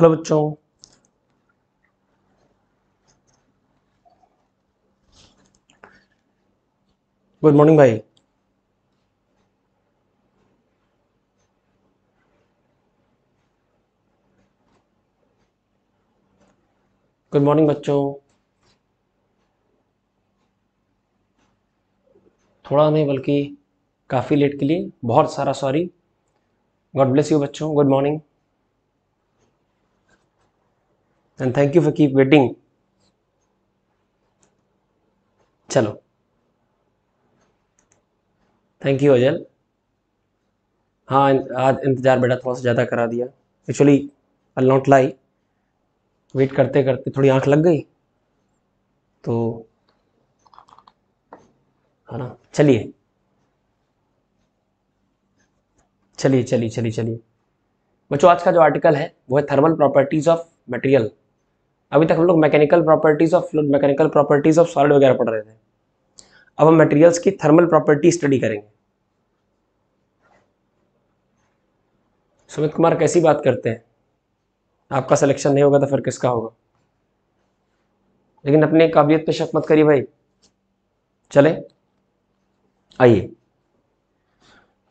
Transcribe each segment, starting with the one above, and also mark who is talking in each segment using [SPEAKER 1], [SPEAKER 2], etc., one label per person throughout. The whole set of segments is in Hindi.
[SPEAKER 1] हेलो बच्चों गुड मॉर्निंग भाई गुड मॉर्निंग बच्चों थोड़ा नहीं बल्कि काफ़ी लेट के लिए बहुत सारा सॉरी गॉड ब्लेस यू बच्चों good morning and thank you for keep waiting चलो थैंक यू अजल हाँ आज इंतज़ार बेटा थोड़ा सा ज़्यादा करा दिया actually I not lie wait करते करते थोड़ी आंख लग गई तो है ना चलिए चलिए चलिए चलिए चलिए बच्चों आज का जो आर्टिकल है वो है थर्मल प्रॉपर्टीज़ ऑफ मटेरियल अभी तक हम लोग mechanical properties of fluid mechanical properties of solid वगैरह पढ़ रहे थे अब हम मटेरियल्स की थर्मल प्रॉपर्टी स्टडी करेंगे सुमित कुमार कैसी बात करते हैं आपका सिलेक्शन नहीं होगा तो फिर किसका होगा लेकिन अपने काबिलियत पे शक मत करिए भाई चले आइए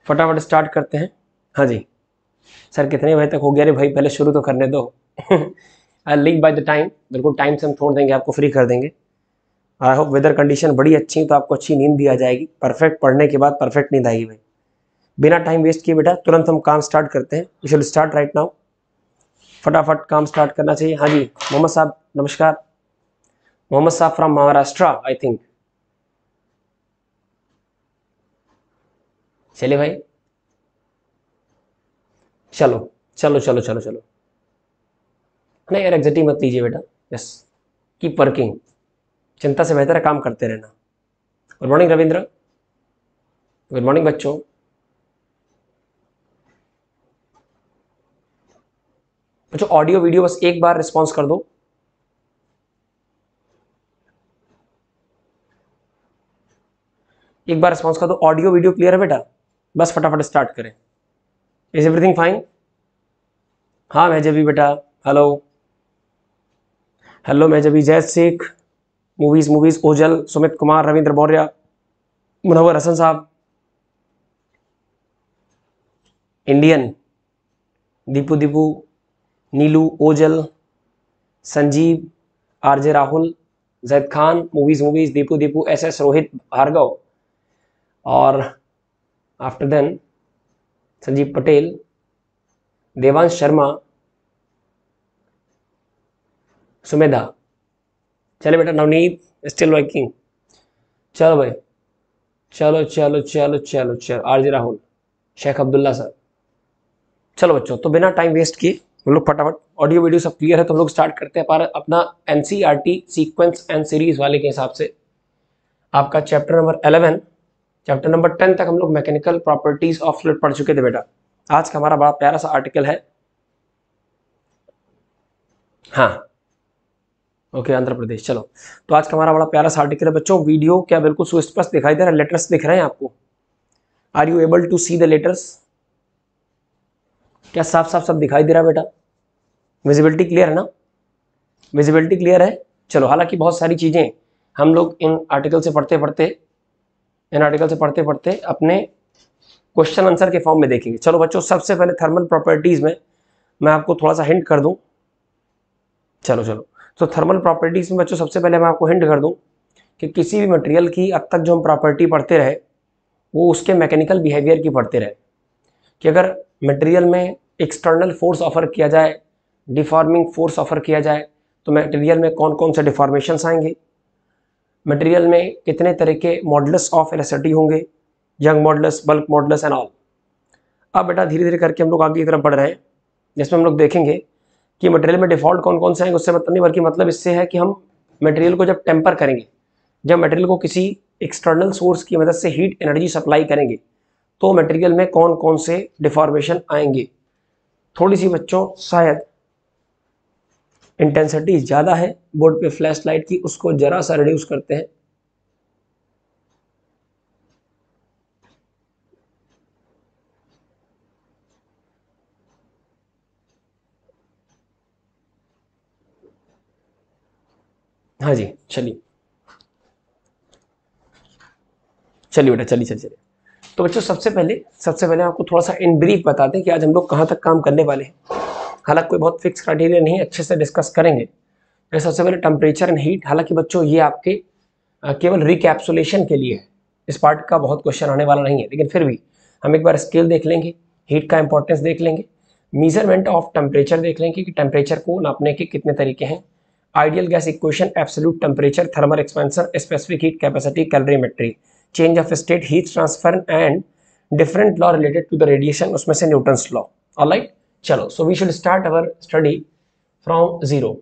[SPEAKER 1] फटाफट स्टार्ट करते हैं हाँ जी सर कितने बजे तक हो गया रे भाई पहले शुरू तो करने दो आई लिंक बाय द टाइम बिल्कुल टाइम से हम छोड़ देंगे आपको फ्री कर देंगे आई होप वेदर कंडीशन बड़ी अच्छी है तो आपको अच्छी नींद भी आ जाएगी परफेक्ट पढ़ने के बाद परफेक्ट नींद आएगी भाई बिना टाइम वेस्ट किए बेटा तुरंत हम काम स्टार्ट करते हैं we should start right now फटाफट काम स्टार्ट करना चाहिए हाँ जी मोहम्मद साहब नमस्कार मोहम्मद साहब फ्रॉम महाराष्ट्र आई थिंक चलिए भाई चलो चलो चलो चलो चलो नहीं यार एग्जिटी मत लीजिए बेटा यस कीप वर्किंग चिंता से बेहतर काम करते रहना good morning Ravindra good morning बच्चों बच्चों ऑडियो वीडियो बस एक बार रिस्पॉन्स कर दो एक बार रिस्पॉन्स कर दो ऑडियो वीडियो क्लियर है बेटा बस फटाफट स्टार्ट करें इज एवरीथिंग फाइन हाँ मैं जब भी बेटा हेलो हेलो मैं जबी जैद शेख मूवीज़ मूवीज़ ओजल सुमित कुमार रविंद्र मौर्य मनोहर हसन साहब Indian Deepu Deepu Neelu Ojal Sanjeev RJ Rahul Zaid Khan movies movies Deepu Deepu S S Rohit Bhargava और आफ्टर देन संजीव पटेल देवांश शर्मा सुमेधा चले बेटा नवनीत स्टिल वर्किंग चलो भाई चलो चलो चलो चलो चलो R G Rahul Sheikh Abdullah sir चलो बच्चों तो बिना टाइम वेस्ट किए हम लोग फटाफट ऑडियो वीडियो सब क्लियर है तो हम लोग स्टार्ट करते हैं पर अपना एन सीक्वेंस एंड सीरीज वाले के हिसाब से आपका chapter number eleven chapter number ten तक हम लोग मैकेनिकल प्रॉपर्टीज ऑफ फ्लूड पढ़ चुके थे बेटा आज का हमारा बड़ा प्यारा सा आर्टिकल है हाँ ओके आंध्र प्रदेश चलो तो आज का हमारा बड़ा प्यारा सा आर्टिकल है बच्चों वीडियो क्या बिल्कुल सुस्पष्ट दिखाई दे रहा है लेटर्स दिख रहे हैं आपको are you able to see the letters क्या साफ साफ सब दिखाई दे रहा है बेटा विजिबिलिटी क्लियर है ना विजिबिलिटी क्लियर है चलो हालांकि बहुत सारी चीज़ें हम लोग इन आर्टिकल से पढ़ते पढ़ते इन आर्टिकल से पढ़ते पढ़ते अपने क्वेश्चन आंसर के फॉर्म में देखेंगे चलो बच्चों सबसे पहले थर्मल प्रॉपर्टीज़ में मैं आपको थोड़ा सा हिंट कर दूँ चलो चलो तो थर्मल प्रॉपर्टीज़ में बच्चों सबसे पहले मैं आपको हिंट कर दूँ कि किसी भी मटेरियल की अब तक जो हम प्रॉपर्टी पढ़ते रहे वो उसके मैकेनिकल बिहेवियर की पढ़ते रहे कि अगर मटेरियल में एक्सटर्नल फोर्स ऑफर किया जाए डिफॉर्मिंग फोर्स ऑफर किया जाए तो मटेरियल में कौन कौन से डिफॉर्मेशंस आएंगे मटेरियल में कितने तरह के मॉडल्स ऑफ एलेसिटी होंगे Young models bulk models and all अब बेटा धीरे धीरे करके हम लोग आगे की तरफ बढ़ रहे हैं जिसमें हम लोग देखेंगे कि मटेरियल में डिफॉल्ट कौन कौन से हैं उससे मतलब नहीं बल्कि मतलब इससे है कि हम मटेरियल को जब टेम्पर करेंगे जब मटेरियल को किसी एक्सटर्नल सोर्स की मदद से हीट एनर्जी सप्लाई करेंगे तो मटेरियल में कौन कौन से डिफॉर्मेशन आएंगे थोड़ी सी बच्चों शायद इंटेंसिटी ज़्यादा है बोर्ड पे फ्लैश लाइट की उसको ज़रा सा रिड्यूस करते हैं हाँ जी चलिए चलिए बेटा चलिए चलिए चलिए तो बच्चों सबसे पहले सबसे पहले आपको थोड़ा सा इन ब्रीफ बताते हैं कि आज हम लोग कहाँ तक काम करने वाले हैं हालांकि कोई बहुत फिक्स क्राइटेरिया नहीं अच्छे से डिस्कस करेंगे तो सबसे पहले टेम्परेचर एंड हीट हालांकि बच्चों ये आपके केवल रिकैप्सुलेशन के लिए है इस पार्ट का बहुत क्वेश्चन आने वाला नहीं है लेकिन फिर भी हम एक बार स्केल देख लेंगे हीट का इंपॉर्टेंस देख लेंगे मीजरमेंट ऑफ टेम्परेचर देख लेंगे कि टेम्परेचर को नापने के कितने तरीके हैं ideal gas equation absolute temperature thermal expansion specific heat capacity calorimetry change of state heat transfer and different law related to the radiation उसमें से न्यूटन्स लॉ ऑलराइट चलो so we should start our study from zero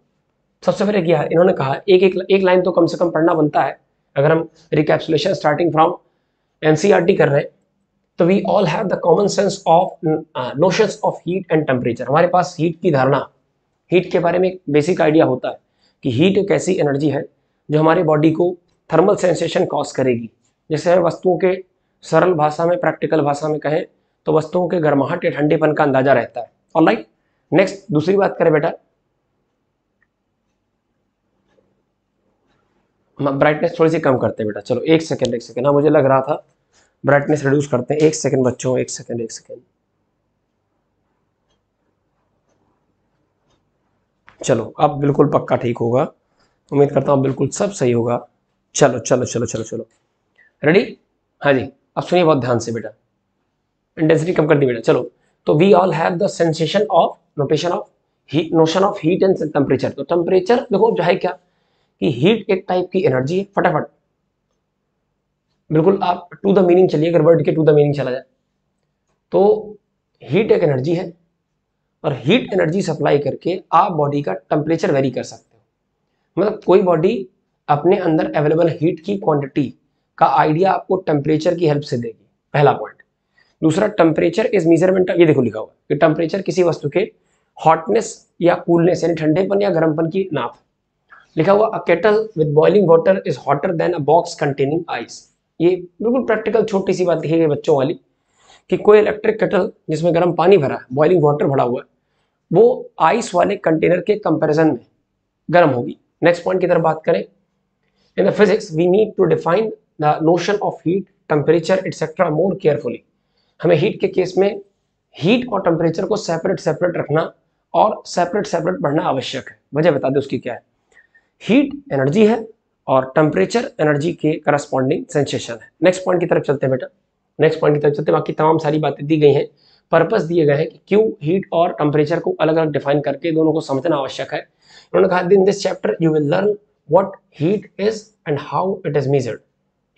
[SPEAKER 1] सबसे पहले क्या है इन्होंने कहा एक एक एक लाइन तो कम से कम पढ़ना बनता है अगर हम रिकैप्सुलेशन स्टार्टिंग फ्रॉम एनसीईआरटी कर रहे हैं तो we all have the common sense of notions of heat and temperature हमारे पास हीट की धारणा हीट के बारे में एक बेसिक आइडिया होता है कि हीट एक ऐसी एनर्जी है जो हमारे बॉडी को थर्मल सेंसेशन कॉज करेगी जैसे वस्तुओं के सरल भाषा में प्रैक्टिकल भाषा में कहें तो वस्तुओं के गर्माहट या ठंडेपन का अंदाजा रहता है और लाइक नेक्स्ट दूसरी बात करें बेटा ब्राइटनेस थोड़ी सी कम करते हैं बेटा चलो एक सेकेंड एक सेकेंड हाँ मुझे लग रहा था ब्राइटनेस रिड्यूस करते हैं एक सेकेंड बच्चों एक सेकेंड एक सेकेंड चलो अब बिल्कुल पक्का ठीक होगा उम्मीद करता हूँ बिल्कुल सब सही होगा चलो चलो चलो चलो चलो रेडी हाँ जी अब सुनिए बहुत ध्यान से बेटा इंटेंसिटी कम कर दी बेटा चलो तो we all have the sensation of notation of heat notion of heat and temperature तो टेम्परेचर देखो जो है क्या कि हीट एक टाइप की एनर्जी है फटाफट बिल्कुल आप टू द मीनिंग चलिए अगर वर्ड के टू द मीनिंग चला जाए तो हीट एक एनर्जी है और हीट एनर्जी सप्लाई करके आप बॉडी का टेम्परेचर वेरी कर सकते हो मतलब कोई बॉडी अपने अंदर अवेलेबल हीट की क्वांटिटी का आइडिया आपको टेम्परेचर की हेल्प से देगी पहला पॉइंट दूसरा टेम्परेचर इज मेजरमेंट ये देखो लिखा हुआ कि टेम्परेचर किसी वस्तु के हॉटनेस या कूलनेस यानी ठंडेपन या गर्मपन की नाप लिखा हुआ a kettle with boiling water is hotter than a box containing ice ये बिल्कुल प्रैक्टिकल छोटी सी बात लिखी गई बच्चों वाली कि कोई इलेक्ट्रिक केटल जिसमें गर्म पानी भरा है बॉइलिंग वाटर भरा हुआ है वो आइस वाले कंटेनर के कंपैरिजन में गर्म होगी नेक्स्ट पॉइंट की तरफ बात करें in the physics we need to define the notion of heat temperature etcetera more carefully हमें हीट के केस में हीट और टेम्परेचर को सेपरेट सेपरेट रखना और सेपरेट सेपरेट पढ़ना आवश्यक है वजह बता दें उसकी क्या है हीट एनर्जी है और टेम्परेचर एनर्जी के करस्पॉन्डिंग सेंसेशन है नेक्स्ट पॉइंट की तरफ चलते हैं बेटा नेक्स्ट पॉइंट की तरफ चलते बाकी तमाम सारी बातें दी गई हैं पर्पस दिए गए हैं कि क्यों हीट और टेम्परेचर को अलग अलग डिफाइन करके दोनों को समझना आवश्यक है उन्होंने कहा in this chapter you will learn what heat is and how it is measured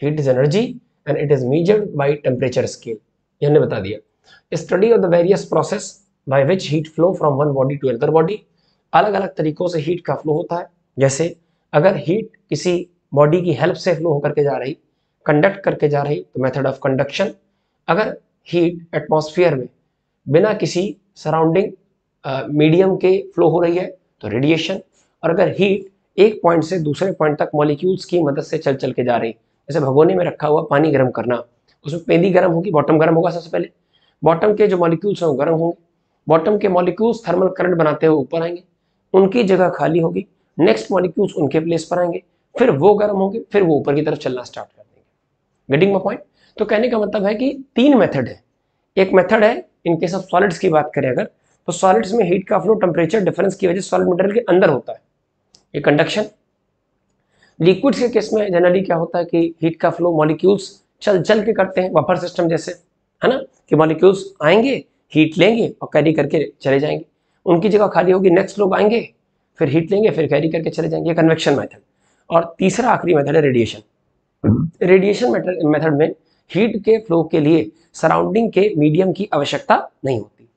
[SPEAKER 1] heat is energy and it is measured by temperature scale ये बता दिया study of the various process by which heat flow from one body to other body अलग अलग तरीकों से हीट का फ्लो होता है जैसे अगर हीट किसी बॉडी की हेल्प से फ्लो होकर के जा रही कंडक्ट करके जा रही तो मेथड ऑफ कंडक्शन अगर हीट एटमॉस्फेयर में बिना किसी सराउंडिंग मीडियम uh, के फ्लो हो रही है तो रेडिएशन और अगर हीट एक पॉइंट से दूसरे पॉइंट तक मॉलिक्यूल्स की मदद से चल चल के जा रही जैसे भगोने में रखा हुआ पानी गर्म करना उसमें पेंदी गर्म होगी बॉटम गर्म होगा सबसे पहले बॉटम के जो मॉलिक्यूल्स हैं वो गर्म होंगे बॉटम के मॉलिक्यूल्स थर्मल करंट बनाते हुए ऊपर आएंगे उनकी जगह खाली होगी नेक्स्ट मॉलिक्यूल्स उनके प्लेस पर आएंगे फिर वो गर्म होंगे फिर वो ऊपर की तरफ चलना स्टार्ट कर देंगे गेटिंग पॉइंट तो कहने का मतलब है कि तीन मेथड है एक मेथड है इनकेस ऑफ सॉलिड्स की बात करें अगर तो सॉलिड्स में हीट का फ्लो टेम्परेचर डिफरेंस की वजह से सॉलिड मटेरियल के अंदर होता है ये कंडक्शन लिक्विड्स के केस में जनरली क्या होता है कि हीट का फ्लो मॉलिक्यूल्स चल चल के करते हैं बफर सिस्टम जैसे है ना कि मॉलिक्यूल्स आएंगे हीट लेंगे और कैरी करके चले जाएंगे उनकी जगह खाली होगी नेक्स्ट लोग आएंगे फिर हीट लेंगे फिर कैरी करके चले जाएंगे कन्वेक्शन मैथड और तीसरा आखिरी मैथड है रेडिएशन रेडिएशन मैथड में हीट के फ्लो के लिए सराउंडिंग के मीडियम की आवश्यकता नहीं होती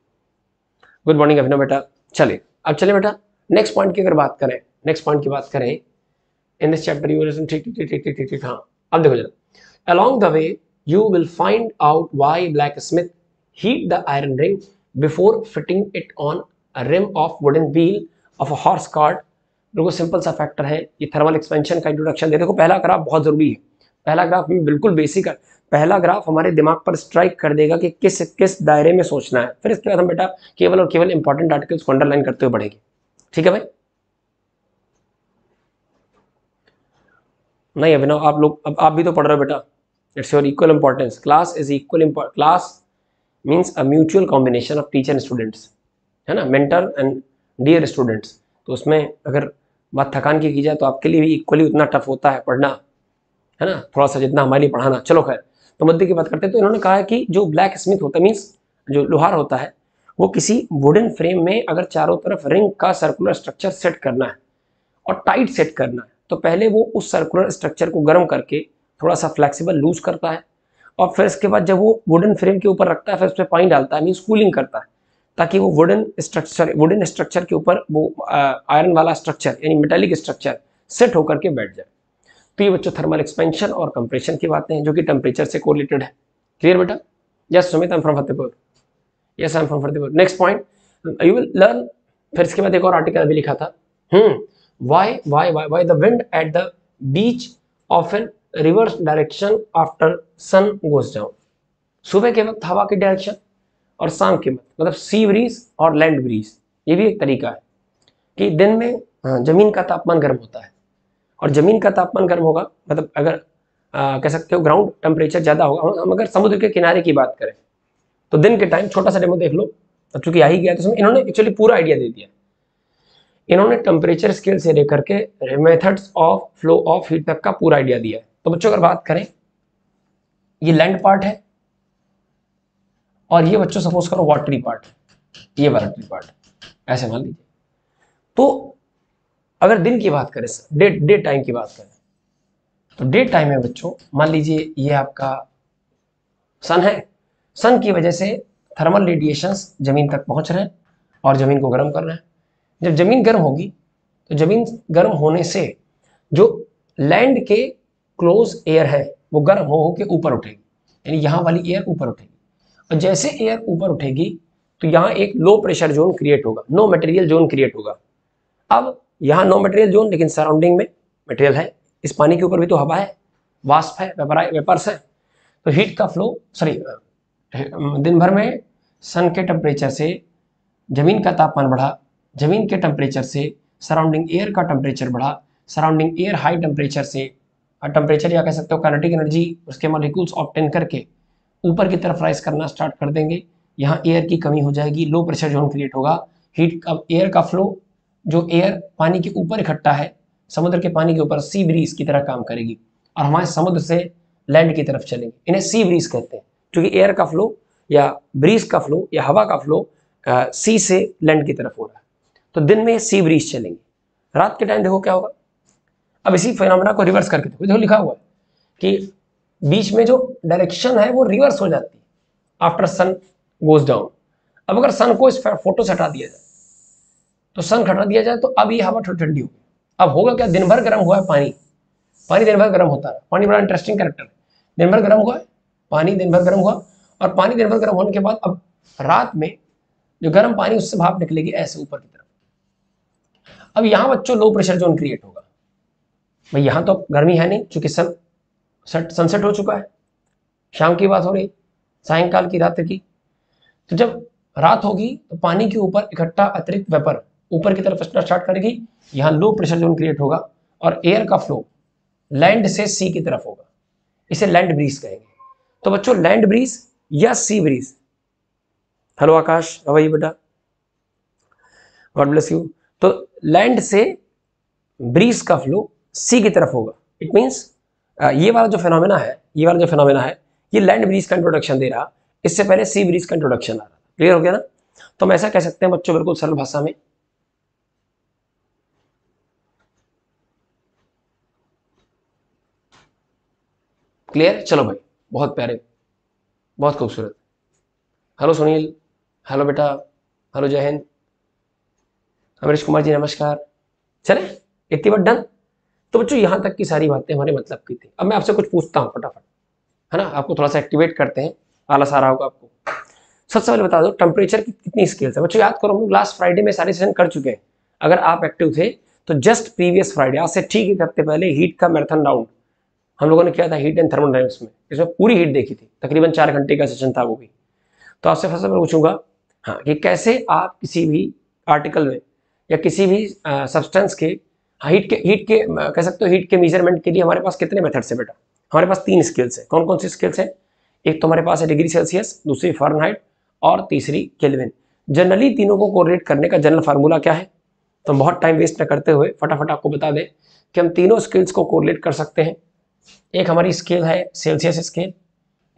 [SPEAKER 1] गुड मॉर्निंग अभिनव बेटा चले अब चले बेटा नेक्स्ट पॉइंट की अगर बात करें नेक्स्ट पॉइंट की बात करें इन दिस चैप्टर यू ठीक ठीक ठीक ठीक ठीक हाँ अब देखो जरा along the way you will find out why blacksmith heat the iron ring before fitting it on rim of wooden wheel of a horse cart देखो सिंपल सा फैक्टर है ये थर्मल एक्सपेंशन का इंट्रोडक्शन दे देखो पहला ग्राफ बहुत जरूरी है पहला ग्राफ बिल्कुल बेसिक है पहला ग्राफ हमारे दिमाग पर स्ट्राइक कर देगा कि किस किस दायरे में सोचना है फिर इसके बाद हम बेटा केवल और केवल इंपॉर्टेंट आर्टिकल्स को अंडरलाइन करते हुए बढ़ेंगे ठीक है भाई नहीं अभिनव आप लोग अब आप भी तो पढ़ रहे हो बेटा it's your equal importance class is equal class means a mutual combination of teacher and students है ना मेंटर एंड डियर स्टूडेंट्स तो उसमें अगर बात थकान की की जाए तो आपके लिए भी इक्वली उतना टफ होता है पढ़ना है ना थोड़ा सा जितना हमारे लिए पढ़ाना चलो खैर तो मुद्दे की बात करते हैं तो इन्होंने कहा है कि जो ब्लैक स्मिथ होता है मीन्स जो लोहार होता है वो किसी वुडन फ्रेम में अगर चारों तरफ रिंग का सर्कुलर स्ट्रक्चर सेट करना है और टाइट सेट करना है तो पहले वो उस सर्कुलर स्ट्रक्चर को गर्म करके थोड़ा सा फ्लेक्सिबल लूज करता है और फिर इसके बाद जब वो वुडन फ्रेम के ऊपर रखता है फिर उस पर पानी डालता है मीन्स कूलिंग करता है ताकि वो वुडन स्ट्रक्चर वुडन स्ट्रक्चर के ऊपर वो आयरन वाला स्ट्रक्चर यानी मेटेलिक स्ट्रक्चर सेट होकर के बैठ जाए तो ये बच्चों थर्मल एक्सपेंशन और कंप्रेशन की बातें हैं जो कि टेम्परेचर से कोरिलेटेड है क्लियर बेटा yes Sumit I from Fatehpur yes I am from Fatehpur next point you will learn फिर इसके बाद एक और आर्टिकल अभी लिखा था why why why why the wind at the beach of an reverse direction after sun goes down सुबह के वक्त हवा की डायरेक्शन और शाम के वक्त मतलब सी ब्रीज और लैंड ब्रीज ये भी एक तरीका है कि दिन में हाँ, जमीन का तापमान गर्म होता है और ज़मीन का तापमान गर्म होगा मतलब अगर आ, कह सकते हो ग्राउंड टेम्परेचर ज़्यादा होगा हम अगर समुद्र के किनारे की बात करें तो दिन के टाइम छोटा सा डेमो देख लो अब चूंकि आ ही गया तो इन्होंने एक्चुअली पूरा आइडिया दे दिया इन्होंने टेम्परेचर स्केल से लेकर के methods of flow of heat तक का पूरा आइडिया दिया तो बच्चों अगर बात करें ये लैंड पार्ट है और ये बच्चों सपोज करो वाटरी पार्ट ये वाटरी पार्ट ऐसे मान लीजिए तो अगर दिन की बात करें सर डे डे टाइम की बात करें तो डे टाइम है बच्चों मान लीजिए ये आपका सन है सन की वजह से थर्मल रेडिएशंस जमीन तक पहुंच रहे हैं और ज़मीन को गर्म कर रहे हैं जब ज़मीन गर्म होगी तो ज़मीन गर्म होने से जो लैंड के क्लोज एयर है वो गर्म हो के ऊपर उठेगी यानी यहाँ वाली एयर ऊपर उठेगी और जैसे एयर ऊपर उठेगी तो यहाँ एक लो प्रेशर जोन क्रिएट होगा नो मटेरियल जोन क्रिएट होगा अब यहाँ नो मटेरियल जोन लेकिन सराउंडिंग में मटेरियल है इस पानी के ऊपर भी तो हवा है वाष्प है वेपर्स है तो हीट का फ्लो सॉरी दिन भर में सन के टेम्परेचर से ज़मीन का तापमान बढ़ा ज़मीन के टेम्परेचर से सराउंडिंग एयर का टेम्परेचर बढ़ा सराउंडिंग एयर हाई टेम्परेचर से टेम्परेचर या कह सकते हो कैनेटिक एनर्जी उसके मॉलिक्यूल्स ऑप्टेन करके ऊपर की तरफ राइस करना स्टार्ट कर देंगे यहाँ एयर की कमी हो जाएगी लो प्रेशर जोन क्रिएट होगा हीट का एयर का फ्लो जो एयर पानी के ऊपर इकट्ठा है समुद्र के पानी के ऊपर सी ब्रीज की तरह काम करेगी और हमारे समुद्र से लैंड की तरफ चलेंगे इन्हें सी ब्रीज कहते हैं क्योंकि एयर का फ्लो या ब्रीज का फ्लो या हवा का फ्लो आ, सी से लैंड की तरफ हो रहा है तो दिन में सी ब्रीज चलेंगे रात के टाइम देखो क्या होगा अब इसी फेनोमेना को रिवर्स करके देखो देखो लिखा हुआ है कि बीच में जो डायरेक्शन है वो रिवर्स हो जाती है आफ्टर सन गोज डाउन अब अगर सन को इस फोटो से हटा दिया जाए तो सन खटा दिया जाए तो अब ये हवा थोड़ी ठंडी होगी अब होगा क्या दिन भर गर्म हुआ है पानी पानी दिन भर गर्म होता है पानी बड़ा इंटरेस्टिंग करेक्टर है दिन भर गर्म हुआ है पानी दिन भर गर्म हुआ और पानी दिन भर गर्म होने के बाद अब रात में जो गर्म पानी उससे भाप निकलेगी ऐसे ऊपर की तरफ अब यहाँ बच्चों लो प्रेशर जोन क्रिएट होगा भाई यहाँ तो गर्मी है नहीं चूंकि सन सनसेट सनसेट हो चुका है शाम की बात हो रही सायंकाल की रात्र की तो जब रात होगी तो पानी के ऊपर इकट्ठा अतिरिक्त वेपर ऊपर की तरफ स्टार्ट करेगी यहां लो प्रेशर जोन क्रिएट होगा और एयर का फ्लो लैंड से सी की तरफ होगा इसे लैंड ब्रीज कहेंगे तो बच्चों लैंड ब्रीज या सी ब्रीज हेलो आकाश हवाई बेटा गॉड ब्लेस यू तो लैंड से ब्रीज का फ्लो सी की तरफ होगा इट मींस ये वाला जो फेनोमेना है ये वाला जो फेनोमेना है ये लैंड ब्रीज का इंट्रोडक्शन दे रहा इससे पहले सी ब्रीज का इंट्रोडक्शन आ रहा क्लियर हो गया ना तो हम ऐसा कह सकते हैं बच्चों बिल्कुल सरल भाषा में क्लियर चलो भाई बहुत प्यारे बहुत खूबसूरत हेलो सुनील हेलो बेटा हेलो जय हिंद अमरीश कुमार जी नमस्कार चले इतनी बार डन तो बच्चों यहाँ तक की सारी बातें हमारे मतलब की थी अब मैं आपसे कुछ पूछता हूँ फटाफट है ना आपको थोड़ा सा एक्टिवेट करते हैं आला सारा होगा आपको सबसे पहले बता दो टेम्परेचर की कितनी स्केल्स है बच्चों याद करो हम लास्ट फ्राइडे में सारे सेशन कर चुके हैं अगर आप एक्टिव थे तो जस्ट प्रीवियस फ्राइडे आज से ठीक एक हफ्ते पहले हीट का मैराथन राउंड हम लोगों ने किया था हीट एंड थर्मोडाइनमिक्स में इसमें पूरी हीट देखी थी तकरीबन चार घंटे का सेशन था वो भी तो आपसे फर्स्ट मैं पूछूंगा हाँ कि कैसे आप किसी भी आर्टिकल में या किसी भी सब्सटेंस के हीट के हीट के कह सकते हो हीट के मेजरमेंट के लिए हमारे पास कितने मेथड्स है बेटा हमारे पास तीन स्केल्स है कौन कौन सी स्केल्स है एक तो हमारे पास है डिग्री सेल्सियस दूसरी फॉरनहाइट और तीसरी केल्विन जनरली तीनों को कोऑर्डिनेट करने का जनरल फार्मूला क्या है तो हम बहुत टाइम वेस्ट न करते हुए फटाफट आपको बता दें कि हम तीनों स्किल्स को कोरिलेट कर सकते हैं एक हमारी स्केल है Celsius scale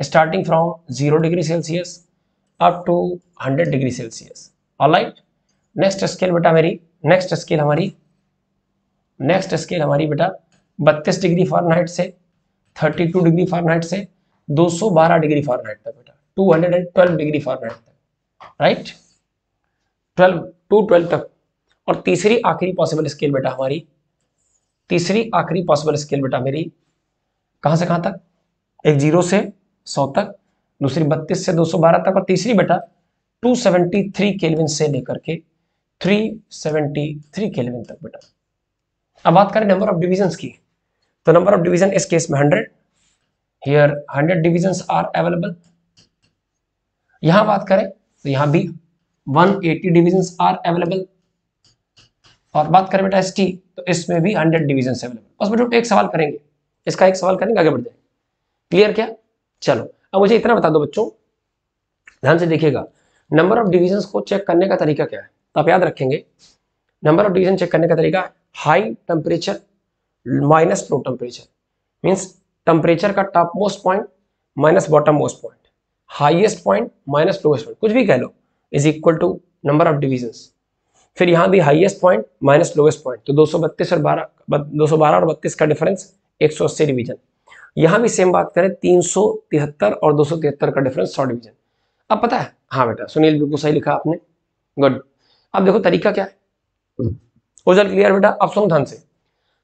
[SPEAKER 1] starting from zero degree Celsius up to hundred degree Celsius alright next scale बेटा मेरी नेक्स्ट स्केल हमारी नेक्स्ट स्केल हमारी बेटा बत्तीस डिग्री फॉरनाइट से थर्टी टू डिग्री फॉरनाइट से दो सौ बारह डिग्री फॉरनाइट तक बेटा two hundred and twelve degree Fahrenheit तक राइट ट्वेल्व टू ट्वेल्व तक और तीसरी आखिरी पॉसिबल स्केल बेटा हमारी तीसरी आखिरी पॉसिबल स्केल बेटा मेरी कहां से कहां तक एक जीरो से सौ तक दूसरी बत्तीस से दो सौ बारह तक और तीसरी बेटा टू सेवेंटी थ्री केलविन से लेकर के थ्री सेवेंटी थ्री केलविन तक बेटा अब बात करें नंबर ऑफ डिविजन की तो नंबर ऑफ डिविजन इस केस में hundred here hundred division are available यहां बात करें तो यहां भी 180 डिविजन आर अवेलेबल और बात करें बेटा एस तो इसमें भी 100 डिविजन अवेलेबल बस बेटा एक सवाल करेंगे इसका एक सवाल करेंगे आगे बढ़ते हैं क्लियर क्या चलो अब मुझे इतना बता दो बच्चों ध्यान से देखिएगा नंबर ऑफ डिविजन को चेक करने का तरीका क्या है तो आप याद रखेंगे नंबर ऑफ डिवीजन चेक करने का तरीका high temperature minus low temperature means temperature का top most point minus bottom most point highest point minus lowest point कुछ भी कह लो is equal to number of division फिर यहां भी highest point minus lowest point तो दो और बारह दो और बत्तीस का डिफरेंस एक सौ अस्सी डिवीजन यहां भी सेम बात करें तीन सौ तिहत्तर और दो सौ तिहत्तर का डिफरेंस सौ डिवीजन अब पता है हाँ बेटा सुनील बिल्कुल सही लिखा आपने गुड अब देखो तरीका क्या है ओजल हम्म। क्लियर बेटा अब सुनो ध्यान से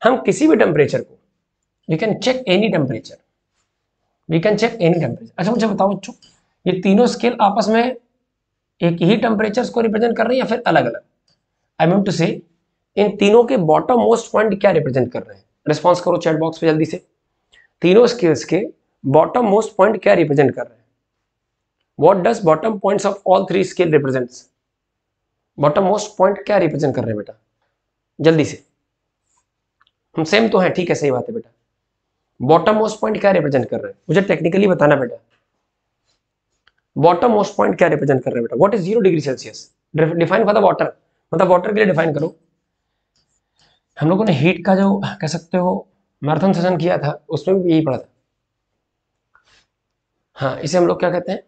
[SPEAKER 1] हम किसी भी टेम्परेचर को we can check any temperature we can check any temperature अच्छा मुझे बताओ बच्चों ये तीनों स्केल आपस में एक ही टेम्परेचर को रिप्रेजेंट कर रहे हैं या फिर अलग अलग आई मीन टू से इन तीनों के बॉटम मोस्ट पॉइंट क्या रिप्रेजेंट कर रहे हैं रिस्पॉन्स करो चैट बॉक्स पे जल्दी से तीनों स्केल्स के बॉटम मोस्ट पॉइंट क्या रिप्रेजेंट कर रहे हैं what does bottom point of all three scale represent bottom most point क्या रिप्रेजेंट कर रहे हैं बेटा जल्दी से हम सेम तो हैं ठीक है सही बात है बेटा बॉटम मोस्ट पॉइंट क्या रिप्रेजेंट कर रहे हैं मुझे टेक्निकली बताना बेटा बॉटम मोस्ट पॉइंट क्या रिप्रेजेंट कर रहे हैं बेटा what is zero degree Celsius define for the water मतलब वॉटर के लिए डिफाइन करो हम लोगों ने हीट का जो कह सकते हो मैराथन सेशन किया था उसमें भी यही पढ़ा था हाँ इसे हम लोग क्या कहते हैं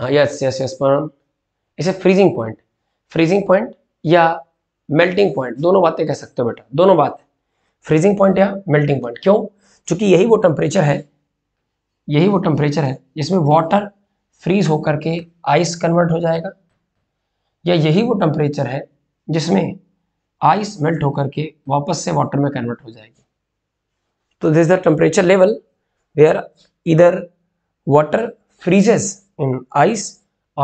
[SPEAKER 1] हाँ यस यस यस परम इसे फ्रीजिंग पॉइंट फ्रीजिंग पॉइंट या मेल्टिंग पॉइंट दोनों बातें कह सकते हो बेटा दोनों बात फ्रीजिंग पॉइंट या मेल्टिंग पॉइंट क्यों क्योंकि यही वो टेम्परेचर है यही वो टेम्परेचर है जिसमें वाटर फ्रीज होकर के आइस कन्वर्ट हो जाएगा या यही वो टेम्परेचर है जिसमें आइस मेल्ट होकर के वापस से वाटर में कन्वर्ट हो जाएगी तो this the temperature level where इधर वाटर फ्रीजेस इन आइस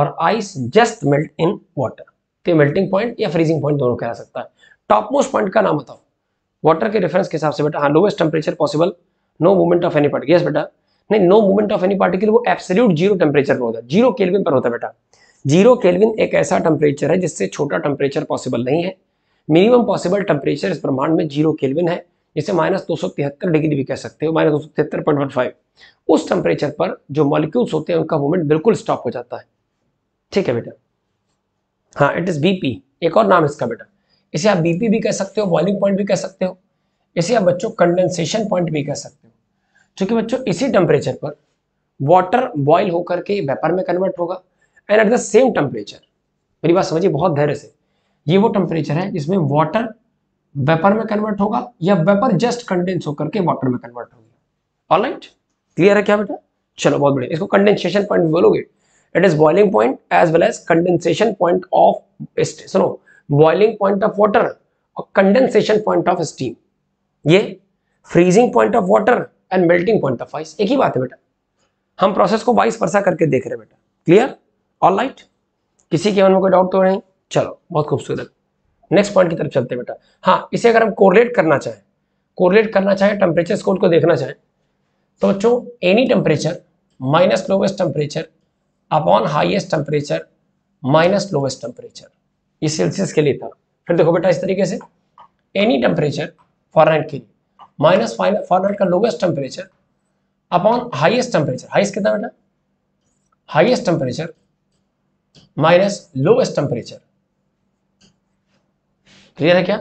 [SPEAKER 1] और ice just melt in water तो मेल्टिंग पॉइंट या फ्रीजिंग पॉइंट दोनों कह सकता है टॉप मोस्ट पॉइंट का नाम बताओ वाटर के रेफरेंस के हिसाब से बेटा हाँ lowest temperature possible no movement of any particle yes बेटा नहीं no movement of any particle वो एब्सोल्यूट जीरो टेम्परेचर पर होता है जीरो केल्विन पर होता है बेटा जीरो केल्विन एक ऐसा टेम्परेचर है जिससे छोटा टेम्परेचर पॉसिबल नहीं है मिनिमम पॉसिबल टेम्परेचर इस ब्रह्मांड में जीरो केल्विन है जिसे माइनस दो डिग्री भी कह सकते हो माइनस दो उस टेम्परेचर पर जो मॉलिक्यूल्स होते हैं उनका मूवमेंट बिल्कुल स्टॉप हो जाता है ठीक है बेटा हाँ इट इज़ बीपी एक और नाम इसका बेटा इसे आप बीपी भी कह सकते हो बॉइलिंग पॉइंट भी कह सकते हो इसे आप बच्चों कंडेंसेशन पॉइंट भी कह सकते हो क्योंकि बच्चों इसी टेम्परेचर पर वाटर बॉइल होकर के वेपर में कन्वर्ट होगा and at the same temperature मेरी बात समझिए बहुत धैर्य से ये वो टेम्परेचर है जिसमें वाटर वेपर में कन्वर्ट होगा या वेपर जस्ट कंडेंस होकर के वाटर में कन्वर्ट होगा ऑल राइट क्लियर है क्या बेटा चलो बहुत बढ़िया इसको कंडेंसेशन पॉइंट बोलोगे it is boiling point as well as condensation point of सुनो बॉइलिंग पॉइंट ऑफ वाटर और कंडेंसेशन पॉइंट ऑफ स्टीम ये freezing point of water and melting point of ice एक ही बात है बेटा हम प्रोसेस को वाइस वर्षा करके देख रहे हैं बेटा क्लियर ऑल राइट किसी के मन में कोई डाउट तो नहीं चलो बहुत खूबसूरत नेक्स्ट पॉइंट की तरफ चलते बेटा हाँ इसे अगर हम कोरलेट करना चाहें कोरलेट करना चाहें टेम्परेचर स्कोर को देखना चाहें तो बच्चों any temperature minus lowest temperature upon highest temperature minus lowest temperature ये सेल्सियस के लिए था फिर देखो बेटा इस तरीके से एनी टेम्परेचर फॉरनाइट के लिए माइनस फॉरनाइट का lowest temperature upon highest temperature highest कितना बेटा highest temperature minus lowest temperature clear है क्या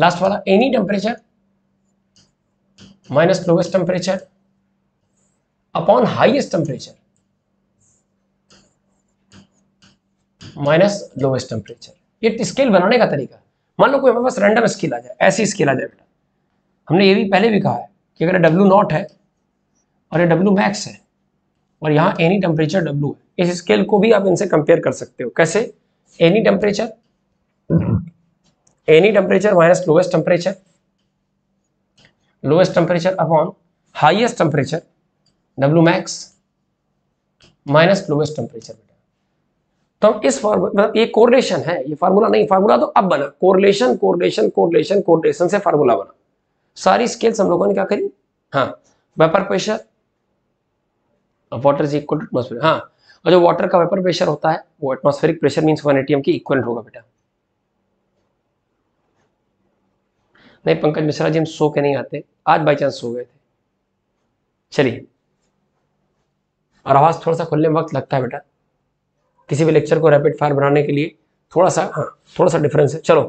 [SPEAKER 1] लास्ट वाला any temperature minus lowest temperature upon highest temperature minus lowest temperature ये स्केल बनाने का तरीका मान लो कोई हमारे पास रैंडम स्केल आ जाए ऐसी स्केल आ जाए बेटा हमने ये भी पहले भी कहा है कि अगर डब्ल्यू नॉट है और ये डब्ल्यू मैक्स है और यहाँ एनी टेम्परेचर डब्ल्यू है इस स्केल को भी आप इनसे कंपेयर कर सकते हो कैसे any temperature any temperature minus lowest temperature lowest temperature upon highest temperature W max minus lowest temperature बेटा तो हम इस फॉर्मूला मतलब ये कोरिलेशन है ये फार्मूला नहीं फार्मूला तो अब बना कोरिलेशन कोरिलेशन कोरिलेशन कोरिलेशन से फार्मूला बना सारी स्केल्स हम लोगों ने क्या करी हाँ vapour pressure water is equal to atmosphere हाँ और जो वाटर का वेपर प्रेशर होता है वो atmospheric pressure means one ATM की इक्वल होगा बेटा नहीं पंकज मिश्रा जी हम सो के नहीं आते आज बाई चांस सो गए थे चलिए और आवाज़ थोड़ा सा खुलने में वक्त लगता है बेटा किसी भी लेक्चर को रैपिड फायर बनाने के लिए थोड़ा सा हाँ थोड़ा सा डिफरेंस है चलो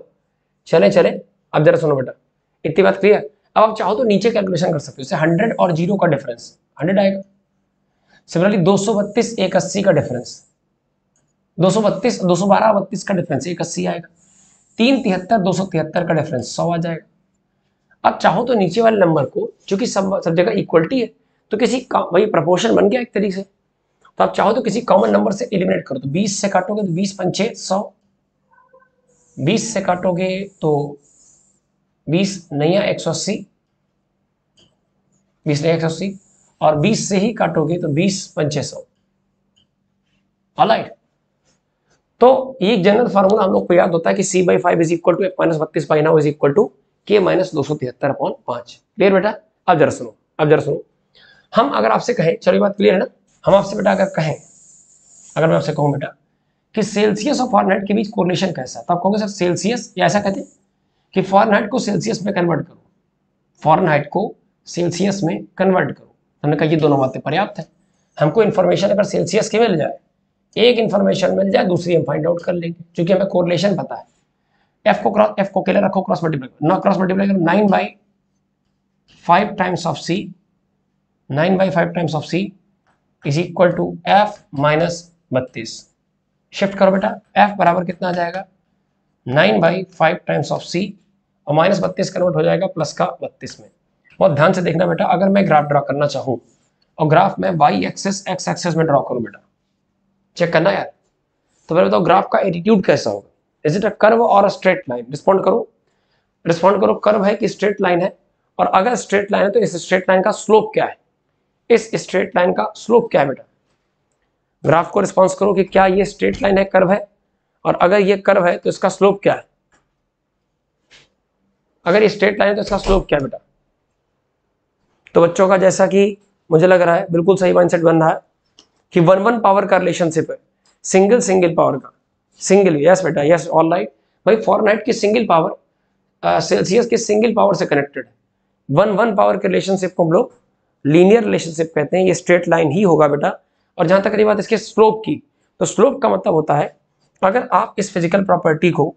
[SPEAKER 1] चले चले अब जरा सुनो बेटा इतनी बात क्लियर अब आप चाहो तो नीचे कैलकुलेशन कर सकते हो जैसे हंड्रेड और जीरो का डिफरेंस हंड्रेड आएगा सिमिलरली दो सौ बत्तीस एक अस्सी का डिफरेंस दो सौ बत्तीस दो सौ बारह बत्तीस का डिफरेंस एक अस्सी आएगा तीन तिहत्तर दो सौ तिहत्तर का डिफरेंस सौ आ जाएगा अब चाहो तो नीचे वाले नंबर को जो कि सब सब जगह इक्वलिटी है तो किसी वही प्रपोर्शन बन गया एक तरीके से तो आप चाहो तो किसी कॉमन नंबर से इलिमिनेट करो तो बीस से काटोगे तो बीस पंचे सौ बीस से काटोगे तो बीस नया एक सौ अस्सी बीस नया एक सौ अस्सी और बीस से ही काटोगे तो बीस पंचे सौ तो ये जनरल फॉर्मूला हम लोग को याद होता है कि C by five is equal to minus बत्तीस by now is equal to K minus दो सौ तिहत्तर अपॉन पांच क्लियर बेटा अब जरा सुनो अब जरा सुनो हम अगर आपसे कहें चलो ये बात क्लियर है ना हम आपसे बेटा अगर कहें अगर मैं आपसे कहूं बेटा कि सेल्सियस और फॉरनाइट के बीच कोरिलेशन कैसा है तो आप कहोगे सर सेल्सियस या ऐसा कहते कि फॉरनाइट को सेल्सियस में कन्वर्ट करो फॉरनाइट को सेल्सियस में कन्वर्ट करो हमने कहा ये दोनों बातें पर्याप्त है हमको इन्फॉर्मेशन अगर सेल्सियस की मिल जाए एक इन्फॉर्मेशन मिल जाए दूसरी हम फाइंड आउट कर लेंगे क्योंकि हमें कोरिलेशन पता है एफ को क्रॉस एफ को अकेले रखो क्रॉस मल्टीप्लाई करो ना क्रॉस मल्टीप्लाई करो nine by five times of C nine by five times of C is equal to F minus बत्तीस शिफ्ट करो बेटा एफ बराबर कितना आ जाएगा nine by five times of C और माइनस बत्तीस कन्वर्ट हो जाएगा प्लस का बत्तीस में बहुत ध्यान से देखना बेटा अगर मैं ग्राफ ड्रॉ करना चाहूँ और ग्राफ में वाई एक्सेस एक्स एक्सेस में ड्रॉ करूँ बेटा चेक करना यार तो मेरे बताओ ग्राफ का एटीट्यूड कैसा होगा इज इट अ कर्व और स्ट्रेट लाइन रिस्पॉन्ड करो रिस्पॉन्ड करो कर्व है कि स्ट्रेट लाइन है और अगर स्ट्रेट लाइन है तो इस स्ट्रेट लाइन का स्लोप क्या है इस स्ट्रेट लाइन का स्लोप क्या है बेटा ग्राफ को रिस्पॉन्स करो कि क्या ये स्ट्रेट लाइन है कर्व है और अगर ये कर्व है तो इसका स्लोप क्या है अगर ये स्ट्रेट लाइन है तो इसका स्लोप क्या है बेटा तो बच्चों का जैसा कि मुझे लग रहा है बिल्कुल सही माइंडसेट बन रहा है कि वन वन पावर का रिलेशनशिप है सिंगल सिंगल पावर का सिंगल यस बेटा यस ऑल राइट भाई फॉरनाइट की सिंगल पावर सेल्सियस की सिंगल पावर से कनेक्टेड है वन वन पावर के रिलेशनशिप को हम लोग लीनियर रिलेशनशिप कहते हैं ये स्ट्रेट लाइन ही होगा बेटा और जहाँ तक रही बात इसके स्लोप की तो स्लोप का मतलब होता है अगर आप इस फिजिकल प्रॉपर्टी को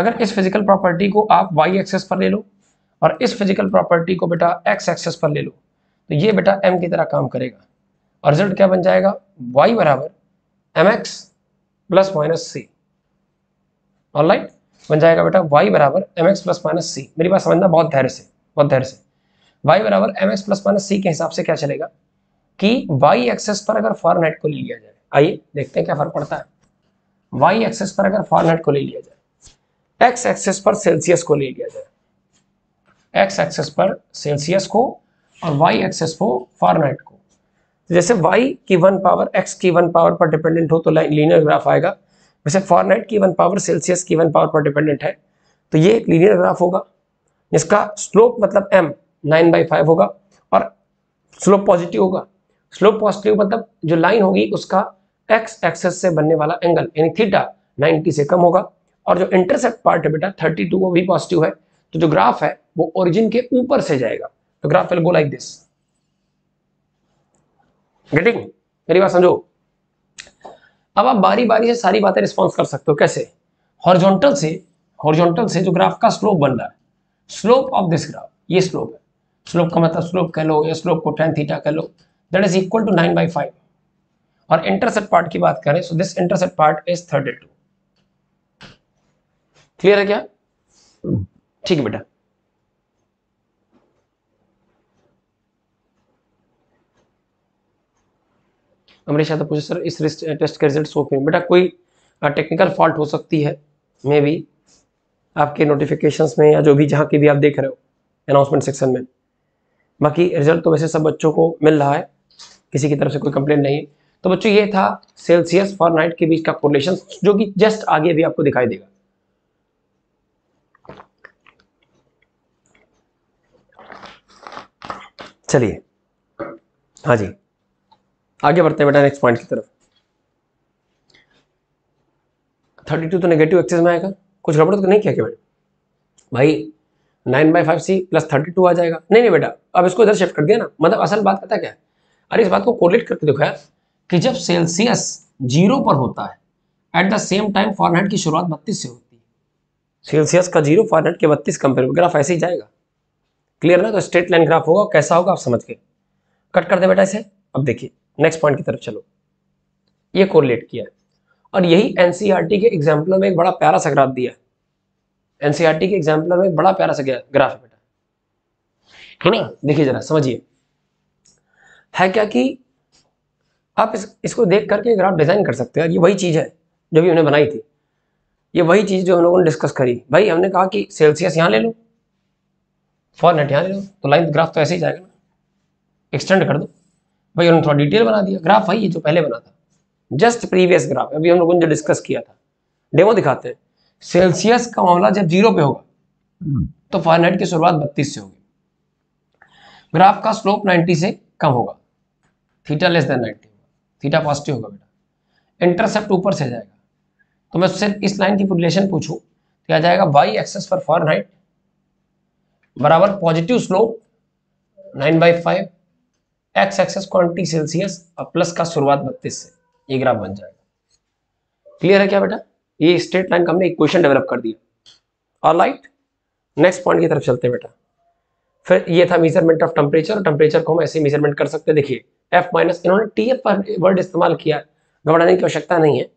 [SPEAKER 1] अगर इस फिजिकल प्रॉपर्टी को आप वाई एक्सेस पर ले लो और इस फिजिकल प्रॉपर्टी को बेटा एक्स एक्सेस पर ले लो तो ये बेटा एम की तरह काम करेगा और रिजल्ट क्या बन जाएगा वाई बराबर M X plus minus C all right बन जाएगा बेटा वाई बराबर M X plus minus C मेरी बात समझना बहुत धैर्य से बहुत धैर्य से वाई बराबर M X plus minus C के हिसाब से क्या चलेगा कि वाई एक्सेस पर अगर फॉरन हेड को ले लिया जाए आइए देखते हैं क्या फर्क पड़ता है वाई एक्सेस पर अगर फॉरन हेड को ले लिया जाए एक्स एक्सेस पर सेल्सियस को ले लिया जाए एक्स एक्सेस पर सेल्सियस को और वाई एक्सेस हो फॉर्मेट को तो जैसे वाई की वन पावर एक्स की वन पावर पर डिपेंडेंट हो तो लीनियर ग्राफ आएगा वैसे फॉर्मेट की वन पावर सेल्सियस की वन पावर पर डिपेंडेंट है तो ये एक लीनियर ग्राफ होगा जिसका स्लोप मतलब एम नाइन बाई फाइव होगा और स्लोप पॉजिटिव होगा स्लोप पॉजिटिव मतलब जो लाइन होगी उसका एक्स एक्सेस से बनने वाला एंगल यानी थीटा 90 से कम होगा और जो इंटरसेप्ट पार्ट है बेटा 32 वो भी पॉजिटिव है तो जो ग्राफ है वो ओरिजिन के ऊपर से जाएगा तो graph will go like this getting मेरी बात समझो अब आप बारी बारी से सारी बातें रिस्पॉन्स कर सकते हो कैसे हॉर्जोंटल से हॉर्जोंटल से जो ग्राफ का स्लोप बन रहा है स्लोप ऑफ दिस ग्राफ ये स्लोप है स्लोप का मतलब स्लोप कह लो या स्लोप को टेन थीटा कह लो that is equal to nine by five और इंटरसेप्ट पार्ट की बात करें so this intercept part is thirty two clear है क्या ठीक है बेटा अमरीश यादव पूछे सर इस टेस्ट के रिजल्ट सो क्यों बेटा कोई टेक्निकल फॉल्ट हो सकती है मे बी आपके नोटिफिकेशंस में या जो भी जहाँ की भी आप देख रहे हो अनाउंसमेंट सेक्शन में बाकी रिजल्ट तो वैसे सब बच्चों को मिल रहा है किसी की तरफ से कोई कंप्लेंट नहीं है तो बच्चों ये था सेल्सियस फॉर नाइट के बीच का कोरिलेशन जो कि जस्ट आगे भी आपको दिखाई देगा चलिए हाँ जी आगे बढ़ते हैं बेटा नेक्स्ट पॉइंट की तरफ थर्टी टू तो नेगेटिव एक्सेस में आएगा कुछ गड़बड़ तो नहीं किया क्या बेटा भाई nine by five C plus thirty two आ जाएगा नहीं नहीं बेटा अब इसको इधर शिफ्ट कर दिया ना मतलब असल बात पता क्या है अरे इस बात को कोलेट करके देखो यार कि जब सेल्सियस जीरो पर होता है at the same time Fahrenheit की शुरुआत बत्तीस से होती है सेल्सियस का जीरो फॉरनहाइट के बत्तीस कंपेयर ग्राफ ऐसे ही जाएगा क्लियर ना तो स्ट्रेट लाइन ग्राफ होगा कैसा होगा आप समझ के कट कर दे बेटा इसे अब देखिए नेक्स्ट पॉइंट की तरफ चलो ये कोरिलेट किया है और यही एनसीईआरटी e के एग्जाम्पल में एक बड़ा प्यारा सा ग्राफ दिया है एनसीईआरटी e के एग्जाम्पल में एक बड़ा प्यारा सा ग्राफ है बेटा है ना देखिए जरा समझिए है क्या कि आप इस, इसको देख करके ग्राफ डिजाइन कर सकते हैं ये वही चीज़ है जो भी उन्होंने बनाई थी ये वही चीज़ जो हम लोगों ने डिस्कस करी भाई हमने कहा कि सेल्सियस यहाँ ले लो फॉरनेट यहाँ ले लो तो लाइन ग्राफ तो ऐसे ही जाएगा ना एक्सटेंड कर दो भाई उन्होंने थोड़ा डिटेल बना दिया ग्राफ वही है जो पहले बना था जस्ट प्रीवियस ग्राफ अभी हम लोगों ने जो डिस्कस किया था डेमो दिखाते हैं सेल्सियस का मामला जब जीरो पे होगा हम्म। तो फारेनहाइट की शुरुआत बत्तीस से होगी ग्राफ का स्लोप 90 से कम होगा थीटा लेस देन 90 होगा थीटा पॉजिटिव होगा बेटा इंटरसेप्ट ऊपर से जाएगा तो मैं सिर्फ इस लाइन की रिलेशन पूछूं तो आ जाएगा Y axis for Fahrenheit बराबर positive slope nine by five X axis quantity Celsius और प्लस का शुरुआत बत्तीस से ये ग्राफ बन जाएगा क्लियर है क्या बेटा ये स्ट्रेट लाइन का हमने इक्वेशन डेवलप कर दिया और लाइट नेक्स्ट पॉइंट की तरफ चलते हैं बेटा फिर ये था मेजरमेंट ऑफ टेम्परेचर टेम्परेचर को हम ऐसे मेजरमेंट कर सकते हैं देखिए एफ माइनस इन्होंने टी एफ पर वर्ड इस्तेमाल किया घबराने की आवश्यकता नहीं है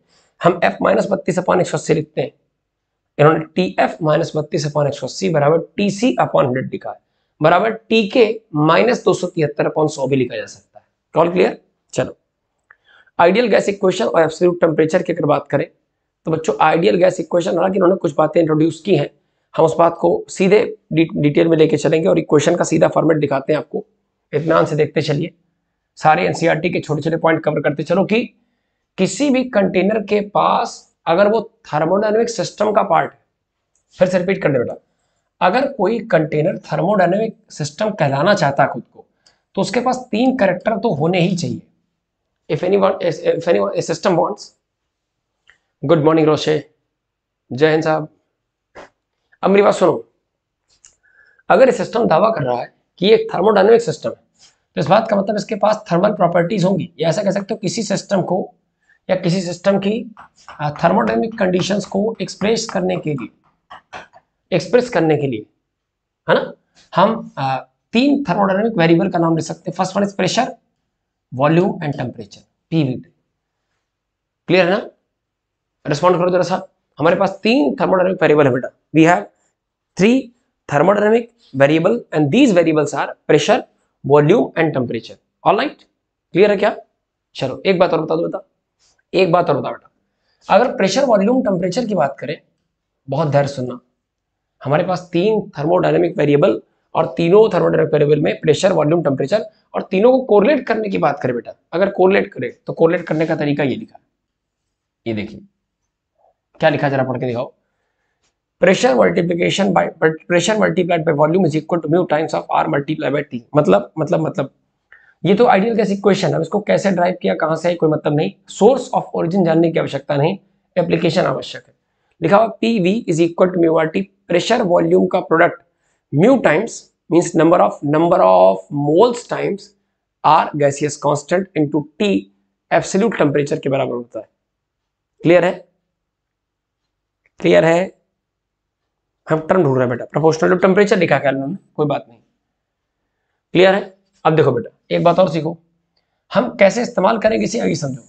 [SPEAKER 1] हम एफ माइनस बत्तीस अपॉन एक सौ अस्सी लिखते हैं इन्होंने टी एफ माइनस बत्तीस अपॉन एक सौ अस्सी बराबर टी सी अपॉन हंड्रेड लिखा है बराबर टी के माइनस दो सौ तिहत्तर अपॉन सौ भी लिखा जा सकता है ऑल क्लियर चलो आइडियल गैस इक्वेशन और एब्सोल्यूट टेम्परेचर की अगर बात करें तो बच्चों आइडियल गैस इक्वेशन हालांकि उन्होंने कुछ बातें इंट्रोड्यूस की हैं हम उस बात को सीधे डिटेल में लेके चलेंगे और इक्वेशन का सीधा फॉर्मेट दिखाते हैं आपको इतमान से देखते चलिए सारे एनसीईआरटी e के छोटे छोटे पॉइंट कवर करते चलो कि किसी भी कंटेनर के पास अगर वो थर्मोडाइनमिक सिस्टम का पार्ट है फिर से रिपीट करने बेटा अगर कोई कंटेनर थर्मोडाइनमिक सिस्टम कहलाना चाहता खुद को तो उसके पास तीन करेक्टर तो होने ही चाहिए if any if any system wants good morning रोशे जय हिंद साहब अब मेरी बात सुनो अगर ये सिस्टम दावा कर रहा है कि एक थर्मोडाइनमिक सिस्टम है तो इस बात का मतलब इसके पास थर्मल प्रॉपर्टीज होंगी या ऐसा कह सकते हो किसी सिस्टम को या किसी सिस्टम की थर्मोडाइनमिक कंडीशंस को एक्सप्रेस करने के लिए एक्सप्रेस करने के लिए है ना हम आ, तीन थर्मोडायनेमिक वेरिएबल का नाम ले सकते हैं first one is pressure volume and temperature PV clear है ना रिस्पॉन्ड करो जरा सा हमारे पास तीन थर्मोडायनेमिक वेरिएबल है बेटा we have three thermodynamic variable and these variables are pressure volume and temperature all right clear है क्या चलो एक बात और बता दो बेटा एक बात और बता बेटा अगर प्रेशर वॉल्यूम टेम्परेचर की बात करें बहुत धैर्य सुनना हमारे पास तीन थर्मोडाइनमिक वेरिएबल और तीनों थर्मोडाइनमिक वेरिएबल में प्रेशर वॉल्यूम टेम्परेचर और तीनों को कोरलेट करने की बात करें बेटा अगर कोरलेट करें तो कोरलेट करने का तरीका ये लिखा ये देखिए क्या लिखा जरा पढ़ के दिखाओ pressure multiplication by pressure multiplied by volume is equal to mu times of R multiply by T मतलब मतलब मतलब ये तो आइडियल गैस इक्वेशन है इसको कैसे ड्राइव किया कहाँ से है कोई मतलब नहीं सोर्स ऑफ ओरिजिन जानने की आवश्यकता नहीं एप्लीकेशन आवश्यक है लिखा हुआ P V is equal to mu R T pressure volume का product mu times means number of number of moles times R gaseous constant into T absolute temperature के बराबर होता है क्लियर है क्लियर है हम टर्म ढूंढ रहे हैं बेटा प्रोपोर्शनल टू टेम्परेचर लिखा क्या उन्होंने कोई बात नहीं क्लियर है अब देखो बेटा एक बात और सीखो हम कैसे इस्तेमाल करेंगे इसे आगे समझो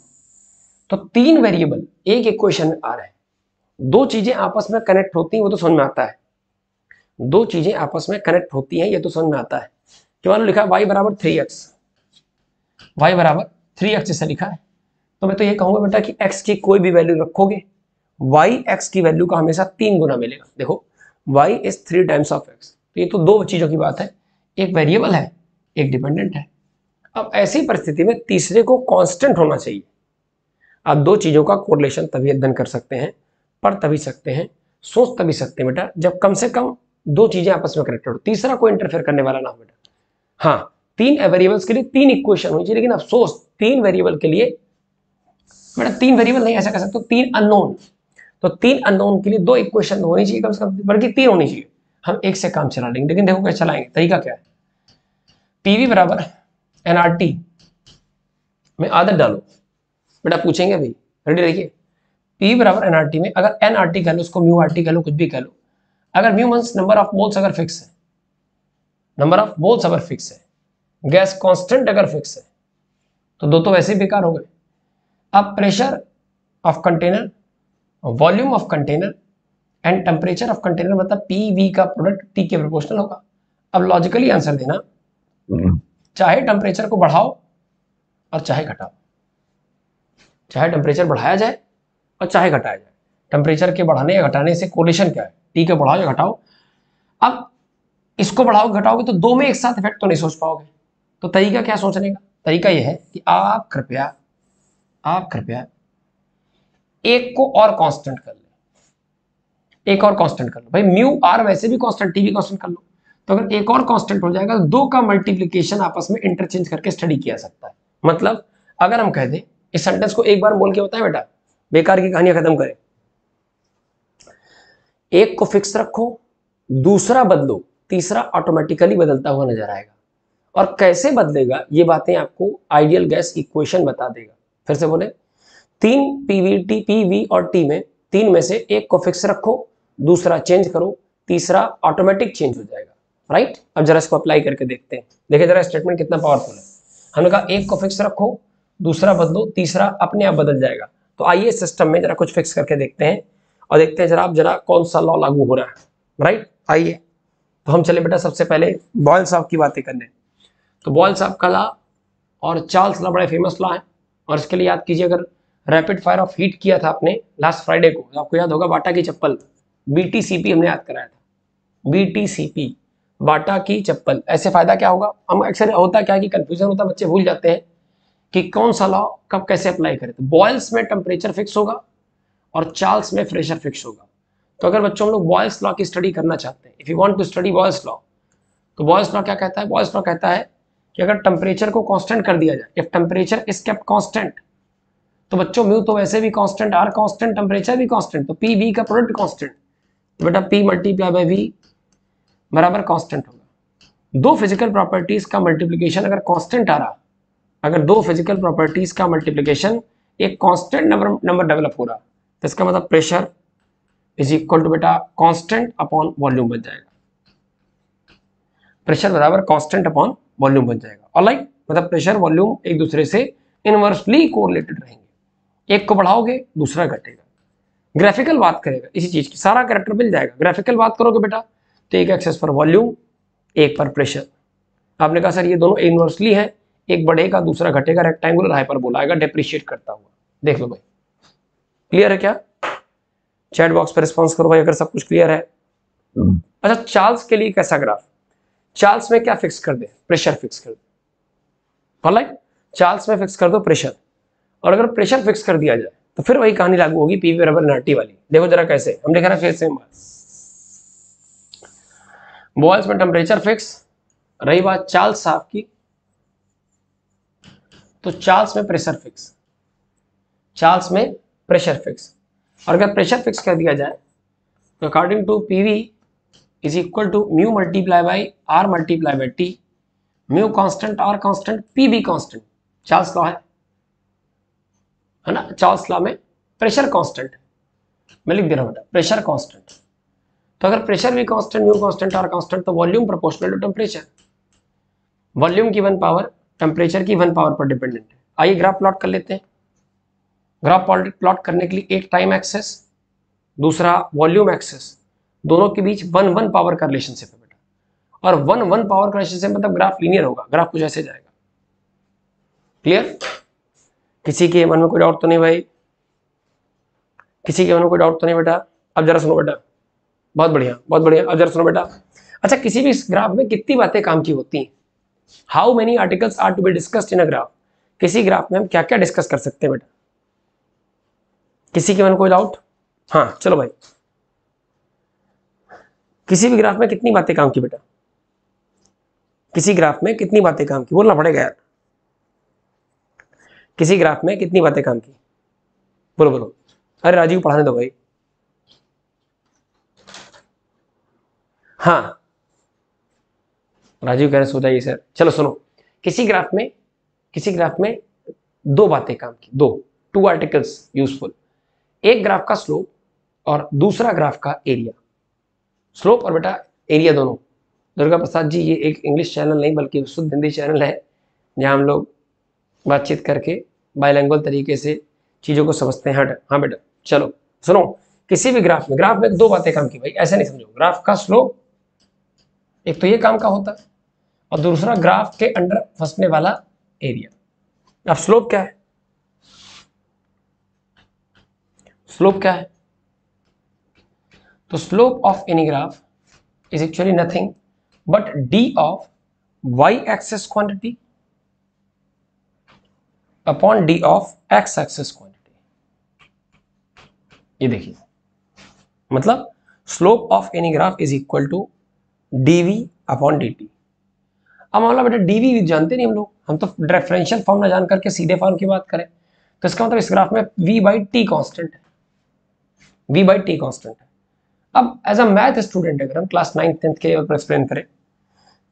[SPEAKER 1] तो तीन वेरिएबल एक इक्वेशन में आ रहे हैं दो चीजें आपस में कनेक्ट होती हैं वो तो समझ में आता है दो चीजें आपस में कनेक्ट होती हैं ये तो समझ में आता है क्यों मैंने लिखा वाई बराबर थ्री एक्स वाई बराबर थ्री एक्स जैसा लिखा है तो मैं तो ये कहूंगा बेटा कि एक्स की कोई भी वैल्यू रखोगे वाई एक्स की वैल्यू का हमेशा तीन गुना मिलेगा देखो Y is three times of x तो ये तो दो चीज़ों की बात है एक वेरिएबल है एक डिपेंडेंट है अब ऐसी परिस्थिति में तीसरे को कांस्टेंट होना चाहिए आप दो चीज़ों का कोरिलेशन तभी अध्ययन कर सकते हैं पढ़ तभी सकते हैं सोच तभी सकते हैं बेटा जब कम से कम दो चीजें आपस में कनेक्टेड हो तीसरा कोई इंटरफेयर करने वाला ना हो बेटा हाँ तीन वेरिएबल्स के लिए तीन इक्वेशन होनी चाहिए लेकिन अफसोस तीन वेरिएबल के लिए बेटा तीन वेरिएबल नहीं ऐसा कर सकते तीन अननोन तो तीन अननोन के लिए दो इक्वेशन तो होनी चाहिए कम से कम बल्कि तीन होनी चाहिए हम एक से काम चला लेंगे लेकिन देखो क्या चलाएंगे तरीका क्या है पीवी बराबर एनआरटी में आदत डालो बेटा पूछेंगे अभी रेडी रहिए पी बराबर एनआरटी में अगर एन आर टी कह लो उसको म्यू आर टी कह लो कुछ भी कह लो अगर mu means number of moles अगर फिक्स है नंबर ऑफ मोल्स अगर फिक्स है गैस कांस्टेंट अगर फिक्स है तो दो तो वैसे ही बेकार हो गए अब pressure of container volume of container and temperature of container मतलब पी वी का प्रोडक्ट टी के प्रोपोर्शनल होगा अब लॉजिकली आंसर देना हम्म। चाहे टेम्परेचर को बढ़ाओ और चाहे घटाओ चाहे टेम्परेचर बढ़ाया जाए और चाहे घटाया जाए टेम्परेचर के बढ़ाने या घटाने से कोलेशन क्या है टी के बढ़ाओ या घटाओ अब इसको बढ़ाओ घटाओगे तो दो में एक साथ इफेक्ट तो नहीं सोच पाओगे तो तरीका क्या सोचने का तरीका यह है कि आप कृपया आप कृपया एक को और कांस्टेंट कर ले एक और कांस्टेंट कर लो भाई म्यू आर वैसे भी कांस्टेंट टी भी कांस्टेंट कर लो तो अगर एक और कांस्टेंट हो जाएगा तो दो का मल्टीप्लिकेशन आपस में इंटरचेंज करके स्टडी किया सकता है मतलब अगर हम कह दें इस सेंटेंस को एक बार बोल के बताएं बेटा बेकार की कहानियां खत्म करें एक को फिक्स रखो दूसरा बदलो तीसरा ऑटोमेटिकली बदलता हुआ नजर आएगा और कैसे बदलेगा ये बातें आपको आइडियल गैस इक्वेशन बता देगा फिर से बोले तीन पीवी टी पीवी और टी में तीन में से एक को फिक्स रखो दूसरा चेंज करो तीसरा ऑटोमेटिक चेंज हो जाएगा राइट अब जरा इसको अप्लाई करके देखते हैं देखिए जरा स्टेटमेंट कितना पावरफुल है हमने कहा एक को फिक्स रखो दूसरा बदलो तीसरा अपने आप बदल जाएगा तो आइए सिस्टम में जरा कुछ फिक्स करके देखते हैं और देखते हैं जरा आप जरा कौन सा लॉ लागू हो रहा है राइट आइए तो हम चले बेटा सबसे पहले बॉयल साहब की बातें करने तो बॉयल साहब का लॉ और चार्ल्स लॉ बड़ा फेमस लॉ है और इसके लिए याद कीजिए अगर रैपिड फायर ऑफ हीट किया था आपने लास्ट फ्राइडे को तो आपको याद होगा बाटा की चप्पल बी हमने याद कराया था बी बाटा की चप्पल ऐसे फायदा क्या होगा हम अक्सर होता क्या है कि कंफ्यूजन होता है बच्चे भूल जाते हैं कि कौन सा लॉ कब कैसे अप्लाई करें तो बॉयल्स में टेम्परेचर फिक्स होगा और चार्ल्स में प्रेशर फिक्स होगा तो अगर बच्चों हम लोग बॉयल्स लॉ की स्टडी करना चाहते हैं if you want to study Boyle's law तो बॉयल्स लॉ क्या कहता है बॉयल्स लॉ कहता है कि अगर टेम्परेचर को कॉन्स्टेंट कर दिया जाए if temperature is kept constant तो बच्चों म्यू तो वैसे भी कॉन्स्टेंट आर कॉन्स्टेंट टेम्परेचर भी कॉन्स्टेंट तो पी वी का प्रोडक्ट कॉन्स्टेंट तो बेटा पी मल्टीप्लाई बाई वी बराबर कॉन्स्टेंट होगा दो फिजिकल प्रॉपर्टीज का मल्टीप्लीकेशन अगर कॉन्स्टेंट आ रहा अगर दो फिजिकल प्रॉपर्टीज का मल्टीप्लीकेशन एक कॉन्स्टेंट नंबर नंबर डेवलप हो रहा तो इसका मतलब प्रेशर इज इक्वल टू बेटा कॉन्स्टेंट अपॉन वॉल्यूम बन जाएगा प्रेशर बराबर कॉन्स्टेंट अपॉन वॉल्यूम बन जाएगा और लाइक मतलब प्रेशर वॉल्यूम एक दूसरे से इनवर्सली कोरिलेटेड रहेंगे एक को बढ़ाओगे दूसरा घटेगा ग्राफिकल बात करेगा इसी चीज की सारा करेक्टर मिल जाएगा ग्राफिकल बात करोगे बेटा तो एक एक्सेस पर वॉल्यूम एक पर प्रेशर आपने कहा सर ये दोनों इनवर्सली है एक बढ़ेगा दूसरा घटेगा रेक्टेंगुलर हाइपरबोला बोलाएगा डेप्रिशिएट करता हुआ देख लो भाई क्लियर है क्या चैट बॉक्स पर रिस्पॉन्स करो भाई अगर सब कुछ क्लियर है अच्छा चार्ल्स के लिए कैसा ग्राफ चार्ल्स में क्या फिक्स कर दे प्रेशर फिक्स कर दे चार्ल्स में फिक्स कर दो प्रेशर और अगर प्रेशर फिक्स कर दिया जाए तो फिर वही कहानी लागू होगी पीवी बराबर नर्टी वाली देखो जरा कैसे हम लिख रहे हैं फिर से बात बॉयल्स में टेम्परेचर फिक्स रही बात चार्ल्स साहब की तो चार्ल्स में प्रेशर फिक्स चार्ल्स में प्रेशर फिक्स और अगर प्रेशर फिक्स कर दिया जाए तो according to P V is equal to mu multiply by R multiply by T mu constant R constant P V constant Charles law है है ना चार्ल्स लॉ में प्रेशर कांस्टेंट मैं लिख दे रहा हूँ बेटा प्रेशर कांस्टेंट तो अगर प्रेशर भी constant mu constant R constant तो volume proportional to temperature volume की वन पावर टेम्परेचर की वन पावर पर डिपेंडेंट है आइए ग्राफ प्लॉट कर लेते हैं ग्राफ प्लॉट करने के लिए एक टाइम एक्सेस दूसरा वॉल्यूम एक्सेस दोनों के बीच वन वन पावर का रिलेशनशिप है बेटा और वन वन पावर का रिलेशनशिप मतलब ग्राफ लीनियर होगा ग्राफ कुछ ऐसे जाएगा क्लियर किसी के मन में कोई डाउट तो नहीं भाई किसी के मन में कोई डाउट तो नहीं बेटा अब जरा सुनो बेटा बहुत बढ़िया बहुत बढ़िया अब जरा सुनो बेटा अच्छा किसी भी ग्राफ में कितनी बातें काम की होती हैं how many articles are to be discussed in a graph किसी ग्राफ में हम क्या क्या डिस्कस कर सकते हैं बेटा किसी के मन कोई डाउट हाँ चलो भाई किसी भी ग्राफ में कितनी बातें काम की बेटा किसी ग्राफ में कितनी बातें काम की बोलना पड़ेगा यार किसी ग्राफ में कितनी बातें काम की बोलो बोलो अरे राजीव पढ़ाने दो भाई हाँ राजीव रहे हो जाइए सर चलो सुनो किसी ग्राफ में किसी ग्राफ में दो बातें काम की दो टू आर्टिकल्स यूजफुल एक ग्राफ का स्लोप और दूसरा ग्राफ का एरिया स्लोप और बेटा एरिया दोनों दुर्गा प्रसाद जी ये एक इंग्लिश चैनल नहीं बल्कि शुद्ध हिंदी चैनल है जहाँ हम लोग बातचीत करके बायलैंग्वल तरीके से चीज़ों को समझते हैं हाँ हाँ बेटा चलो सुनो किसी भी ग्राफ में ग्राफ में दो बातें काम की भाई ऐसा नहीं समझो ग्राफ का स्लोप एक तो ये काम का होता है और दूसरा ग्राफ के अंडर फंसने वाला एरिया अब स्लोप क्या है स्लोप क्या है तो slope of any graph is actually nothing but D of Y axis quantity upon D of x axis quantity ये देखिए मतलब slope of any graph is equal to D V upon D T अब मान लो बेटा वी जानते नहीं हम लोग हम तो रेफरेंशियल फॉर्म ना जान करके सीधे फॉर्म की बात करें तो इसका मतलब इस ग्राफ में वी बाई टी कॉन्स्टेंट है वी बाई टी कॉन्स्टेंट है अब एज अ मैथ स्टूडेंट अगर हम क्लास नाइन्थ टेंथ के ऊपर एक्सप्लेन करें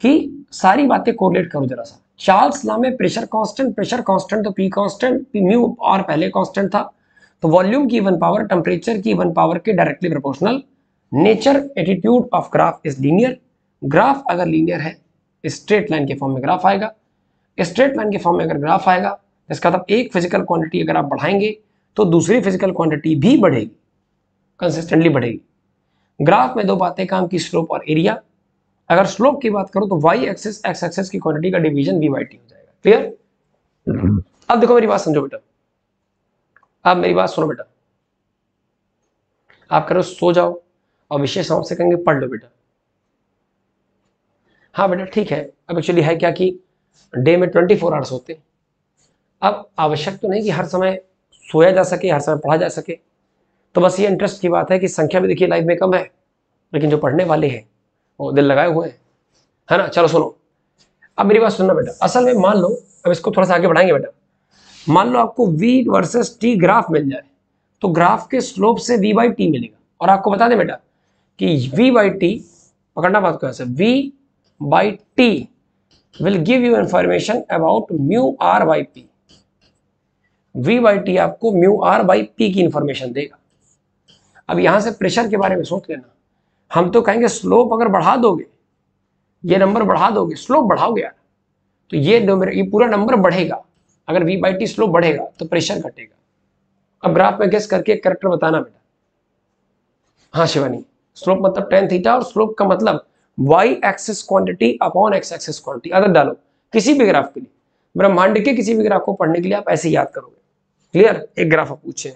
[SPEAKER 1] कि सारी बातें कोरिलेट करो जरा सा चार्ल्स लॉ में प्रेशर कांस्टेंट प्रेशर कांस्टेंट तो पी कांस्टेंट पी म्यू और पहले कांस्टेंट था तो वॉल्यूम की वन पावर टेम्परेचर की वन पावर के directly proportional nature attitude of graph is linear graph अगर लीनियर है स्ट्रेट लाइन के फॉर्म में ग्राफ आएगा स्ट्रेट लाइन के फॉर्म में अगर ग्राफ आएगा इसका मतलब एक फिजिकल क्वांटिटी अगर आप बढ़ाएंगे तो दूसरी फिजिकल क्वांटिटी भी बढ़ेगी कंसिस्टेंटली बढ़ेगी ग्राफ में दो बातें काम की स्लोप और एरिया अगर स्लोप की बात करो तो वाई एक्सेस एक्स एक्सेस की क्वांटिटी का डिवीजन वी वाई टी हो जाएगा क्लियर अब देखो मेरी बात समझो बेटा अब मेरी बात सुनो बेटा आप करो सो जाओ और विशेष नाम से कहेंगे पढ़ लो बेटा हाँ बेटा ठीक है अब एक्चुअली है क्या कि डे में ट्वेंटी फोर आवर्स होते हैं अब आवश्यक तो नहीं कि हर समय सोया जा सके हर समय पढ़ा जा सके तो बस ये इंटरेस्ट की बात है कि संख्या भी देखिए लाइफ में कम है लेकिन जो पढ़ने वाले हैं वो दिल लगाए हुए हैं है ना चलो सुनो अब मेरी बात सुनना बेटा असल में मान लो अब इसको थोड़ा सा आगे बढ़ाएंगे बेटा मान लो आपको वी वर्सेस टी ग्राफ मिल जाए तो ग्राफ के स्लोप से वी बाई टी मिलेगा और आपको बता दें बेटा कि वी बाई टी पकड़ना बात को ऐसा V by T will give you information about mu R by P V by T आपको म्यू आर बाई पी की इंफॉर्मेशन देगा अब यहां से प्रेशर के बारे में सोच लेना हम तो कहेंगे स्लोप अगर बढ़ा दोगे ये नंबर बढ़ा दोगे स्लोप बढ़ाओगे यार तो ये नंबर ये पूरा नंबर बढ़ेगा अगर वी बाई टी स्लोप बढ़ेगा तो प्रेशर घटेगा अब ग्राफ में गेस करके करेक्टर बताना बेटा हाँ शिवानी स्लोप मतलब टेन थीटा और स्लोप का मतलब Y axis quantity upon x axis quantity अगर डालो किसी भी ग्राफ के लिए ब्रह्मांड के किसी भी ग्राफ को पढ़ने के लिए आप ऐसे याद करोगे क्लियर एक ग्राफ आप पूछे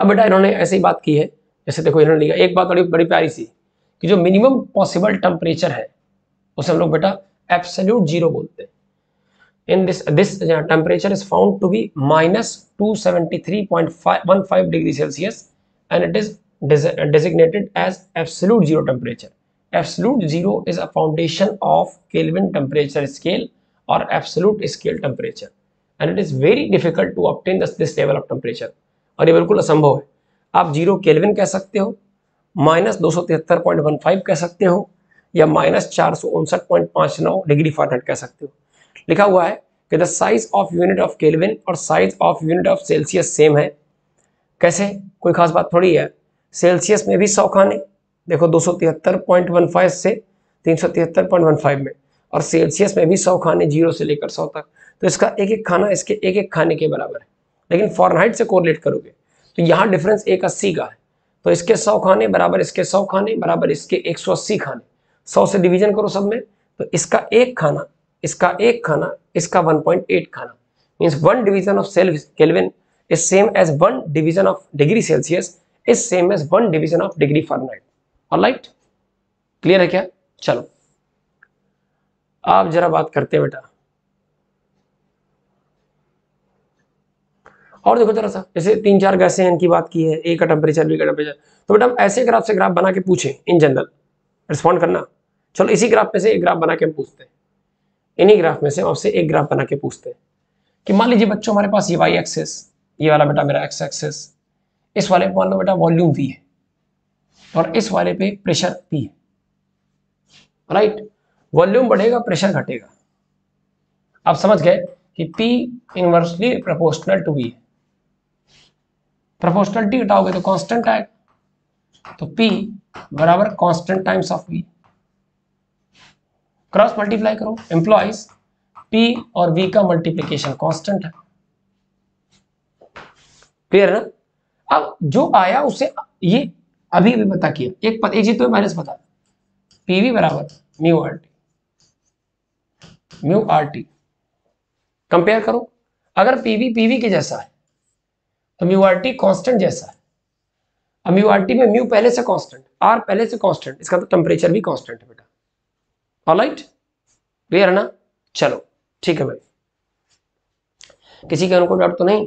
[SPEAKER 1] अब बेटा इन्होंने ऐसे ही बात की है जैसे देखो इन्होंने लिखा एक बात बड़ी बड़ी प्यारी सी कि जो मिनिमम पॉसिबल टेम्परेचर है उसे हम लोग बेटा एब्सोल्यूट जीरो बोलते हैं in this this in this this to is found to be minus 273.15 degree Celsius and it is designated as absolute zero temperature. Absolute zero is a foundation of Kelvin temperature scale or absolute scale temperature and it is very difficult to obtain this, this level of temperature और ये बिल्कुल असंभव है आप जीरो केल्विन कह सकते हो माइनस दो कह सकते हो या माइनस चार डिग्री फॉरनहाइट कह सकते हो लिखा हुआ है कि the size of unit of Kelvin और size of unit of Celsius same है कैसे कोई खास बात थोड़ी है सेल्सियस में भी सौ खाने देखो फाइव से फाइव में और सेल्सियस में भी सौ खाने जीरो से लेकर सौ तक तो इसका एक एक खाना इसके एक एक खाने के बराबर है लेकिन फॉरनहाइट से कोरिलेट करोगे तो यहाँ डिफरेंस एक अस्सी का है तो इसके सौ खाने बराबर इसके सौ खाने बराबर इसके एक सौ अस्सी खाने सौ से डिवीजन करो सब में तो इसका एक खाना इसका एक खाना इसका वन पॉइंट एट खाना means one division of cell Kelvin is same as one division of degree Celsius is is same as one division of degree Fahrenheit. Alright? Clear है क्या चलो आप जरा बात करते हैं बेटा और देखो जरा सा जैसे तीन चार गैसें इनकी बात की है ए का टेम्परेचर बी का टेम्परेचर तो बेटा ऐसे ग्राफ से ग्राफ बना के पूछे इन जनरल रिस्पॉन्ड करना चलो इसी ग्राफ में से एक ग्राफ बना के हम पूछते हैं इन्हीं ग्राफ में से हम आपसे एक ग्राफ बना के पूछते हैं कि मान लीजिए बच्चों हमारे पास ये वाई एक्सेस ये वाला बेटा मेरा एक्स एक्सेस इस वाले पे मान लो बेटा वॉल्यूम वी है और इस वाले पे प्रेशर पी है राइट वॉल्यूम बढ़ेगा प्रेशर घटेगा आप समझ गए कि P inversely proportional to V है प्रपोर्शनल टी घटाओगे तो कांस्टेंट आएगा तो पी बराबर constant times of V cross multiply करो एम्प्लॉयज पी और वी का मल्टीप्लीकेशन कांस्टेंट है क्लियर है ना अब जो आया उसे ये अभी भी पता किया एक पत, एक चीज तो माइनस पता पीवी बराबर mu R T mu R T compare करो अगर पीवी पीवी के जैसा है तो म्यू आर टी कॉन्स्टेंट जैसा है अब म्यू आर टी में म्यू पहले से कॉन्स्टेंट आर पहले से कॉन्स्टेंट इसका तो टेम्परेचर भी कॉन्स्टेंट है बेटा ऑलराइट क्लियर है ना चलो ठीक है भाई किसी के अनुकूल डाउट तो नहीं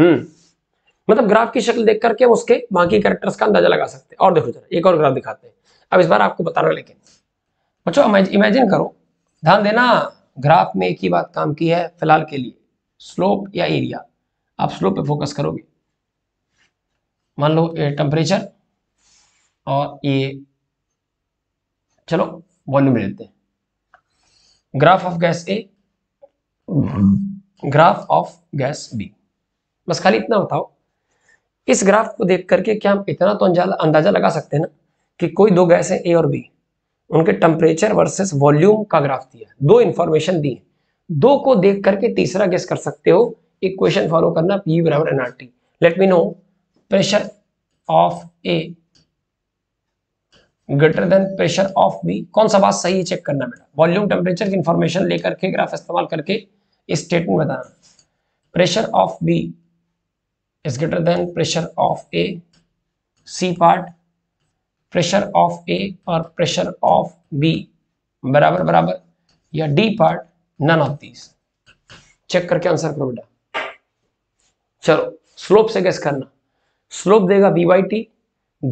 [SPEAKER 1] हम्म मतलब ग्राफ की शक्ल देख करके उसके बाकी कैरेक्टर्स का अंदाजा लगा सकते हैं और देखो जरा एक और ग्राफ दिखाते हैं अब इस बार आपको बता रहा लेकिन बच्चों इमेजिन करो ध्यान देना ग्राफ में एक ही बात काम की है फिलहाल के लिए स्लोप या एरिया आप स्लोप पे फोकस करोगे मान लो ये टेम्परेचर और ये चलो वॉल्यूम लेते हैं graph of gas A graph of gas B बस खाली इतना बताओ इस ग्राफ को देख करके क्या हम इतना तो अंदाजा लगा सकते हैं ना कि कोई दो गैस है ए और बी उनके टेम्परेचर वर्सेस वॉल्यूम का ग्राफ दिया दो इन्फॉर्मेशन दी दो को देख करके तीसरा गैस कर सकते हो एक क्वेश्चन फॉलो करना पी बराबर N R T let me know pressure of A greater than pressure of B कौन सा बात सही है चेक करना बेटा वॉल्यूम टेम्परेचर की इंफॉर्मेशन लेकर के ग्राफ इस्तेमाल करके स्टेटमेंट बताना pressure of B is greater than pressure of A. C part pressure of A और प्रेशर ऑफ बी बराबर बराबर या D part none of these check करके आंसर करो बेटा चलो स्लोप से गैस करना स्लोप देगा B by T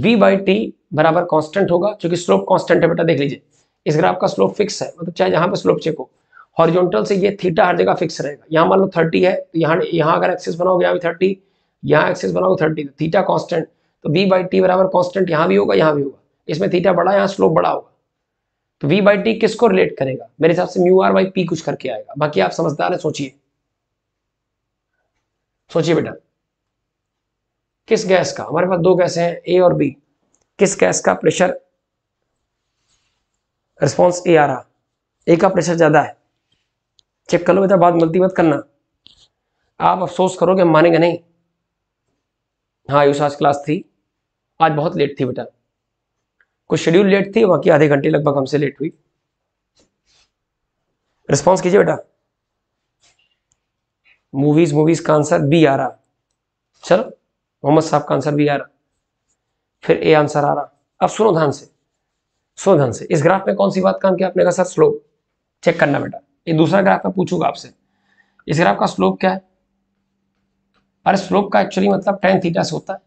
[SPEAKER 1] B by T बराबर कांस्टेंट होगा क्योंकि स्लोप कांस्टेंट है बेटा देख लीजिए इस ग्राफ का स्लोप फिक्स है मतलब चाहे जहां पर स्लोप चेक हो हॉरिजॉन्टल से ये थीटा हर जगह फिक्स रहेगा यहां मान लो थर्टी है तो यहां अगर एक्सिस बनाओगे यहां भी थर्टी यहाँ एक्सेस बनाओ थर्टी थीटा कॉन्स्टेंट तो वी बाई टी बराबर कॉन्स्टेंट यहाँ भी होगा यहाँ भी होगा इसमें थीटा बड़ा यहाँ स्लोप बड़ा होगा तो वी बाई टी किसको रिलेट करेगा मेरे हिसाब से म्यू आर बाई पी कुछ करके आएगा बाकी आप समझदार है सोचिए सोचिए बेटा किस गैस का हमारे पास दो गैसें हैं ए और बी किस गैस का प्रेशर रिस्पॉन्स ए आ रहा ए का प्रेशर ज़्यादा है चेक कर लो बेटा बात गलती मत करना आप अफसोस करोगे मानेंगे नहीं हाँ आयुष आज क्लास थी आज बहुत लेट थी बेटा कुछ शेड्यूल लेट थी बाकी आधे घंटे लगभग हमसे लेट हुई रिस्पॉन्स कीजिए बेटा मूवीज मूवीज का आंसर बी आ रहा चलो मोहम्मद साहब का आंसर बी आ रहा फिर ए आंसर आ रहा अब सुनो ध्यान से सुनो ध्यान से इस ग्राफ में कौन सी बात काम किया आपने कहा सर स्लोप चेक करना बेटा ये दूसरा ग्राफ मैं पूछूंगा आपसे इस ग्राफ का स्लोप क्या है और स्लोप का एक्चुअली मतलब टेन थीटा से होता है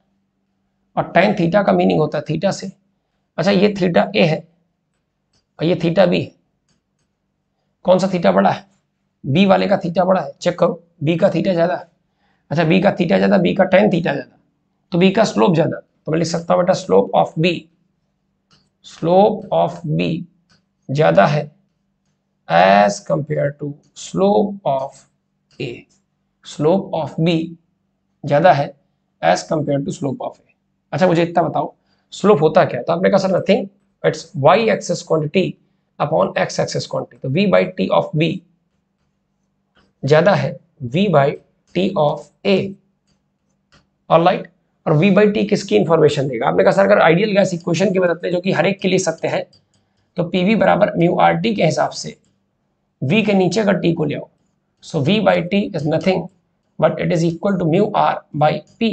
[SPEAKER 1] और टेन थीटा का मीनिंग होता है थीटा से अच्छा ये थीटा ए है और ये थीटा बी कौन सा थीटा बड़ा है बी वाले का थीटा बड़ा है चेक करो बी का थीटा ज़्यादा है अच्छा बी का थीटा ज़्यादा बी का टेन थीटा ज़्यादा तो बी का स्लोप ज़्यादा तो मैं लिख सकता हूँ बेटा slope of B slope of B ज़्यादा है as compare to slope of A slope of B ज़्यादा है as compare to slope of A अच्छा मुझे इतना बताओ स्लोप होता क्या तो आपने कहा sir nothing it's Y axis quantity upon x axis quantity तो V by T of B ज़्यादा है V by T of A और लाइट और वी बाई टी किसकी इंफॉर्मेशन देगा आपने कहा सर अगर आइडियल गैस इक्वेशन की मदद ले जो कि हर एक के लिए सत्य है तो पी वी बराबर म्यू आर टी के हिसाब से वी के नीचे अगर टी को ले आओ so V by T is nothing but it is equal to mu R by P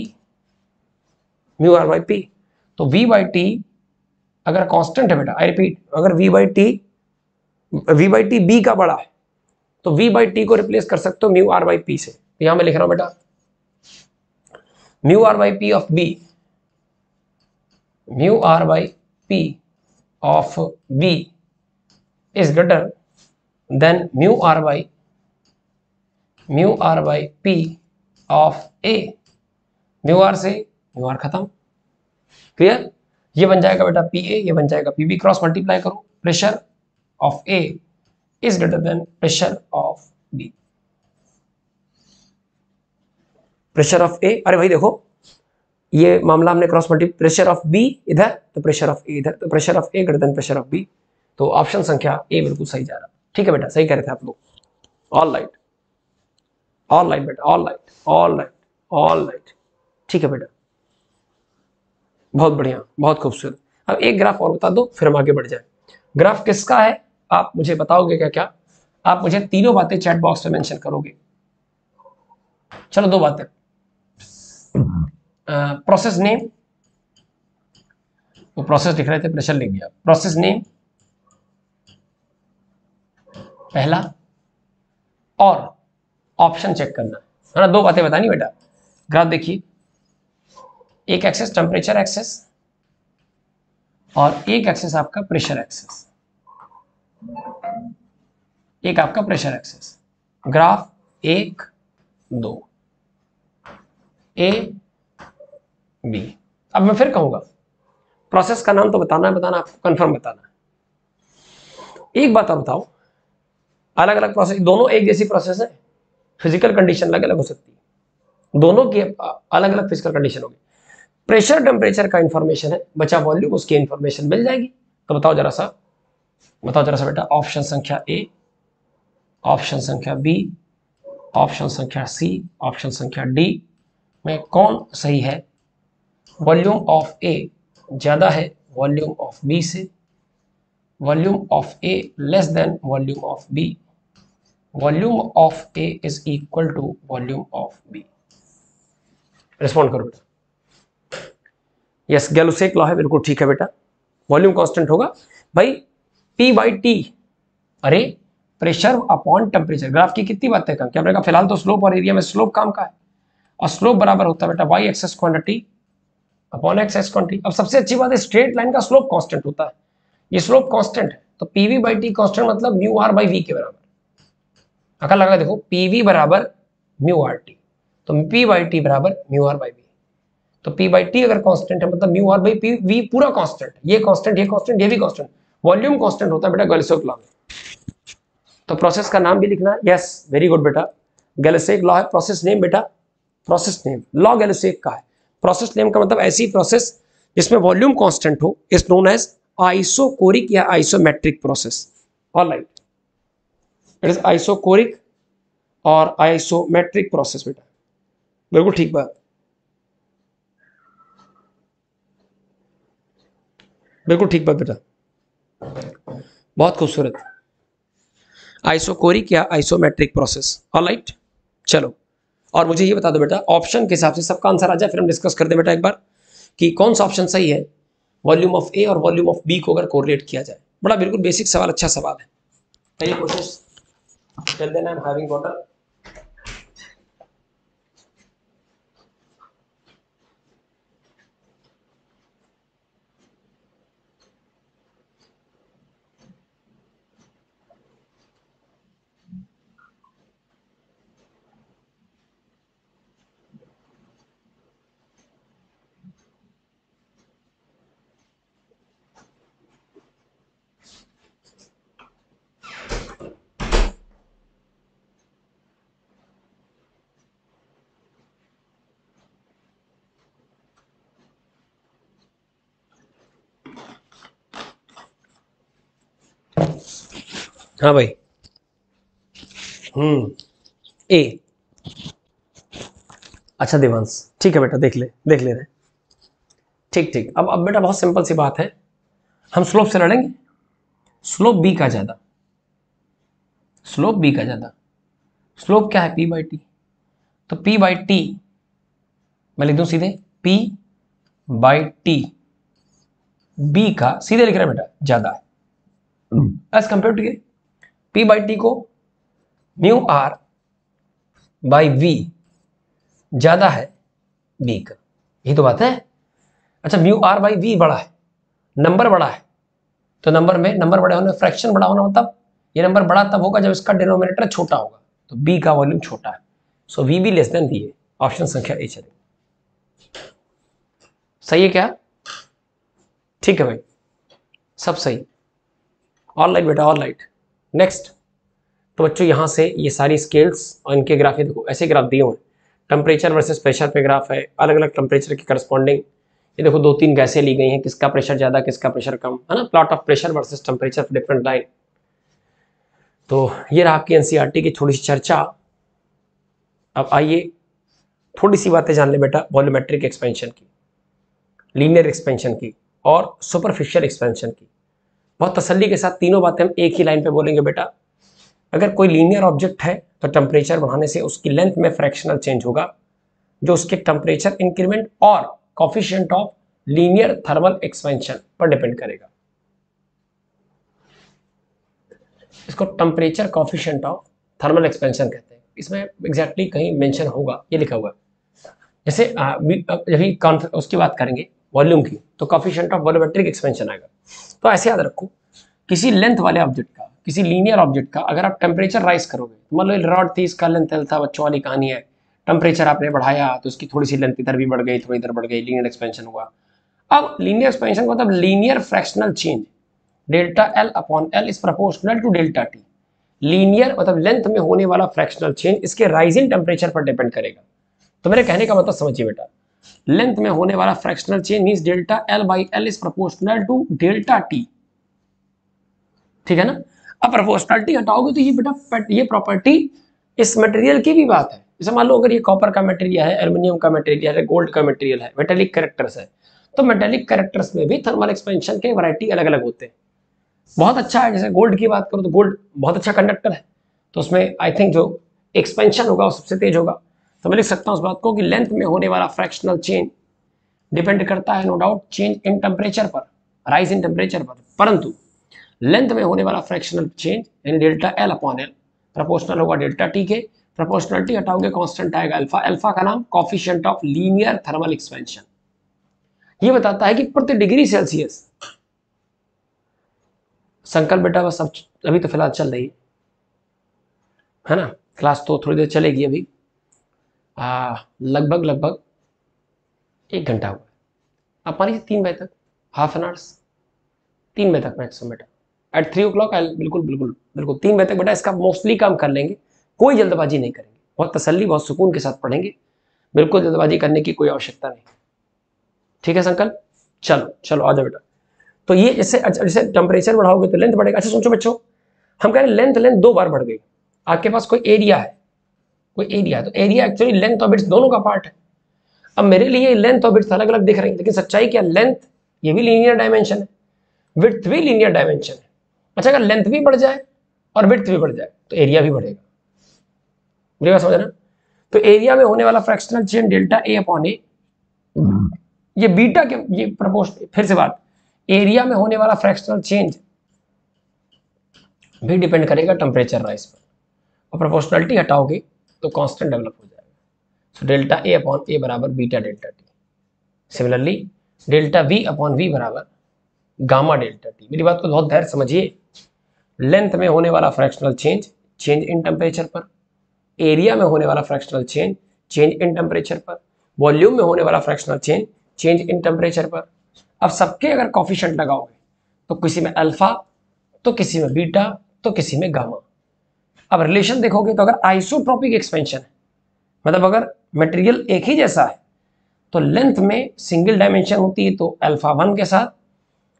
[SPEAKER 1] mu R by P तो वी बाई टी अगर कांस्टेंट है बेटा आई रिपीट अगर V by T V by T B का बड़ा है तो वी बाई टी को रिप्लेस कर सकते हो म्यू आर बाई पी से तो यहां मैं लिख रहा हूं बेटा mu R by P of B mu R by P of B is greater than mu R by mu R by P of A mu R से न्यू आर खत्म क्लियर ये बन जाएगा बेटा पी ए ये बन जाएगा पी बी क्रॉस मल्टीप्लाई करो pressure of A is greater than pressure of B pressure of A अरे भाई देखो ये मामला हमने cross multi pressure of B इधर तो प्रेशर ऑफ ए इधर तो pressure of A greater than pressure of B तो ऑप्शन संख्या ए बिल्कुल सही जा रहा ठीक है बेटा सही कह रहे थे आप लोग ऑल राइट ऑल लाइट बेटा all right all right all right ठीक है बेटा बहुत बढ़िया बहुत खूबसूरत अब एक ग्राफ और बता दो फिर हम आगे बढ़ जाए ग्राफ किसका है आप मुझे बताओगे क्या क्या आप मुझे तीनों बातें चैट बॉक्स में मेंशन करोगे चलो दो बातें प्रोसेस नेम वो प्रोसेस लिख रहे थे प्रेशर लिख दिया प्रोसेस नेम पहला और ऑप्शन चेक करना है ना दो बातें बतानी बेटा ग्राफ देखिए एक एक्सेस टेम्परेचर एक्सेस और एक एक्सेस आपका प्रेशर एक्सेस एक आपका प्रेशर एक्सेस ग्राफ एक दो ए बी अब मैं फिर कहूंगा प्रोसेस का नाम तो बताना है बताना आपको कंफर्म बताना है एक बात और बताओ अलग अलग प्रोसेस दोनों एक जैसी प्रोसेस है फिजिकल कंडीशन अलग अलग हो सकती है दोनों की अलग अलग फिजिकल कंडीशन होगी प्रेशर टेम्परेचर का इंफॉर्मेशन है बचा वॉल्यूम उसकी इंफॉर्मेशन मिल जाएगी तो बताओ जरा सा बताओ जरा सा बेटा ऑप्शन संख्या ए ऑप्शन संख्या बी ऑप्शन संख्या सी ऑप्शन संख्या डी में कौन सही है वॉल्यूम ऑफ ए ज़्यादा है वॉल्यूम ऑफ बी से volume of A less than volume of B volume of A is equal to volume of B respond करो यस गैलोसेक लॉ है बिल्कुल ठीक है बेटा वॉल्यूम कांस्टेंट होगा भाई पी बाई टी अरे प्रेशर अपॉन टेम्परेचर ग्राफ की कितनी बातें कर क्या बनेगा फिलहाल तो स्लोप और एरिया में स्लोप काम का है और स्लोप बराबर होता है बेटा Y axis quantity upon axis quantity अब सबसे अच्छी बात है स्ट्रेट लाइन का स्लोप कॉन्स्टेंट होता है ये स्लोप कॉन्स्टेंट है तो वी बाई टी कॉन्स्टेंट मतलब म्यू आर बाई वी के बराबर तो तो अगर लग रहा है देखो पी वी बराबर म्यू आर टी तो पी बाई टी बराबर म्यू आर बाई वी तो पी बाई टी अगर कांस्टेंट है मतलब mu R by P V पूरा कांस्टेंट ये कांस्टेंट ये कांस्टेंट ये भी कांस्टेंट वॉल्यूम कांस्टेंट होता है बेटा गैलेसियस लॉ में तो प्रोसेस का नाम भी लिखना यस वेरी गुड बेटा गैलेसियस लॉ है प्रोसेस नेम बेटा प्रोसेस नेम लॉ गैलेसियस का है प्रोसेस नेम का मतलब ऐसी प्रोसेस जिसमें वॉल्यूम कांस्टेंट हो इज नोन एज आइसोकोरिक या isometric process alright it is isochoric और आइसोमेट्रिक प्रोसेस बेटा बिल्कुल ठीक बात बिल्कुल ठीक बात बेटा बहुत खूबसूरत आइसोकोरिक या आइसोमेट्रिक प्रोसेस ऑल राइट चलो और मुझे ये बता दो बेटा ऑप्शन के हिसाब से सबका आंसर आ जाए फिर हम डिस्कस कर दें बेटा एक बार कि कौन सा ऑप्शन सही है वॉल्यूम ऑफ ए और वॉल्यूम ऑफ बी को अगर कोरिलेट किया जाए बड़ा बिल्कुल बेसिक सवाल अच्छा सवाल है तो question tell them i'm having water हाँ भाई हम्म ए अच्छा देवांश ठीक है बेटा देख ले देख ले रहे ठीक ठीक अब अब बेटा बहुत सिंपल सी बात है हम स्लोप से लड़ेंगे स्लोप बी का ज़्यादा स्लोप बी का ज़्यादा स्लोप क्या है पी बाई टी तो पी बाई टी मैं लिख दू सीधे पी बाई टी बी का सीधे लिख रहा है बेटा ज़्यादा है एज कंपेयर टू ये P बाई टी को म्यू आर बाई वी ज्यादा है बी का यही तो बात है अच्छा म्यू आर बाई वी बड़ा है नंबर बड़ा है तो नंबर में नंबर बड़े होने फ्रैक्शन बड़ा होना मतलब ये नंबर बड़ा तब होगा जब इसका डिनोमिनेटर छोटा होगा तो बी का वॉल्यूम छोटा है so V B less than B है ऑप्शन संख्या ए चले सही है क्या ठीक है भाई सब सही ऑल लाइट बेटा ऑल लाइट नेक्स्ट तो बच्चों यहाँ से ये सारी स्केल्स और इनके ग्राफ ये देखो ऐसे ग्राफ दिए हुए हैं टेम्परेचर वर्सेज प्रेशर पे ग्राफ है अलग अलग टेम्परेचर के करस्पॉन्डिंग ये देखो दो तीन गैसें ली गई हैं किसका प्रेशर ज़्यादा किसका प्रेशर कम है ना plot of pressure versus temperature different line तो ये रहा आपकी एनसीईआरटी e की थोड़ी सी चर्चा अब आइए थोड़ी सी बातें जान ले बेटा वॉल्यूमेट्रिक एक्सपेंशन की लीनियर एक्सपेंशन की और सुपरफिशियल एक्सपेंशन की बहुत तसल्ली के साथ तीनों बातें हम एक ही लाइन पे बोलेंगे बेटा अगर कोई लीनियर ऑब्जेक्ट है तो टेम्परेचर बढ़ाने से उसकी लेंथ में फ्रैक्शनल चेंज होगा जो उसके टेम्परेचर इंक्रीमेंट और coefficient of linear thermal expansion पर डिपेंड करेगा इसको temperature coefficient of thermal expansion कहते हैं इसमें एग्जैक्टली exactly कहीं मैंशन होगा ये लिखा हुआ है जैसे अभी उसकी बात करेंगे वॉल्यूम की तो कॉफिशेंट ऑफ वॉल्यूमेट्रिक एक्सपेंशन आएगा तो ऐसे याद रखो किसी लेंथ वाले ऑब्जेक्ट का किसी लीनियर ऑब्जेक्ट का अगर आप टेम्परेचर राइज करोगे तो मान लो रॉड थी इसका लेंथ था बच्चों वाली कहानी है टेम्परेचर आपने बढ़ाया तो उसकी थोड़ी सी लेंथ इधर भी बढ़ गई थोड़ी इधर बढ़ गई लीनियर एक्सपेंशन हुआ अब लीनियर एक्सपेंशन का मतलब linear fractional change delta L upon L is proportional to delta T linear मतलब लेंथ में होने वाला फ्रैक्शनल चेंज इसके राइजिंग टेम्परेचर पर डिपेंड करेगा तो मेरे कहने का मतलब समझिए बेटा लेंथ में होने वाला fractional change mean delta L by L is proportional to delta T ठीक है ना अब प्रपोर्शनलिटी हटाओगे तो ये बेटा ये प्रॉपर्टी इस मटेरियल की भी बात है जैसे मान लो अगर ये कॉपर का मटेरियल है एल्यूमिनियम का मटेरियल है गोल्ड का मटेरियल है मेटेलिक करेक्टर्स है तो मेटेलिक करेक्टर्स में भी थर्मल एक्सपेंशन के वैरायटी अलग अलग होते हैं बहुत अच्छा है जैसे गोल्ड की बात करो तो गोल्ड बहुत अच्छा कंडक्टर है तो उसमें आई थिंक जो एक्सपेंशन होगा वो सबसे तेज होगा तो मैं लिख सकता हूँ उस बात को कि लेंथ में होने वाला फ्रैक्शनल चेंज डिपेंड करता है no doubt change in temperature पर राइज इन टेम्परेचर पर परंतु लेंथ में होने वाला fractional change in delta L upon L proportional होगा डेल्टा टी के प्रपोर्शनलिटी हटाओगे कॉन्स्टेंट आएगा अल्फा अल्फा का नाम coefficient of linear thermal expansion ये बताता है कि प्रति डिग्री सेल्सियस संकल्प बेटा बस अभी तो फिलहाल चल रही है है ना क्लास तो थोड़ी देर चलेगी अभी लगभग लगभग एक घंटा हुआ आप मान लीजिए तीन बजे तक हाफ एन आवर्स तीन बजे तक मैक्सिमम बेटा एट थ्री ओ क्लॉक बिल्कुल बिल्कुल बिल्कुल तीन बजे तक बेटा इसका मोस्टली काम कर लेंगे कोई जल्दबाजी नहीं करेंगे बहुत तसल्ली बहुत सुकून के साथ पढ़ेंगे बिल्कुल जल्दबाजी करने की कोई आवश्यकता नहीं ठीक है संकल्प चलो चलो आ जाओ बेटा तो ये जैसे अच्छा, जैसे टेम्परेचर बढ़ाओगे तो लेंथ बढ़ेगा अच्छा सोचो बच्चों हम कह रहे हैं लेंथ लेंथ दो बार बढ़ गई आपके पास कोई एरिया है कोई एरिया तो area actually length of its दोनों का पार्ट है अब मेरे लिए लेंथ ऑफ इट्स अलग अलग दिख रही है लेकिन सच्चाई क्या लेंथ ये भी लीनियर डायमेंशन है विथ भी लीनियर डायमेंशन है अच्छा अगर लेंथ भी बढ़ जाए और विथ भी बढ़ जाए तो एरिया भी बढ़ेगा मुझे समझना तो एरिया में होने वाला fractional change delta A upon A ये बीटा के ये प्रपोर्शन फिर से बात एरिया में होने वाला फ्रैक्शनल चेंज भी डिपेंड करेगा टेम्परेचर राइज पर और प्रपोर्शनलिटी हटाओगे तो कॉन्स्टेंट डेवलप हो जाएगा so delta A upon A बराबर beta delta T similarly delta V upon V बराबर गामा डेल्टा टी मेरी बात को बहुत धैर्य समझिए लेंथ में होने वाला fractional change change in temperature पर एरिया में होने वाला fractional change change in temperature पर वॉल्यूम में होने वाला fractional change change in temperature पर अब सबके अगर कॉफिशेंट लगाओगे तो किसी में अल्फा तो किसी में बीटा तो किसी में गामा अब रिलेशन देखोगे तो अगर आइसोट्रॉपिक एक्सपेंशन है मतलब अगर मटेरियल एक ही जैसा है तो लेंथ में सिंगल डायमेंशन होती है तो अल्फा वन के साथ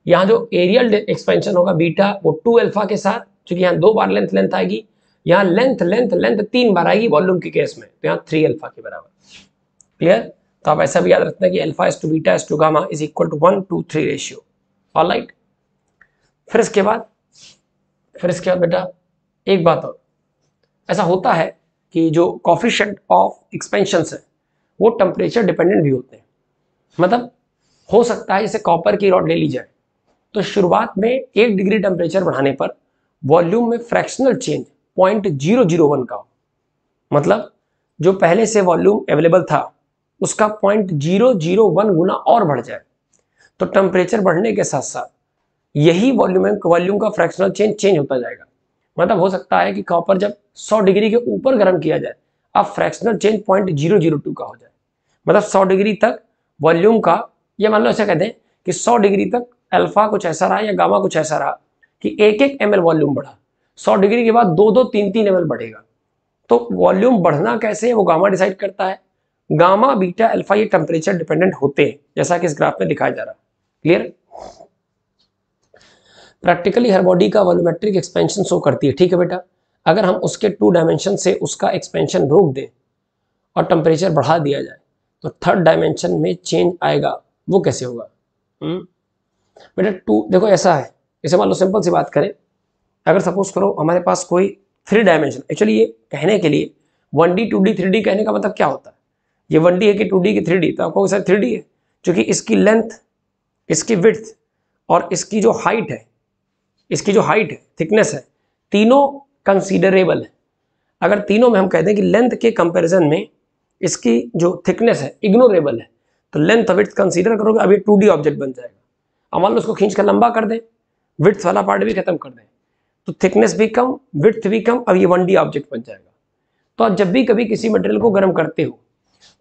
[SPEAKER 1] यहाँ जो एरियल एक्सपेंशन होगा बीटा वो टू अल्फा के साथ क्योंकि यहाँ दो बार लेंथ लेंथ आएगी यहाँ लेंथ लेंथ लेंथ तीन बार आएगी वॉल्यूम के केस में तो यहाँ थ्री अल्फा के बराबर क्लियर तो आप ऐसा भी याद रखते हैं कि alpha is to beta is to gamma is equal to one two three ratio all right फिर इसके बाद फिर इसके बाद बेटा एक बात और ऐसा होता है कि जो कॉफिशेंट ऑफ एक्सपेंशन है वो टेम्परेचर डिपेंडेंट भी होते हैं मतलब हो सकता है जैसे कॉपर की रॉड ले ली जाए तो शुरुआत में एक डिग्री टेम्परेचर बढ़ाने पर वॉल्यूम में fractional change point zero zero one का हो मतलब जो पहले से वॉल्यूम अवेलेबल था उसका पॉइंट जीरो जीरो वन गुना और बढ़ जाए तो टेम्परेचर बढ़ने के साथ साथ यही वॉल्यूम वॉल्यूम का फ्रैक्शनल चेंज चेंज होता जाएगा मतलब हो सकता है कि कॉपर जब 100 डिग्री के ऊपर गर्म किया जाए अब fractional change point zero zero two का हो जाए मतलब 100 डिग्री तक वॉल्यूम का ये मान लो ऐसा कहते हैं कि 100 डिग्री तक अल्फा कुछ ऐसा रहा या गामा कुछ ऐसा रहा कि एक एक एम वॉल्यूम बढ़ा सौ डिग्री के बाद दो दो तीन तीन एम बढ़ेगा तो वॉल्यूम बढ़ना कैसे है वो गामा डिसाइड करता है गामा बीटा अल्फा ये टेम्परेचर डिपेंडेंट होते हैं जैसा कि इस ग्राफ में दिखाया जा रहा है क्लियर प्रैक्टिकली हर बॉडी का वॉल्यूमेट्रिक एक्सपेंशन शो करती है ठीक है बेटा अगर हम उसके टू डायमेंशन से उसका एक्सपेंशन रोक दें और टेम्परेचर बढ़ा दिया जाए तो थर्ड डायमेंशन में चेंज आएगा वो कैसे होगा हम्म? बेटा टू देखो ऐसा है जैसे मान लो सिंपल सी बात करें अगर सपोज करो हमारे पास कोई थ्री डायमेंशन एक्चुअली ये कहने के लिए one D two D three D कहने का मतलब क्या होता है ये वन डी है कि टू डी की थ्री डी तो आपको सर थ्री डी है क्योंकि इसकी लेंथ इसकी विथ और इसकी जो हाइट है इसकी जो हाइट थिकनेस है तीनों कंसीडरेबल है अगर तीनों में हम कह दें कि लेंथ के कंपैरिजन में इसकी जो थिकनेस है इग्नोरेबल है तो लेंथ विथ कंसीडर करोगे अभी टू टू ऑब्जेक्ट बन जाएगा अब मान लो उसको खींच कर लंबा कर दें विथ वाला पार्ट भी खत्म कर दें तो थिकनेस भी कम विथ भी कम अब ये वन ऑब्जेक्ट बन जाएगा तो आप जब भी कभी किसी मटेरियल को गर्म करते हो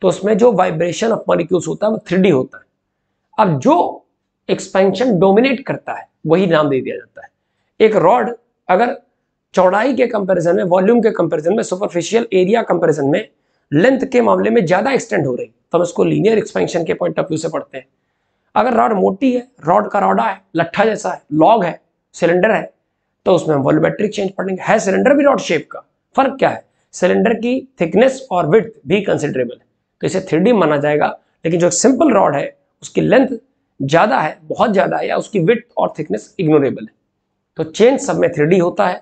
[SPEAKER 1] तो उसमें जो वाइब्रेशन ऑफ मॉलिक्यूल्स होता है वो थ्री होता है अब जो एक्सपेंशन डोमिनेट करता है वही नाम दे दिया जाता है एक रॉड अगर चौड़ाई के कंपैरिजन में वॉल्यूम के कंपैरिजन में सुपरफिशियल एरिया कंपैरिजन में लेंथ के मामले में ज़्यादा एक्सटेंड हो रही तो हम इसको लीनियर एक्सपेंशन के पॉइंट ऑफ व्यू से पढ़ते हैं अगर रॉड मोटी है रॉड का रॉडा है लट्ठा जैसा है लॉग है सिलेंडर है तो उसमें हम वॉल्यूमेट्रिक चेंज पढ़ेंगे है सिलेंडर भी रॉड शेप का फर्क क्या है सिलेंडर की थिकनेस और विथ भी कंसिडरेबल है तो इसे थ्री माना जाएगा लेकिन जो सिंपल रॉड है उसकी लेंथ ज़्यादा है बहुत ज़्यादा है या उसकी विथ और थिकनेस इग्नोरेबल है तो चेन सब में थ्री होता है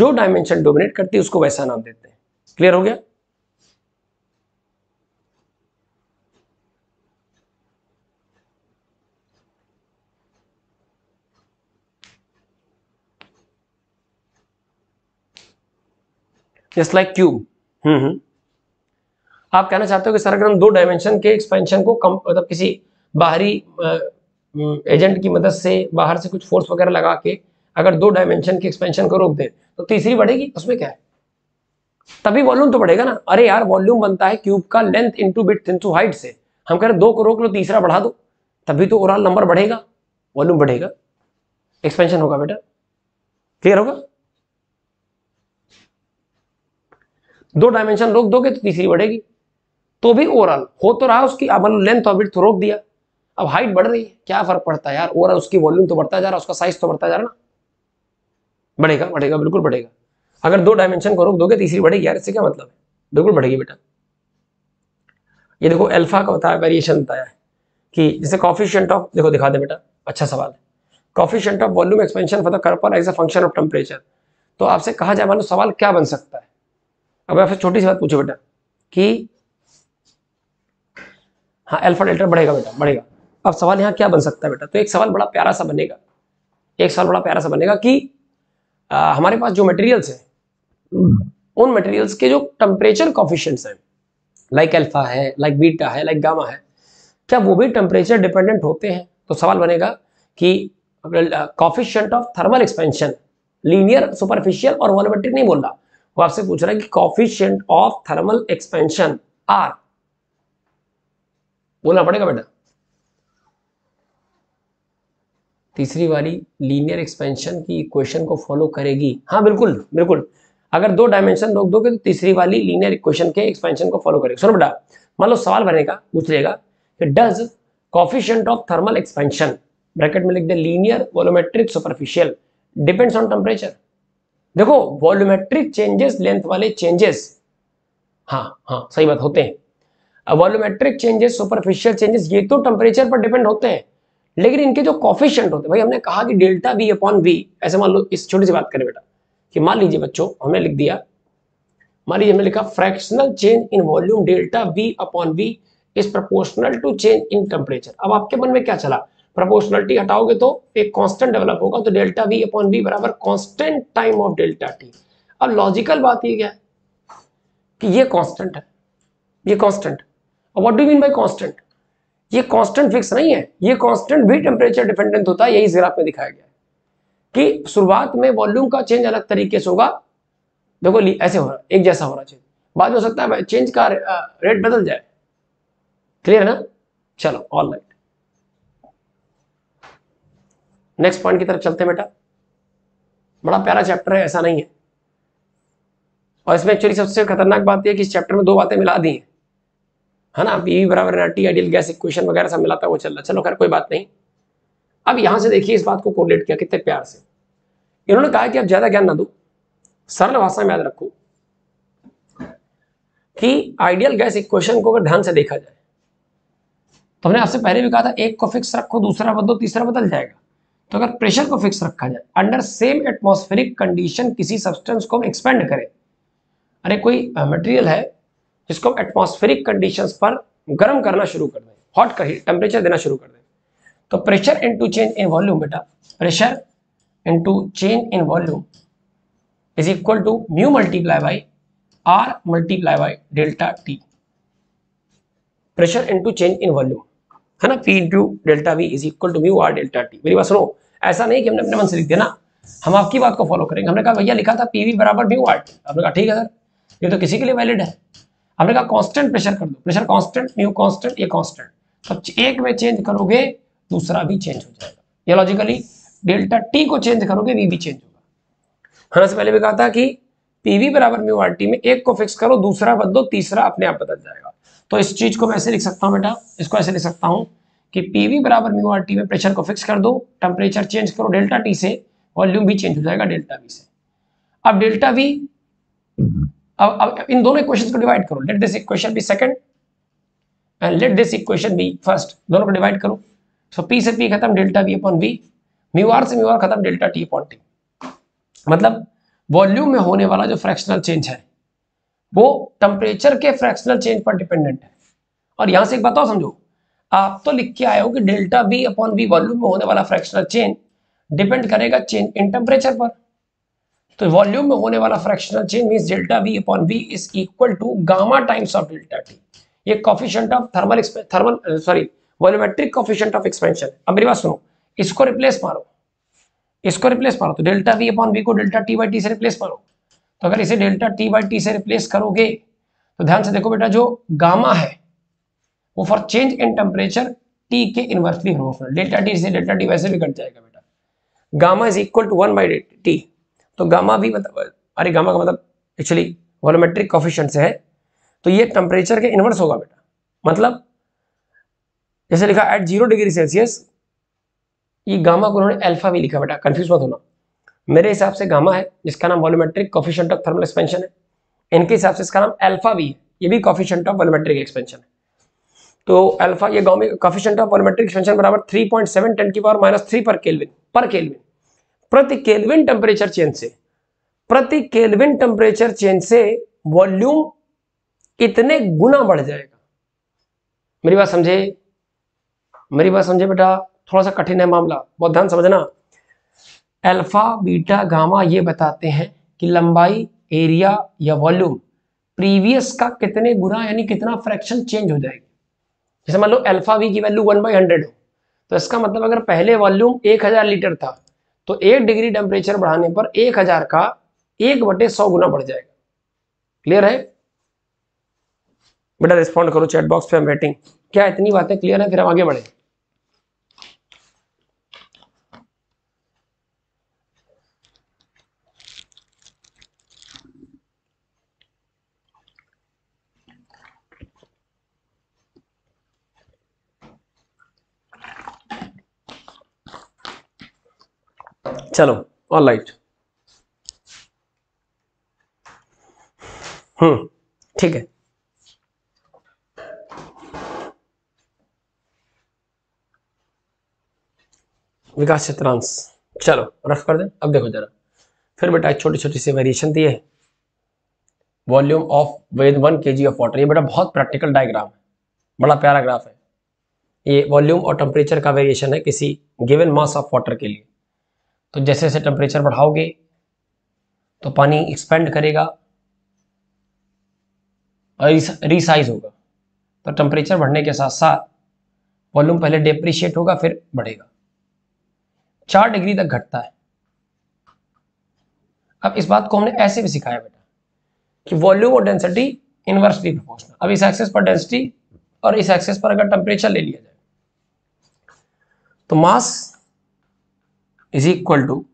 [SPEAKER 1] जो डायमेंशन डोमिनेट करती है उसको वैसा नाम देते हैं क्लियर हो गया just like cube hmm hmm आप कहना चाहते हो कि सर अगर हम दो डायमेंशन के एक्सपेंशन को कम मतलब किसी बाहरी एजेंट की मदद से बाहर से कुछ फोर्स वगैरह लगा के अगर दो डायमेंशन की एक्सपेंशन को रोक दे तो तीसरी बढ़ेगी उसमें क्या है तभी वॉल्यूम तो बढ़ेगा ना अरे यार वॉल्यूम बनता है क्यूब का length into bit into height से हम कह रहे दो को रोक लो तीसरा बढ़ा दो तभी तो ओवरऑल नंबर बढ़ेगा वॉल्यूम बढ़ेगा एक्सपेंशन होगा बेटा क्लियर होगा दो डायमेंशन रोक दोगे तो तीसरी बढ़ेगी तो भी ओवरऑल हो तो रहा उसकी अब लेंथ और तो रोक दिया अब हाइट बढ़ रही है क्या फर्क पड़ता है यार ओवरऑल उसकी वॉल्यूम तो बढ़ता जा रहा है उसका साइज तो बढ़ता जा रहा है ना बढ़ेगा बढ़ेगा बिल्कुल बढ़ेगा अगर दो डायमेंशन को रोक दोगे तीसरी बढ़ेगी यार इससे क्या मतलब है बिल्कुल बढ़ेगी बेटा ये देखो अल्फा का बताया वेरिएशन बताया कि जैसे कॉफिशियंट ऑफ देखो दिखा दे बेटा अच्छा सवाल है coefficient of volume expansion for the copper as a function of temperature तो आपसे कहा जाए मानो सवाल क्या बन सकता है अब आपसे छोटी सी बात पूछो बेटा कि हाँ एल्फा डेल्टा बढ़ेगा बेटा बढ़ेगा अब सवाल यहाँ क्या बन सकता है बेटा तो एक सवाल बड़ा प्यारा सा बनेगा एक सवाल बड़ा प्यारा सा बनेगा कि आ, हमारे पास जो मटेरियल्स है हम्म। उन मटेरियल्स के जो टेम्परेचर कॉफिशेंट्स हैं लाइक एल्फा है लाइक बीटा है लाइक गामा है क्या वो भी टेम्परेचर डिपेंडेंट होते हैं तो सवाल बनेगा कि coefficient of thermal expansion linear superficial और वॉलोमेट्रिक नहीं बोल रहा वो आपसे पूछ रहा है कि coefficient of thermal expansion are बोलना पड़ेगा बेटा तीसरी वाली लीनियर एक्सपेंशन की इक्वेशन को फॉलो करेगी हाँ बिल्कुल बिल्कुल अगर दो डायमेंशन रोक दोगे तो तीसरी वाली लीनियर इक्वेशन के एक्सपेंशन को फॉलो करेगी सुनो बेटा मान लो सवाल बनेगा पूछ लेगा कि does coefficient of thermal expansion bracket में लिख दे linear volumetric superficial depends on temperature देखो वॉल्यूमेट्रिक चेंजेस लेंथ वाले चेंजेस हाँ हाँ सही बात होते हैं वॉल्यूमेट्रिक चेंजेस सुपरफिशियल चेंजेस ये तो टेम्परेचर पर डिपेंड होते हैं लेकिन इनके जो कॉफिशियंट होते भाई हमने कहा कि डेल्टा वी अपॉन वी ऐसे मान लो इस छोटी सी बात करें बेटा कि मान लीजिए बच्चों हमने लिख दिया मान लीजिए हमने लिखा fractional change in volume delta V upon V is proportional to change in temperature अब आपके मन में क्या चला प्रपोर्शनलिटी हटाओगे तो एक कॉन्स्टेंट डेवलप होगा तो डेल्टा वी अपॉन वी बराबर constant time of delta T अब लॉजिकल बात यह क्या है कि ये कॉन्स्टेंट है ये constant what do mean by constant ये कांस्टेंट फिक्स नहीं है ये कांस्टेंट भी टेम्परेचर डिपेंडेंट होता है यही इस ग्राफ में दिखाया गया है कि शुरुआत में वॉल्यूम का चेंज अलग तरीके से होगा देखो ऐसे हो रहा एक जैसा हो रहा चेंज बाद में हो सकता है चेंज का रेट बदल जाए क्लियर है ना चलो ऑल राइट नेक्स्ट पॉइंट की तरफ चलते बेटा बड़ा प्यारा चैप्टर है ऐसा नहीं है और इसमें एक्चुअली सबसे खतरनाक बात यह कि इस चैप्टर में दो बातें मिला दी हैं है ना पी बराबर N T ideal gas equation वगैरह सब मिला था वो चल रहा चलो खैर कोई बात नहीं अब यहां से देखिए इस बात को कोरिलेट किया कितने प्यार से इन्होंने कहा कि अब ज़्यादा ज्ञान ना दो सरल भाषा में याद रखो कि आइडियल गैस इक्वेशन को अगर ध्यान से देखा जाए तो हमने आपसे पहले भी कहा था एक को फिक्स रखो दूसरा बदलो तीसरा बदल जाएगा तो अगर प्रेशर को फिक्स रखा जाए अंडर सेम एटमॉस्फेरिक कंडीशन किसी सब्सटेंस को हम एक्सपेंड करें अरे कोई मटेरियल है जिसको हम एटमोस्फेरिक कंडीशन पर गर्म करना शुरू कर दें हॉट कर टेम्परेचर देना शुरू कर दें तो pressure into change in volume बेटा pressure into change in volume is equal to mu multiply by R multiply by delta T pressure into change in volume है ना P into delta V is equal to mu R delta T मेरी बात सुनो ऐसा नहीं कि हमने अपने मन से लिख दिया ना हम आपकी बात को फॉलो करेंगे हमने कहा भैया लिखा था पी वी बराबर म्यू आर टी आपने कहा ठीक है सर ये तो किसी के लिए वैलिड है हमने कहा कांस्टेंट प्रेशर कर दो प्रेशर कांस्टेंट न्यू कांस्टेंट ये कांस्टेंट तो एक में चेंज करोगे दूसरा भी चेंज हो जाएगा ये लॉजिकली डेल्टा टी को चेंज करोगे वी भी चेंज होगा हमने से पहले भी कहा था कि पीवी बराबर म्यू आर टी में एक को फिक्स करो दूसरा बदलो तीसरा अपने आप बदल जाएगा तो इस चीज को मैं ऐसे लिख सकता हूँ बेटा इसको ऐसे लिख सकता हूँ कि पीवी बराबर म्यू आर टी में प्रेशर को फिक्स कर दो टेम्परेचर चेंज करो डेल्टा टी से वॉल्यूम भी चेंज हो जाएगा डेल्टा वी से अब डेल्टा हम्म। वी अब अब इन दोनों इक्वेशन को डिवाइड करो let this equation be second and let this equation be first दोनों को डिवाइड करो सो पी से पी खत्म delta V upon V mu R से म्यू आर खत्म डेल्टा टी अपॉन टी मतलब वॉल्यूम में होने वाला जो फ्रैक्शनल चेंज है वो टेम्परेचर के फ्रैक्शनल चेंज पर डिपेंडेंट है और यहां से एक बताओ समझो आप तो लिख के आए हो कि delta V upon V volume में होने वाला फ्रैक्शनल चेंज डिपेंड करेगा चेंज इन टेम्परेचर पर तो वॉल्यूम में होने वाला fractional change mean delta V upon V is equal to gamma times of delta T ये coefficient of thermal thermal sorry volumetric coefficient of expansion अब मेरी बात सुनो इसको रिप्लेस मारो इसको रिप्लेस मारो तो डेल्टा वी अपॉन वी को डेल्टा टी बाई टी से रिप्लेस मारो तो अगर इसे डेल्टा टी बाई टी से रिप्लेस करोगे तो ध्यान से देखो बेटा जो गामा है वो for change in temperature T के इनवर्सली प्रोपोर्शनल डेल्टा टी से डेल्टा टी वैसे भी कट जाएगा बेटा gamma is equal to one by T तो गामा भी मतलब अरे गामा का मतलब एक्चुअली वॉलोमेट्रिक कॉफिशन से है तो ये टेम्परेचर के इन्वर्स होगा बेटा मतलब जैसे लिखा एट जीरो डिग्री सेल्सियस ये गामा को उन्होंने अल्फा भी लिखा बेटा कन्फ्यूज मत होना मेरे हिसाब से गामा है जिसका नाम volumetric coefficient of thermal expansion है इनके हिसाब से इसका नाम एल्फा भी है ये भी कॉफिशेंट ऑफ वॉलोमेट्रिक एक्सपेंशन है तो अल्फा ये gamma coefficient of volumetric expansion बराबर थ्री पॉइंट सेवन टेन की पावर माइनस थ्री पर केल्विन पर केल्विन प्रति केल्विन टेम्परेचर चेंज से प्रति केल्विन टेम्परेचर चेंज से वॉल्यूम इतने गुना बढ़ जाएगा मेरी बात समझे मेरी बात समझे बेटा थोड़ा सा कठिन है मामला बहुत ध्यान समझना अल्फा बीटा गामा ये बताते हैं कि लंबाई एरिया या वॉल्यूम प्रीवियस का कितने गुना यानी कितना फ्रैक्शन चेंज हो जाएगी जैसे मान लो अल्फा वी की वैल्यू वन बाई हंड्रेड हो तो इसका मतलब अगर पहले वॉल्यूम एक हजार लीटर था तो एक डिग्री टेम्परेचर बढ़ाने पर एक हजार का एक बटे सौ गुना बढ़ जाएगा क्लियर है बेटा रिस्पॉन्ड करो चैट बॉक्स पे हम वेटिंग क्या इतनी बातें क्लियर है फिर हम आगे बढ़े चलो ऑल राइट हम्म ठीक है विकास चित्रांश चलो रफ कर दे अब देखो जरा फिर बेटा छोटी छोटी सी वेरिएशन दिए वॉल्यूम ऑफ वेद one K G of water ये बेटा बहुत प्रैक्टिकल डायग्राम है बड़ा प्यारा ग्राफ है ये वॉल्यूम और टेम्परेचर का वेरिएशन है किसी गिवन मास ऑफ वाटर के लिए तो जैसे जैसे टेम्परेचर बढ़ाओगे तो पानी एक्सपेंड करेगा और रिसाइज होगा तो टेम्परेचर बढ़ने के साथ साथ वॉल्यूम पहले डिप्रिशिएट होगा फिर बढ़ेगा चार डिग्री तक घटता है अब इस बात को हमने ऐसे भी सिखाया बेटा कि वॉल्यूम और डेंसिटी इनवर्सली प्रोपोर्शनल अब इस एक्सेस पर डेंसिटी और इस एक्सेस पर अगर टेम्परेचर ले लिया जाए तो mass is equal to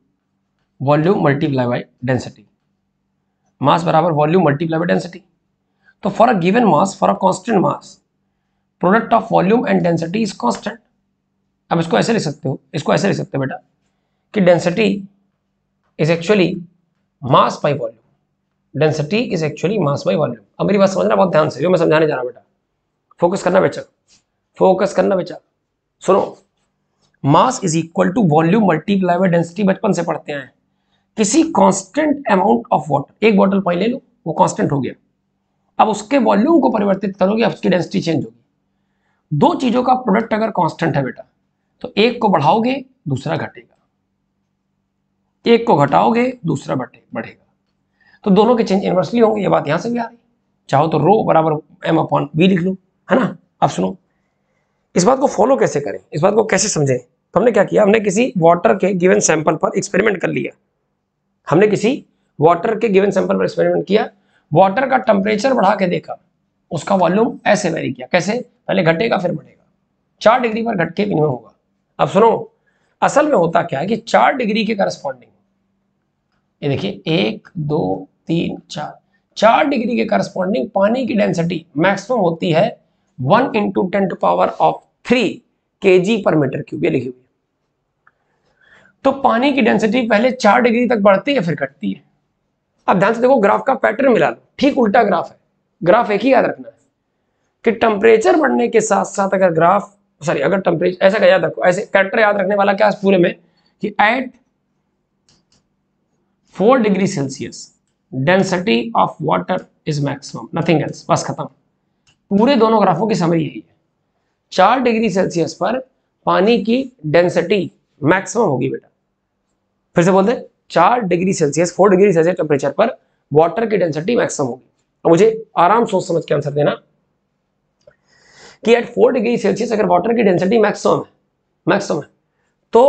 [SPEAKER 1] volume multiply by density mass बराबर वॉल्यूम मल्टीप्लाई बाई डेंसिटी तो for a given mass for a constant mass product of volume and density is constant अब इसको ऐसे लिख सकते हो इसको ऐसे लिख सकते हो बेटा कि density is actually mass by volume density is actually mass by volume अब मेरी बात समझना बहुत ध्यान से जो मैं समझाने जा रहा हूँ बेटा फोकस करना बेचा फोकस करना बेचा सुनो mass is equal to volume multiply by density बचपन से पढ़ते हैं किसी कांस्टेंट अमाउंट ऑफ वाटर एक बॉटल पानी ले लो वो कांस्टेंट हो गया अब उसके वॉल्यूम को परिवर्तित करोगे अब उसकी डेंसिटी चेंज होगी दो चीज़ों का प्रोडक्ट अगर कांस्टेंट है बेटा तो एक को बढ़ाओगे दूसरा घटेगा एक को घटाओगे दूसरा बटे बढ़ेगा तो दोनों के चेंज इन्वर्सली होंगे ये बात यहां से भी आ रही चाहो तो रो बराबर एम अपॉन बी लिख लो है ना अब सुनो इस बात को फॉलो कैसे करें इस बात को कैसे समझें तो हमने क्या किया हमने किसी वाटर के गिवन सैंपल पर एक्सपेरिमेंट कर लिया हमने किसी वाटर के गिवन सैंपल पर एक्सपेरिमेंट किया वाटर का टेम्परेचर बढ़ा के देखा उसका वॉल्यूम ऐसे वेरी किया कैसे पहले घटेगा फिर बढ़ेगा चार डिग्री पर घटके के मिनिमम होगा अब सुनो असल में होता क्या है कि चार डिग्री के करस्पॉन्डिंग ये देखिए एक दो तीन चार चार डिग्री के करस्पॉन्डिंग पानी की डेंसिटी मैक्सिमम होती है one into ten to power of three K G per metre cube ये लिखी हुई है तो पानी की डेंसिटी पहले चार डिग्री तक बढ़ती है फिर घटती है अब ध्यान से देखो ग्राफ का पैटर्न मिला लो ठीक उल्टा ग्राफ है ग्राफ एक ही याद रखना है कि टेम्परेचर बढ़ने के साथ साथ अगर ग्राफ सॉरी अगर टेम्परेचर ऐसा याद रखो ऐसे कैरेक्टर याद रखने वाला क्या पूरे में कि at four degree Celsius density of water is maximum nothing else बस खत्म पूरे दोनों ग्राफों की समरी यही है चार डिग्री सेल्सियस पर पानी की डेंसिटी मैक्सिमम होगी बेटा फिर से बोलते चार degree Celsius four degree Celsius temperature पर वाटर की डेंसिटी मैक्सिमम होगी मुझे आराम सोच समझ के आंसर देना कि एट फोर डिग्री सेल्सियस अगर वाटर की डेंसिटी मैक्सिमम है मैक्सिमम है तो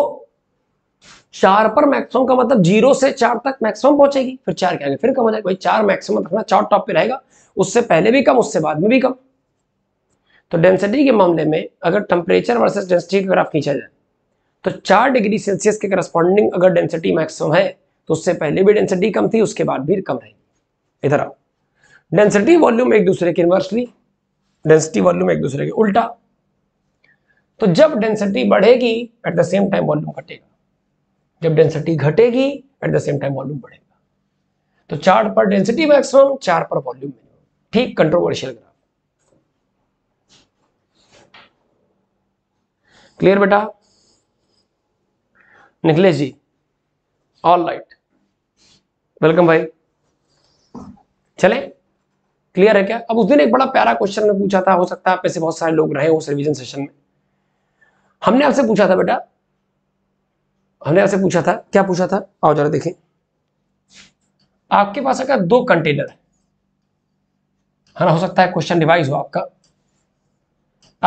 [SPEAKER 1] चार पर मैक्सिमम का मतलब जीरो से चार तक मैक्सिमम पहुंचेगी फिर चार के आगे फिर कम हो जाएगा भाई चार मैक्सिमम रखना चार टॉप पे रहेगा उससे पहले भी कम उससे बाद में भी कम तो डेंसिटी के मामले में अगर टेम्परेचर वर्सेस डेंसिटी का ग्राफ खींचा जाए तो चार डिग्री सेल्सियस के करस्पॉन्डिंग अगर डेंसिटी मैक्सिमम है तो उससे पहले भी डेंसिटी कम थी उसके बाद भी कम रहेगी इधर आओ डेंसिटी वॉल्यूम एक दूसरे के इन्वर्सली डेंसिटी वॉल्यूम एक दूसरे के उल्टा तो जब डेंसिटी बढ़ेगी at the same time volume घटेगा जब डेंसिटी घटेगी at the same time volume बढ़ेगा तो चार पर डेंसिटी मैक्सिमम चार पर वॉल्यूम मिनिमम ठीक कंट्रोवर्शियल ग्राफ क्लियर बेटा Nikhilesh ji all right welcome भाई चले क्लियर है क्या अब उस दिन एक बड़ा प्यारा क्वेश्चन में पूछा था हो सकता है आप बहुत सारे लोग रहे उस रिविजन सेशन में हमने आपसे पूछा था बेटा हमने आपसे पूछा था क्या पूछा था आओ जरा देखें आपके पास अगर दो कंटेनर है हो सकता है क्वेश्चन रिवाइज हो आपका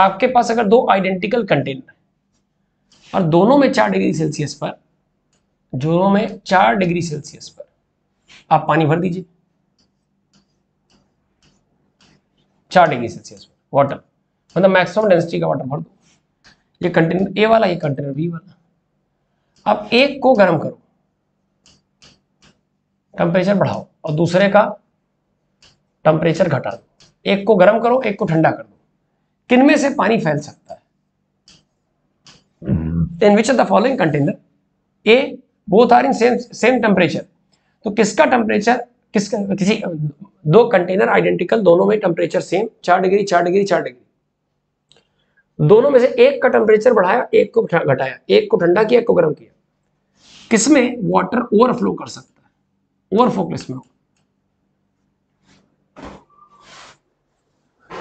[SPEAKER 1] आपके पास अगर दो आइडेंटिकल कंटेनर और दोनों में चार डिग्री सेल्सियस पर दोनों में चार डिग्री सेल्सियस पर आप पानी भर दीजिए चार डिग्री सेल्सियस पर वाटर मतलब मैक्सिमम डेंसिटी का वाटर भर दो ये कंटेनर ए वाला ये कंटेनर बी वाला अब एक को गर्म करो टेम्परेचर बढ़ाओ और दूसरे का टेम्परेचर घटा दो एक को गर्म करो एक को ठंडा कर दो किनमें से पानी फैल सकता है then which of the following contain the A both are in same same temperature तो किसका टेम्परेचर किसका किसी दो कंटेनर आइडेंटिकल दोनों में टेम्परेचर सेम चार डिग्री चार डिग्री चार डिग्री दोनों में से एक का टेम्परेचर बढ़ाया एक को घटाया एक को ठंडा किया एक को गर्म किया किसमें वाटर ओवरफ्लो कर सकता है ओवरफ्लो किसमें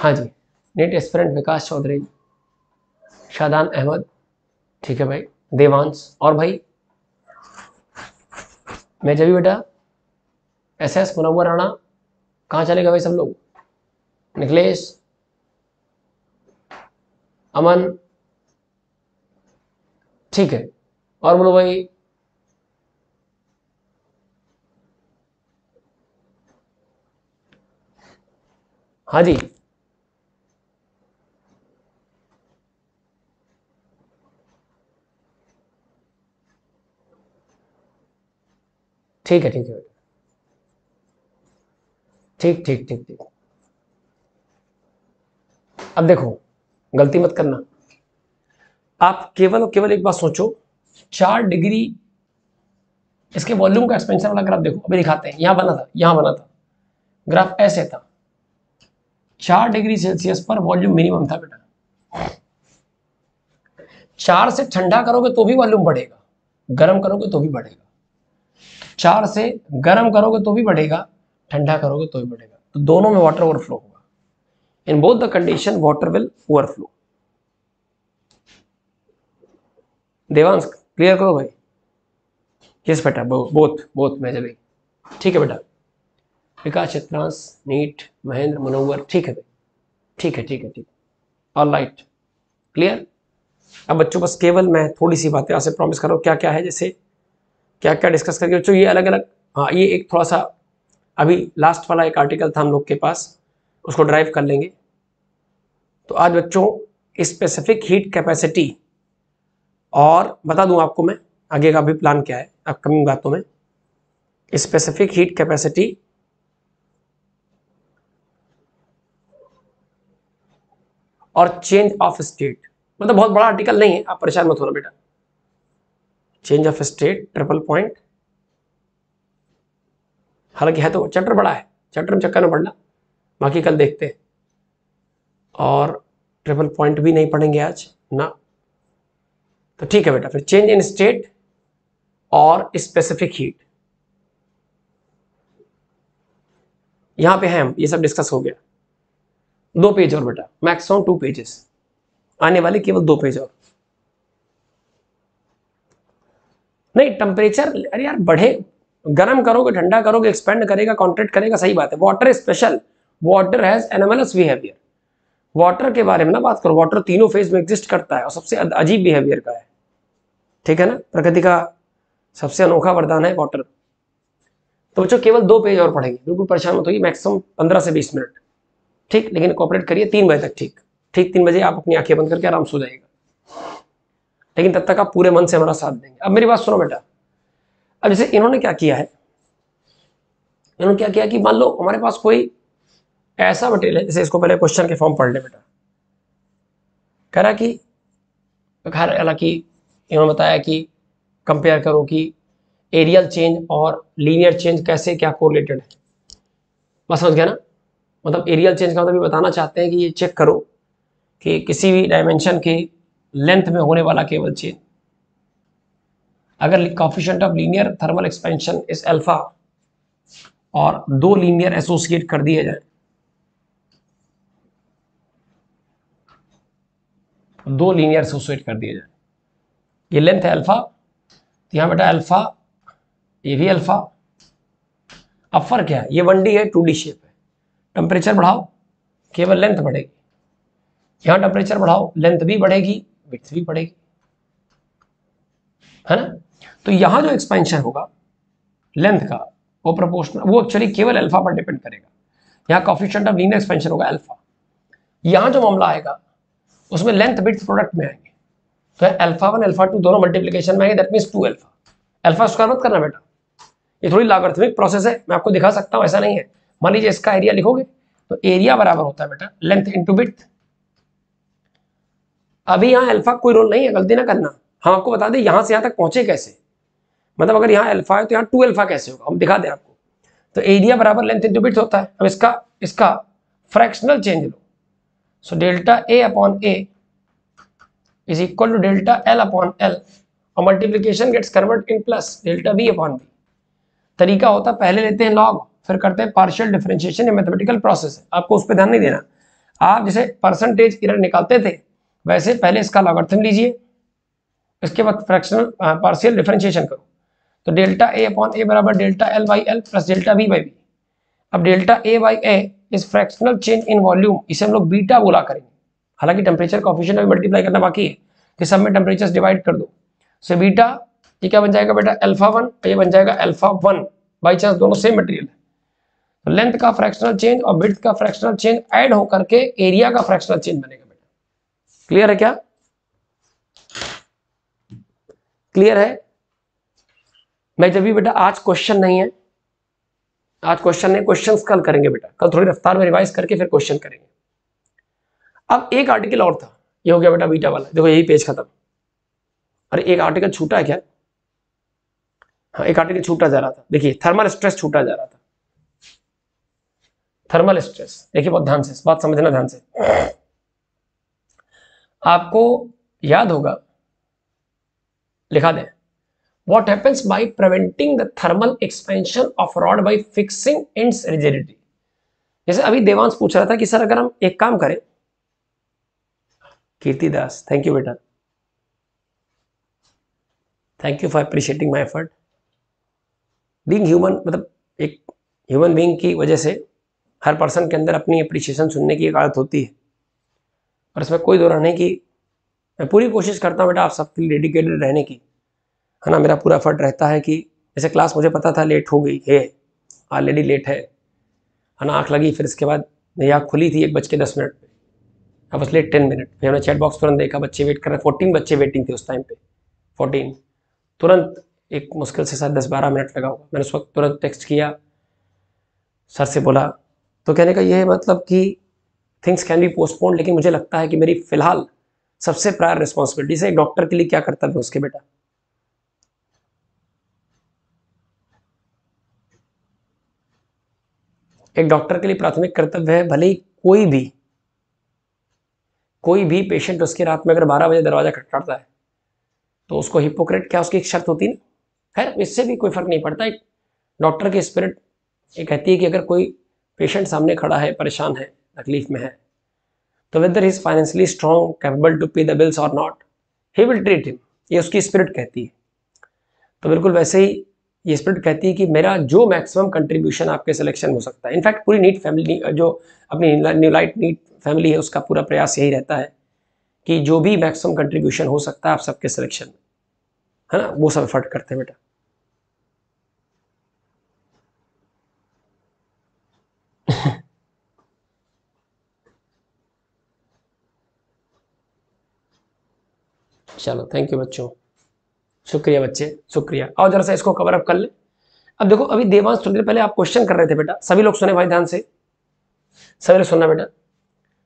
[SPEAKER 1] हाँ जी नेट एस्पिरेंट विकास चौधरी शादान अहमद ठीक है भाई देवांश और भाई मैं जब बेटा एस एस मुनवर राणा कहाँ चले गए भाई सब लोग निकलेश अमन ठीक है और बोलो भाई हाँ जी ठीक है ठीक है ठीक ठीक ठीक ठीक अब देखो गलती मत करना आप केवल और केवल एक बार सोचो चार डिग्री इसके वॉल्यूम का एक्सपेंशन वाला ग्राफ देखो अभी दिखाते हैं यहां बना था यहां बना था ग्राफ ऐसे था चार डिग्री सेल्सियस पर वॉल्यूम मिनिमम था बेटा चार से ठंडा करोगे तो भी वॉल्यूम बढ़ेगा गर्म करोगे तो भी बढ़ेगा चार से गर्म करोगे तो भी बढ़ेगा ठंडा करोगे तो भी बढ़ेगा तो दोनों में वाटर ओवरफ्लो होगा in both the condition water will overflow Devansh clear करो भाई यस बेटा बोथ बोथ मैं जब ठीक है बेटा विकास चित्रांश नीट महेंद्र मनोवर ठीक है ठीक है ठीक है ठीक है ऑल राइट क्लियर अब बच्चों बस केवल मैं थोड़ी सी बातें आपसे प्रॉमिस कर रहा हूँ क्या क्या है जैसे क्या क्या डिस्कस करके बच्चों ये अलग अलग हाँ ये एक थोड़ा सा अभी लास्ट वाला एक आर्टिकल था हम लोग के पास उसको ड्राइव कर लेंगे तो आज बच्चों स्पेसिफिक हीट कैपेसिटी और बता दूं आपको मैं आगे का भी प्लान क्या है अपकमिंग बातों में स्पेसिफिक हीट कैपेसिटी और चेंज ऑफ स्टेट मतलब बहुत बड़ा आर्टिकल नहीं है आप परेशान मत होना बेटा change of state triple point हालांकि है तो चैप्टर बड़ा है चैप्टर में चक्कर ना पढ़ना बाकी कल देखते हैं और ट्रिपल पॉइंट भी नहीं पढ़ेंगे आज ना तो ठीक है बेटा फिर चेंज इन स्टेट और स्पेसिफिक हीट यहां पे हैं हम ये सब डिस्कस हो गया दो पेज और बेटा मैक्सिमम टू पेजेस आने वाले केवल दो पेज और नहीं टेम्परेचर अरे यार बढ़े गर्म करोगे ठंडा करोगे एक्सपेंड करेगा कॉन्ट्रेक्ट करेगा सही बात है water special water has anomalous behaviour water के बारे में ना बात करो वाटर तीनों फेज में एग्जिस्ट करता है और सबसे अजीब बिहेवियर का है ठीक है ना प्रकृति का सबसे अनोखा वरदान है वाटर तो बच्चों केवल दो पेज और पढ़ेंगे बिल्कुल परेशान मत होगी मैक्सिमम पंद्रह से बीस मिनट ठीक लेकिन कॉपरेट करिए तीन बजे तक ठीक ठीक तीन बजे आप अपनी आंखें बंद करके आराम सो जाएगा लेकिन तब तक आप पूरे मन से हमारा साथ देंगे अब मेरी बात सुनो बेटा अब जैसे इन्होंने क्या किया है इन्होंने क्या किया कि मान लो हमारे पास कोई ऐसा मटेरियल है जैसे इसको पहले क्वेश्चन के फॉर्म पढ़ ले बेटा कह रहा कि खैर हालांकि इन्होंने बताया कि कंपेयर करो कि एरियल चेंज और लीनियर चेंज कैसे क्या कोरिलेटेड है बस समझ गया ना मतलब एरियल चेंज का मतलब ये बताना चाहते हैं कि ये चेक करो कि किसी भी डायमेंशन के लेंथ में होने वाला केवल चेंज अगर coefficient of linear thermal expansion इस एल्फा और दो लीनियर एसोसिएट कर दिए जाए दो लीनियर एसोसिएट कर दिए जाए ये लेंथ है अल्फा तो यहां बेटा अल्फा ये भी अल्फा अब फर्क क्या है ये वन डी है टू डी शेप है टेम्परेचर बढ़ाओ केवल लेंथ बढ़ेगी यहां टेम्परेचर बढ़ाओ लेंथ भी बढ़ेगी विथ थ्री पड़ेगी है ना तो यहां जो एक्सपेंशन होगा लेंथ का वो प्रोपोर्शनल वो एक्चुअली केवल अल्फा पर डिपेंड करेगा यहाँ कॉफिशेंट ऑफ लीनियर एक्सपेंशन होगा अल्फा यहां जो मामला आएगा उसमें लेंथ बिट्स प्रोडक्ट में आएंगे तो अल्फा वन अल्फा टू दोनों मल्टीप्लीकेशन में आएंगे that means two alpha alpha square मत करना बेटा ये थोड़ी लागर्थमिक प्रोसेस है मैं आपको दिखा सकता हूं ऐसा नहीं है मान लीजिए इसका एरिया लिखोगे तो एरिया बराबर होता है बेटा लेंथ इंटू बिट अभी यहाँ अल्फा कोई रोल नहीं है गलती ना करना हम आपको बता दें यहाँ से यहाँ तक पहुंचे कैसे मतलब अगर यहाँ अल्फा है तो यहाँ टू अल्फा कैसे होगा हम दिखा दें आपको तो एरिया बराबर लेंथ इन बिट्स होता है अब इसका इसका फ्रैक्शनल चेंज लो so delta A upon A is equal to delta L upon L और multiplication gets convert in plus delta B upon B तरीका होता पहले लेते हैं लॉग फिर करते हैं पार्शियल डिफरेंशिएशन या मैथमेटिकल प्रोसेस आपको उस पर ध्यान नहीं देना आप जैसे परसेंटेज इरर निकालते थे वैसे पहले इसका लागर्थन लीजिए इसके बाद फ्रैक्शनल पार्शियल डिफ्रेंशिएशन करो तो डेल्टा ए अपॉन ए बराबर delta L by L plus delta B by B अब डेल्टा ए बाई ए इस फ्रैक्शनल चेंज इन वॉल्यूम इसे हम लोग बीटा बोला करेंगे हालांकि टेम्परेचर का ऑफिशियल मल्टीप्लाई करना बाकी है कि सब में टेम्परेचर डिवाइड कर दो सो बीटा ये क्या बन जाएगा बेटा अल्फा वन तो ये बन जाएगा अल्फा वन बाई चांस दोनों सेम मटेरियल है लेंथ तो का फ्रैक्शनल चेंज और ब्रिथ का फ्रैक्शनल चेंज ऐड होकर के एरिया का फ्रैक्शनल चेंज बनेगा क्लियर है क्या क्लियर है मैं जब भी बेटा आज क्वेश्चन नहीं है आज क्वेश्चन नहीं क्वेश्चन कल करेंगे बेटा कल थोड़ी रफ्तार में रिवाइज करके फिर क्वेश्चन करेंगे अब एक आर्टिकल और था ये हो गया बेटा बीटा वाला देखो यही पेज खत्म अरे एक आर्टिकल छूटा है क्या हाँ एक आर्टिकल छूटा जा रहा था देखिए थर्मल स्ट्रेस छूटा जा रहा था थर्मल स्ट्रेस देखिए बहुत ध्यान से बात समझना ध्यान से आपको याद होगा लिखा दें what happens by preventing the thermal expansion of rod by fixing ends rigidity जैसे अभी देवांश पूछ रहा था कि सर अगर हम एक काम करें कीर्ति दास थैंक यू बेटा thank you for appreciating my effort being human मतलब एक ह्यूमन बींग की वजह से हर पर्सन के अंदर अपनी अप्रिशिएशन सुनने की एक आदत होती है और इसमें कोई नहीं की मैं पूरी कोशिश करता हूँ बेटा आप सबके लिए डेडिकेटेड रहने की है ना मेरा पूरा एफर्ट रहता है कि जैसे क्लास मुझे पता था लेट हो गई है ऑलरेडी लेट है है ना आँख लगी फिर इसके बाद मेरी आँख खुली थी एक बज के दस मिनट अब बस लेट टेन मिनट फिर हमने चैट बॉक्स तुरंत देखा बच्चे वेट कर रहे हैं फोर्टीन बच्चे वेटिंग थे उस टाइम पे फोर्टीन तुरंत एक मुश्किल से साथ दस बारह मिनट लगा हुआ मैंने उस वक्त तुरंत टेक्स्ट किया सर से बोला तो कहने का यह है मतलब कि थिंग्स कैन बी पोस्टपोन लेकिन मुझे लगता है कि मेरी फिलहाल सबसे प्रायर रिस्पॉन्सिबिलिटी से डॉक्टर के लिए क्या कर्तव्य है उसके बेटा एक डॉक्टर के लिए प्राथमिक कर्तव्य है भले ही कोई भी कोई भी पेशेंट उसके रात में अगर 12 बजे दरवाजा खटखटता है तो उसको हिपोक्रेट क्या उसकी एक शर्त होती ना खैर इससे भी कोई फर्क नहीं पड़ता एक डॉक्टर की स्पिरिट ये कहती है कि अगर कोई पेशेंट सामने खड़ा है परेशान है तकलीफ में है तो whether is financially strong capable to pay the bills और not he will treat him ये उसकी स्पिरिट कहती है तो बिल्कुल वैसे ही ये स्पिरिट कहती है कि मेरा जो मैक्सिमम कंट्रीब्यूशन आपके सिलेक्शन हो सकता है इनफैक्ट पूरी नीट फैमिली जो अपनी न्यू लाइट नीट फैमिली है उसका पूरा प्रयास यही रहता है कि जो भी मैक्सिमम कंट्रीब्यूशन हो सकता है आप सबके सिलेक्शन में है ना वो सब एफर्ट करते हैं बेटा चलो थैंक यू बच्चों शुक्रिया बच्चे शुक्रिया और जरा सा इसको कवर अप कर ले अब देखो अभी देवांश थोड़ी देर पहले आप क्वेश्चन कर रहे थे बेटा सभी लोग सुने भाई ध्यान से सभी लोग सुनना बेटा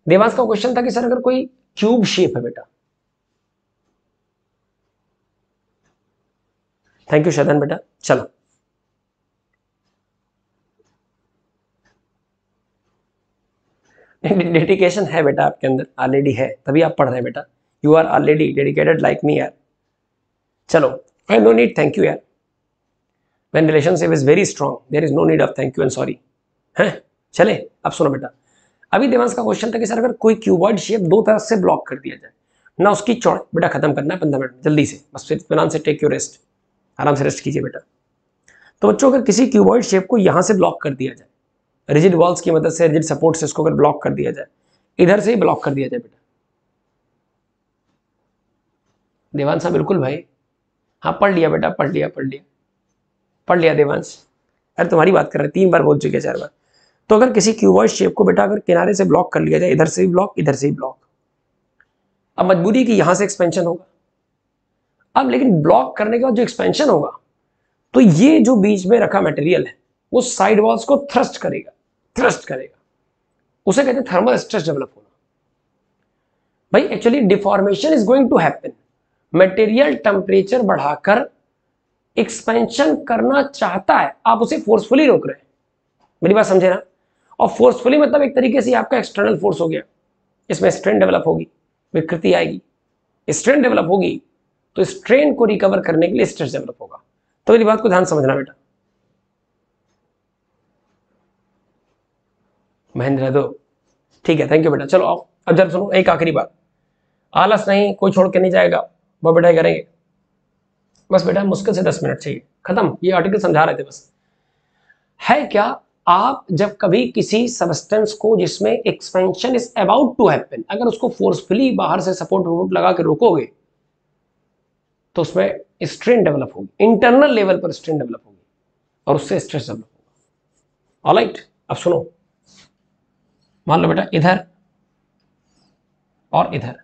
[SPEAKER 1] देवांश का क्वेश्चन था कि सर अगर कोई क्यूब शेप है बेटा थैंक यू शदन बेटा चलो डेडिकेशन है बेटा आपके अंदर ऑलरेडी है तभी आप पढ़ रहे हैं बेटा you are already dedicated like me यार चलो I no need thank you यार when relationship is very strong there is no need of thank you and sorry हैं चले अब सुनो बेटा अभी दिमाग का क्वेश्चन था कि सर अगर कोई क्यूबर्ड शेप दो तरफ से ब्लॉक कर दिया जाए ना उसकी चौड़ बेटा खत्म करना है पंद्रह मिनट जल्दी से बस फिर आराम से टेक यू रेस्ट आराम से रेस्ट कीजिए बेटा तो बच्चों अगर किसी क्यूबॉइड शेप को यहाँ से ब्लॉक कर दिया जाए रिजिड वॉल्स की मदद से रिजिड सपोर्ट से इसको अगर ब्लॉक कर दिया जाए इधर से ही ब्लॉक कर दिया जाए बेटा देवांश हाँ बिल्कुल भाई हाँ पढ़ लिया बेटा पढ़ लिया पढ़ लिया पढ़ लिया देवांश अरे तुम्हारी बात कर रहे तीन बार बोल चुके चार बार तो अगर किसी क्यूबॉइड शेप को बेटा अगर किनारे से ब्लॉक कर लिया जाए इधर से भी ब्लॉक इधर से भी ब्लॉक अब मजबूरी है कि यहां से एक्सपेंशन होगा अब लेकिन ब्लॉक करने के बाद जो एक्सपेंशन होगा तो ये जो बीच में रखा मटेरियल है वो साइड वॉल्स को थ्रस्ट करेगा थ्रस्ट करेगा उसे कहते हैं थर्मल स्ट्रेस डेवलप होना भाई actually deformation is going to happen material temperature बढ़ाकर एक्सपेंशन करना चाहता है आप उसे फोर्सफुली रोक रहे हैं मेरी बात समझे ना और फोर्सफुली मतलब एक तरीके से आपका एक्सटर्नल फोर्स हो गया इसमें स्ट्रेन डेवलप होगी विकृति आएगी स्ट्रेन डेवलप होगी तो स्ट्रेन को रिकवर करने के लिए स्ट्रेस डेवलप होगा तो मेरी बात को ध्यान समझना बेटा महेंद्र दो ठीक है थैंक यू बेटा चलो आओ अब जब सुनो एक आखिरी बात आलस नहीं कोई छोड़ के नहीं जाएगा वो बेटा करेंगे बस बेटा मुश्किल से दस मिनट चाहिए खत्म ये आर्टिकल समझा रहे थे बस है क्या आप जब कभी किसी सबस्टेंस को जिसमें expansion is about to happen अगर उसको फोर्सफुली बाहर से सपोर्ट वोट लगा के रोकोगे तो उसमें स्ट्रेन डेवलप होगी इंटरनल लेवल पर स्ट्रेन डेवलप होगी और उससे स्ट्रेस डेवलप होगा ऑलराइट अब सुनो मान लो बेटा इधर और इधर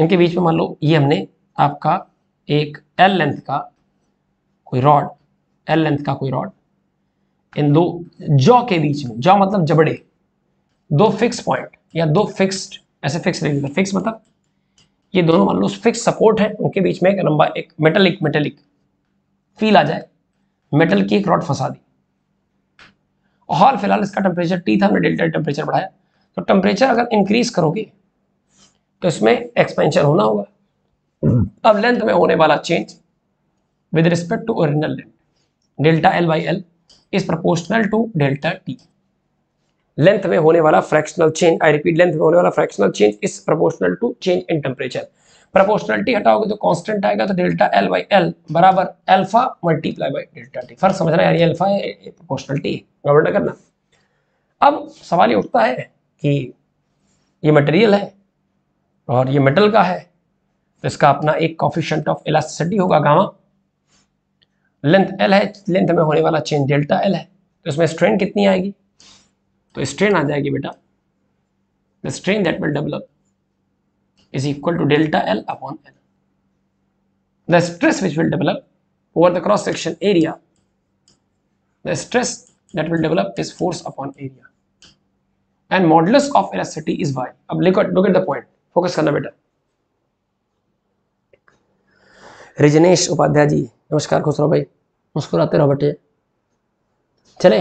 [SPEAKER 1] इनके बीच में मान लो ये हमने आपका एक एल लेंथ का कोई रॉड एल लेंथ का कोई रॉड इन दो जॉ के बीच में जॉ मतलब जबड़े दो फिक्स पॉइंट या दो फिक्स्ड ऐसे फिक्स रेगुलर फिक्स मतलब ये दोनों मान लो फिक्स सपोर्ट है उनके बीच में एक लंबा एक मेटलिक मेटलिक फील आ जाए मेटल की एक रॉड फंसा दी और हाल फिलहाल इसका टेम्परेचर टी था हमने डेल्टा टेम्परेचर बढ़ाया तो टेम्परेचर अगर इंक्रीज करोगे तो इसमें एक्सपेंशन होना होगा अब लेंथ में होने वाला change with respect to original length delta L by L is proportional to delta T length में होने वाला fractional change I repeat length में होने वाला fractional change is proportional to change in temperature proportionality हटाओगे तो कांस्टेंट आएगा तो डेल्टा एल बाई एल बराबर alpha multiply by delta T फर्क समझना यार ये अल्फा है गवर्नर करना अब सवाल ये उठता है कि ये मटेरियल है और ये मेटल का है तो इसका अपना एक कॉफिशंट ऑफ इलास्टिसिटी होगा गामा लेंथ एल है लेंथ में होने वाला चेंज डेल्टा एल है तो इसमें स्ट्रेन कितनी आएगी तो स्ट्रेन आ जाएगी बेटा the strain that will develop is equal to delta L upon L the stress which will develop over the cross section area the stress that will develop is force upon area and model of elasticity is Y अब look at the point focus करना बेटा रिजनेश उपाध्याय जी नमस्कार खुशराव भाई मुस्कुराते रहो बेटे चले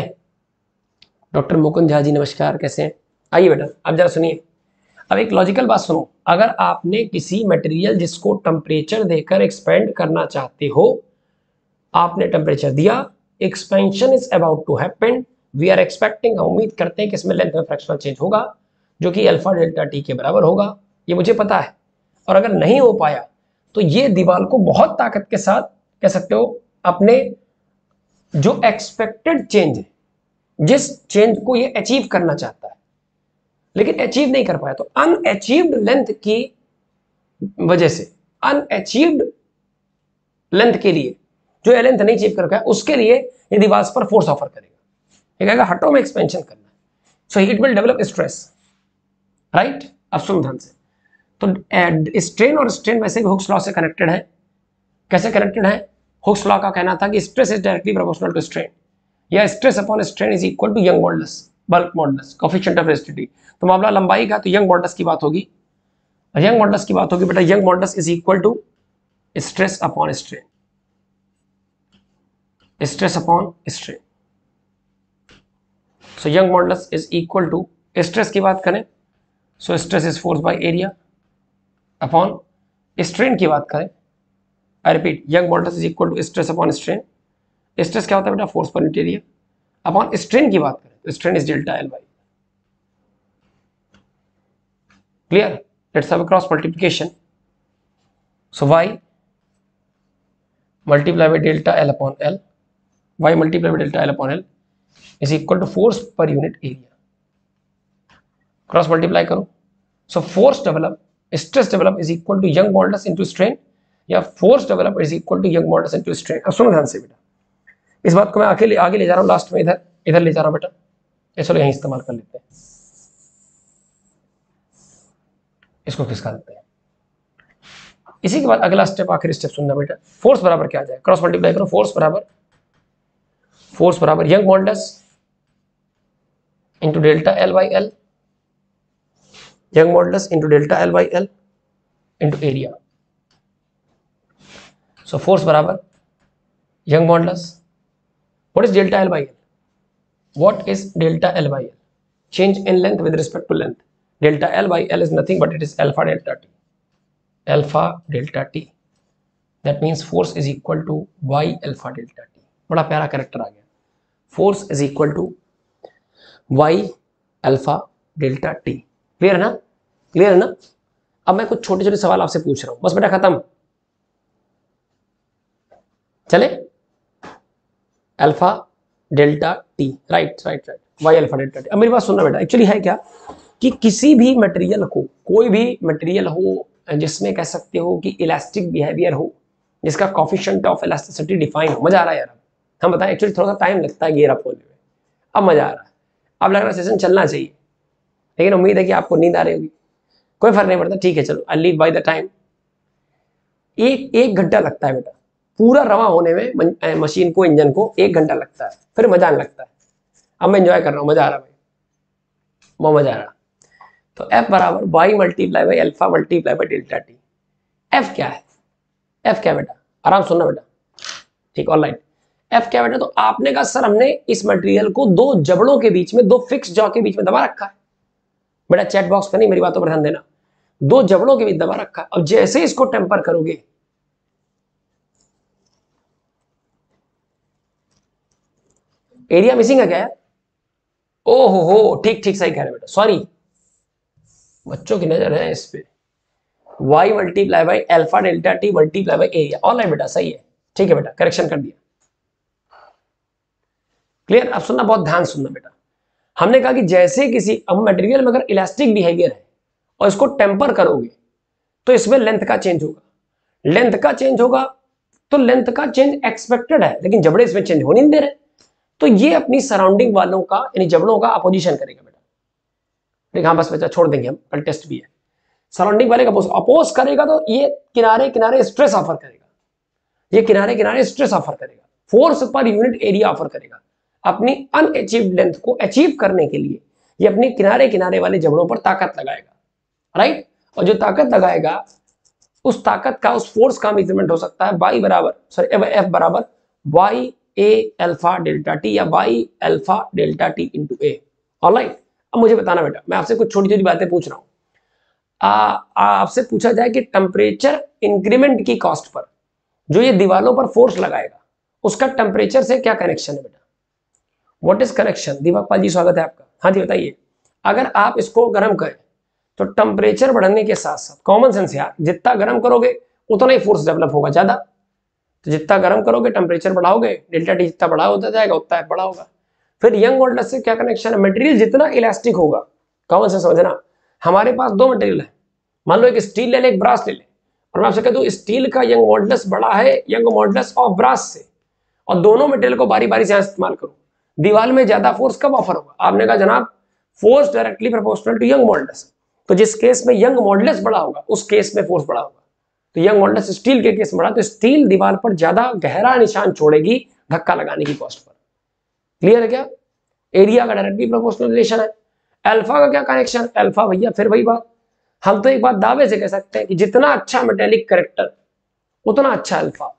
[SPEAKER 1] डॉक्टर मुकुंद झा जी नमस्कार कैसे हैं आइए बेटा अब जरा सुनिए अब एक लॉजिकल बात सुनो अगर आपने किसी मटेरियल जिसको टेम्परेचर देकर एक्सपेंड करना चाहते हो आपने टेम्परेचर दिया expansion is about to happen we are expecting उम्मीद करते हैं कि इसमें लेंथ में फ्रैक्शनल चेंज होगा जो कि अल्फा डेल्टा टी के बराबर होगा ये मुझे पता है और अगर नहीं हो पाया तो ये दीवार को बहुत ताकत के साथ कह सकते हो अपने जो एक्सपेक्टेड चेंज है जिस चेंज को ये अचीव करना चाहता है लेकिन अचीव नहीं कर पाया तो अनअचीव्ड लेंथ की वजह से अनअचीव्ड लेंथ के लिए जो ये लेंथ नहीं अचीव कर पाया उसके लिए ये दीवार पर फोर्स ऑफर करेगा ये कहेगा हटो में एक्सपेंशन करना so it will develop stress right अब सुन ध्यान से तो स्ट्रेन और स्ट्रेन वैसे भी हुक्स लॉ से कनेक्टेड है कैसे कनेक्टेड है हुक्स लॉ का कहना था कि stress is directly proportional to strain या stress upon strain is equal to young models bulk models coefficient of restitution तो मामला लंबाई का तो यंग मॉडल्स की बात होगी यंग मॉडल्स की बात होगी बेटा Young models is equal to stress upon strain stress upon strain so Young models is equal to stress की बात करें so stress is force by area upon strain की बात करें I repeat Young model is equal to stress upon strain stress क्या होता है बेटा फोर्स पर इंटीरियर अपॉन स्ट्रेन की बात करें तो strain is delta L Y clear let's cross multiplication so Y multiply by delta L upon L Y multiply by delta L upon L is equal to force per unit area cross multiply करो so force develop stress develop is equal to young models into strain या force develop is equal to young models into strain अब सुनो ध्यान से बेटा इस बात को मैं आगे ले जा रहा हूँ लास्ट में इधर इधर ले जा रहा हूँ बेटा चलो यहीं इस्तेमाल कर लेते हैं इसको खिसका देते हैं इसी के बाद अगला स्टेप आखिरी स्टेप सुनना बेटा फोर्स बराबर क्या आ जाए क्रॉस मल्टीप्लाई करो फोर्स बराबर फोर्स बराबर Young models into delta L by L Young models into delta L by L into area so force बराबर Young models what is delta L by L what is delta L by L change in length with respect to length delta L by L is nothing but it is alpha delta T alpha delta T that means force is equal to Y alpha delta T बड़ा प्यारा करेक्टर आ गया force is equal to Y alpha delta T clear है ना क्लियर है ना अब मैं कुछ छोटे छोटे सवाल आपसे पूछ रहा हूं बस बेटा खत्म चले alpha delta T right right right Y alpha delta T अब मेरी बात सुनना बेटा एक्चुअली है क्या कि किसी भी मटेरियल को कोई भी मटेरियल हो जिसमें कह सकते हो कि इलास्टिक बिहेवियर हो जिसका कॉफिशेंट ऑफ इलास्टिसिटी डिफाइन हो मजा आ रहा है यार हम बताएं एक्चुअली थोड़ा सा टाइम लगता है गेरा अप होने में अब मजा आ रहा है अब लग रहा है सेशन चलना चाहिए लेकिन उम्मीद है कि आपको नींद आ रही होगी कोई फर्क नहीं पड़ता ठीक है चलो early leave by the time एक एक घंटा लगता है बेटा पूरा रवा होने में मशीन को इंजन को एक घंटा लगता है फिर मजा आने लगता है अब मैं इंजॉय कर रहा हूँ मजा आ रहा भाई बहुत मजा आ रहा तो एफ बराबर Y multiply by alpha multiply by delta T F क्या है एफ क्या बेटा आराम सुनना बेटा ठीक ऑल राइट एफ क्या बेटा तो आपने कहा सर हमने इस मटेरियल को दो जबड़ों के बीच में दो फिक्स जॉ के बीच में दबा रखा है बेटा चैट बॉक्स पर नहीं मेरी बातों पर ध्यान देना दो जबड़ों के बीच दबा रखा अब जैसे इसको टेम्पर करोगे एरिया मिसिंग है क्या ओ हो हो ठीक ठीक सही कह रहे बेटा सॉरी बच्चों की नजर है इस पे y multiply by alpha delta T multiply by area all right बेटा सही है ठीक है बेटा करेक्शन कर दिया क्लियर अब सुनना बहुत ध्यान सुनना बेटा हमने कहा कि जैसे किसी अब मटेरियल में अगर इलास्टिक बिहेवियर है और इसको टेम्पर करोगे तो इसमें लेंथ का चेंज होगा लेंथ का चेंज होगा तो लेंथ का चेंज एक्सपेक्टेड है लेकिन जबड़े इसमें चेंज होने नहीं दे रहे तो ये अपनी सराउंडिंग वालों का यानी जबड़ों का अपोजिशन करेगा बेटा देखा हाँ बस बच्चा छोड़ देंगे हम कल टेस्ट भी है सराउंडिंग वाले का अपोज करेगा तो ये किनारे किनारे स्ट्रेस ऑफर करेगा ये किनारे किनारे स्ट्रेस ऑफर करेगा force per unit area offer करेगा अपनी अनअचीव लेंथ को अचीव करने के लिए ये अपने किनारे किनारे वाले जबड़ों पर ताकत लगाएगा राइट और जो ताकत लगाएगा उस ताकत का उस फोर्स का मेजरमेंट हो सकता है वाई बराबर सॉरी एफ बराबर Y A alpha delta T या Y alpha delta T into A all right अब मुझे बताना बेटा मैं आपसे कुछ छोटी छोटी बातें पूछ रहा हूं आपसे पूछा जाए कि टेम्परेचर इंक्रीमेंट की कॉस्ट पर जो ये दीवालों पर फोर्स लगाएगा उसका टेम्परेचर से क्या कनेक्शन है बेटा what is correction Pal ji स्वागत है आपका हाँ जी बताइए अगर आप इसको गर्म करें तो टेम्परेचर बढ़ने के साथ साथ कॉमन सेंस यार जितना गर्म करोगे उतना ही फोर्स डेवलप होगा ज़्यादा तो जितना गर्म करोगे टेम्परेचर बढ़ाओगे डेल्टा टी जितना बड़ा होता जाएगा उतना बड़ा होगा फिर यंग वोल्टस से क्या कनेक्शन है मटेरियल जितना इलास्टिक होगा कॉमन सेंस समझना हमारे पास दो मटेरियल है मान लो एक स्टील ले लें एक ब्रास ले लें और मैं आपसे कह दू स्टील का यंग मॉडलस बड़ा है यंग मॉडलस ऑफ ब्रास से और दोनों मटेरियल को बारी बारी से इस्तेमाल करूँ दीवाल में ज्यादा फोर्स कब ऑफर होगा आपने कहा जनाब force directly proportional to young models तो जिस केस में यंग मॉडल्स बड़ा होगा उस केस में फोर्स बड़ा होगा तो यंग मॉडल्स स्टील के केस में बड़ा तो स्टील दीवार पर ज्यादा गहरा निशान छोड़ेगी धक्का लगाने की कॉस्ट पर क्लियर है क्या एरिया का डायरेक्टली प्रोपोर्शनल रिलेशन है अल्फा का क्या कनेक्शन अल्फा भैया फिर वही बात हम तो एक बात दावे से कह सकते हैं कि जितना अच्छा मेटेलिक करेक्टर उतना अच्छा अल्फा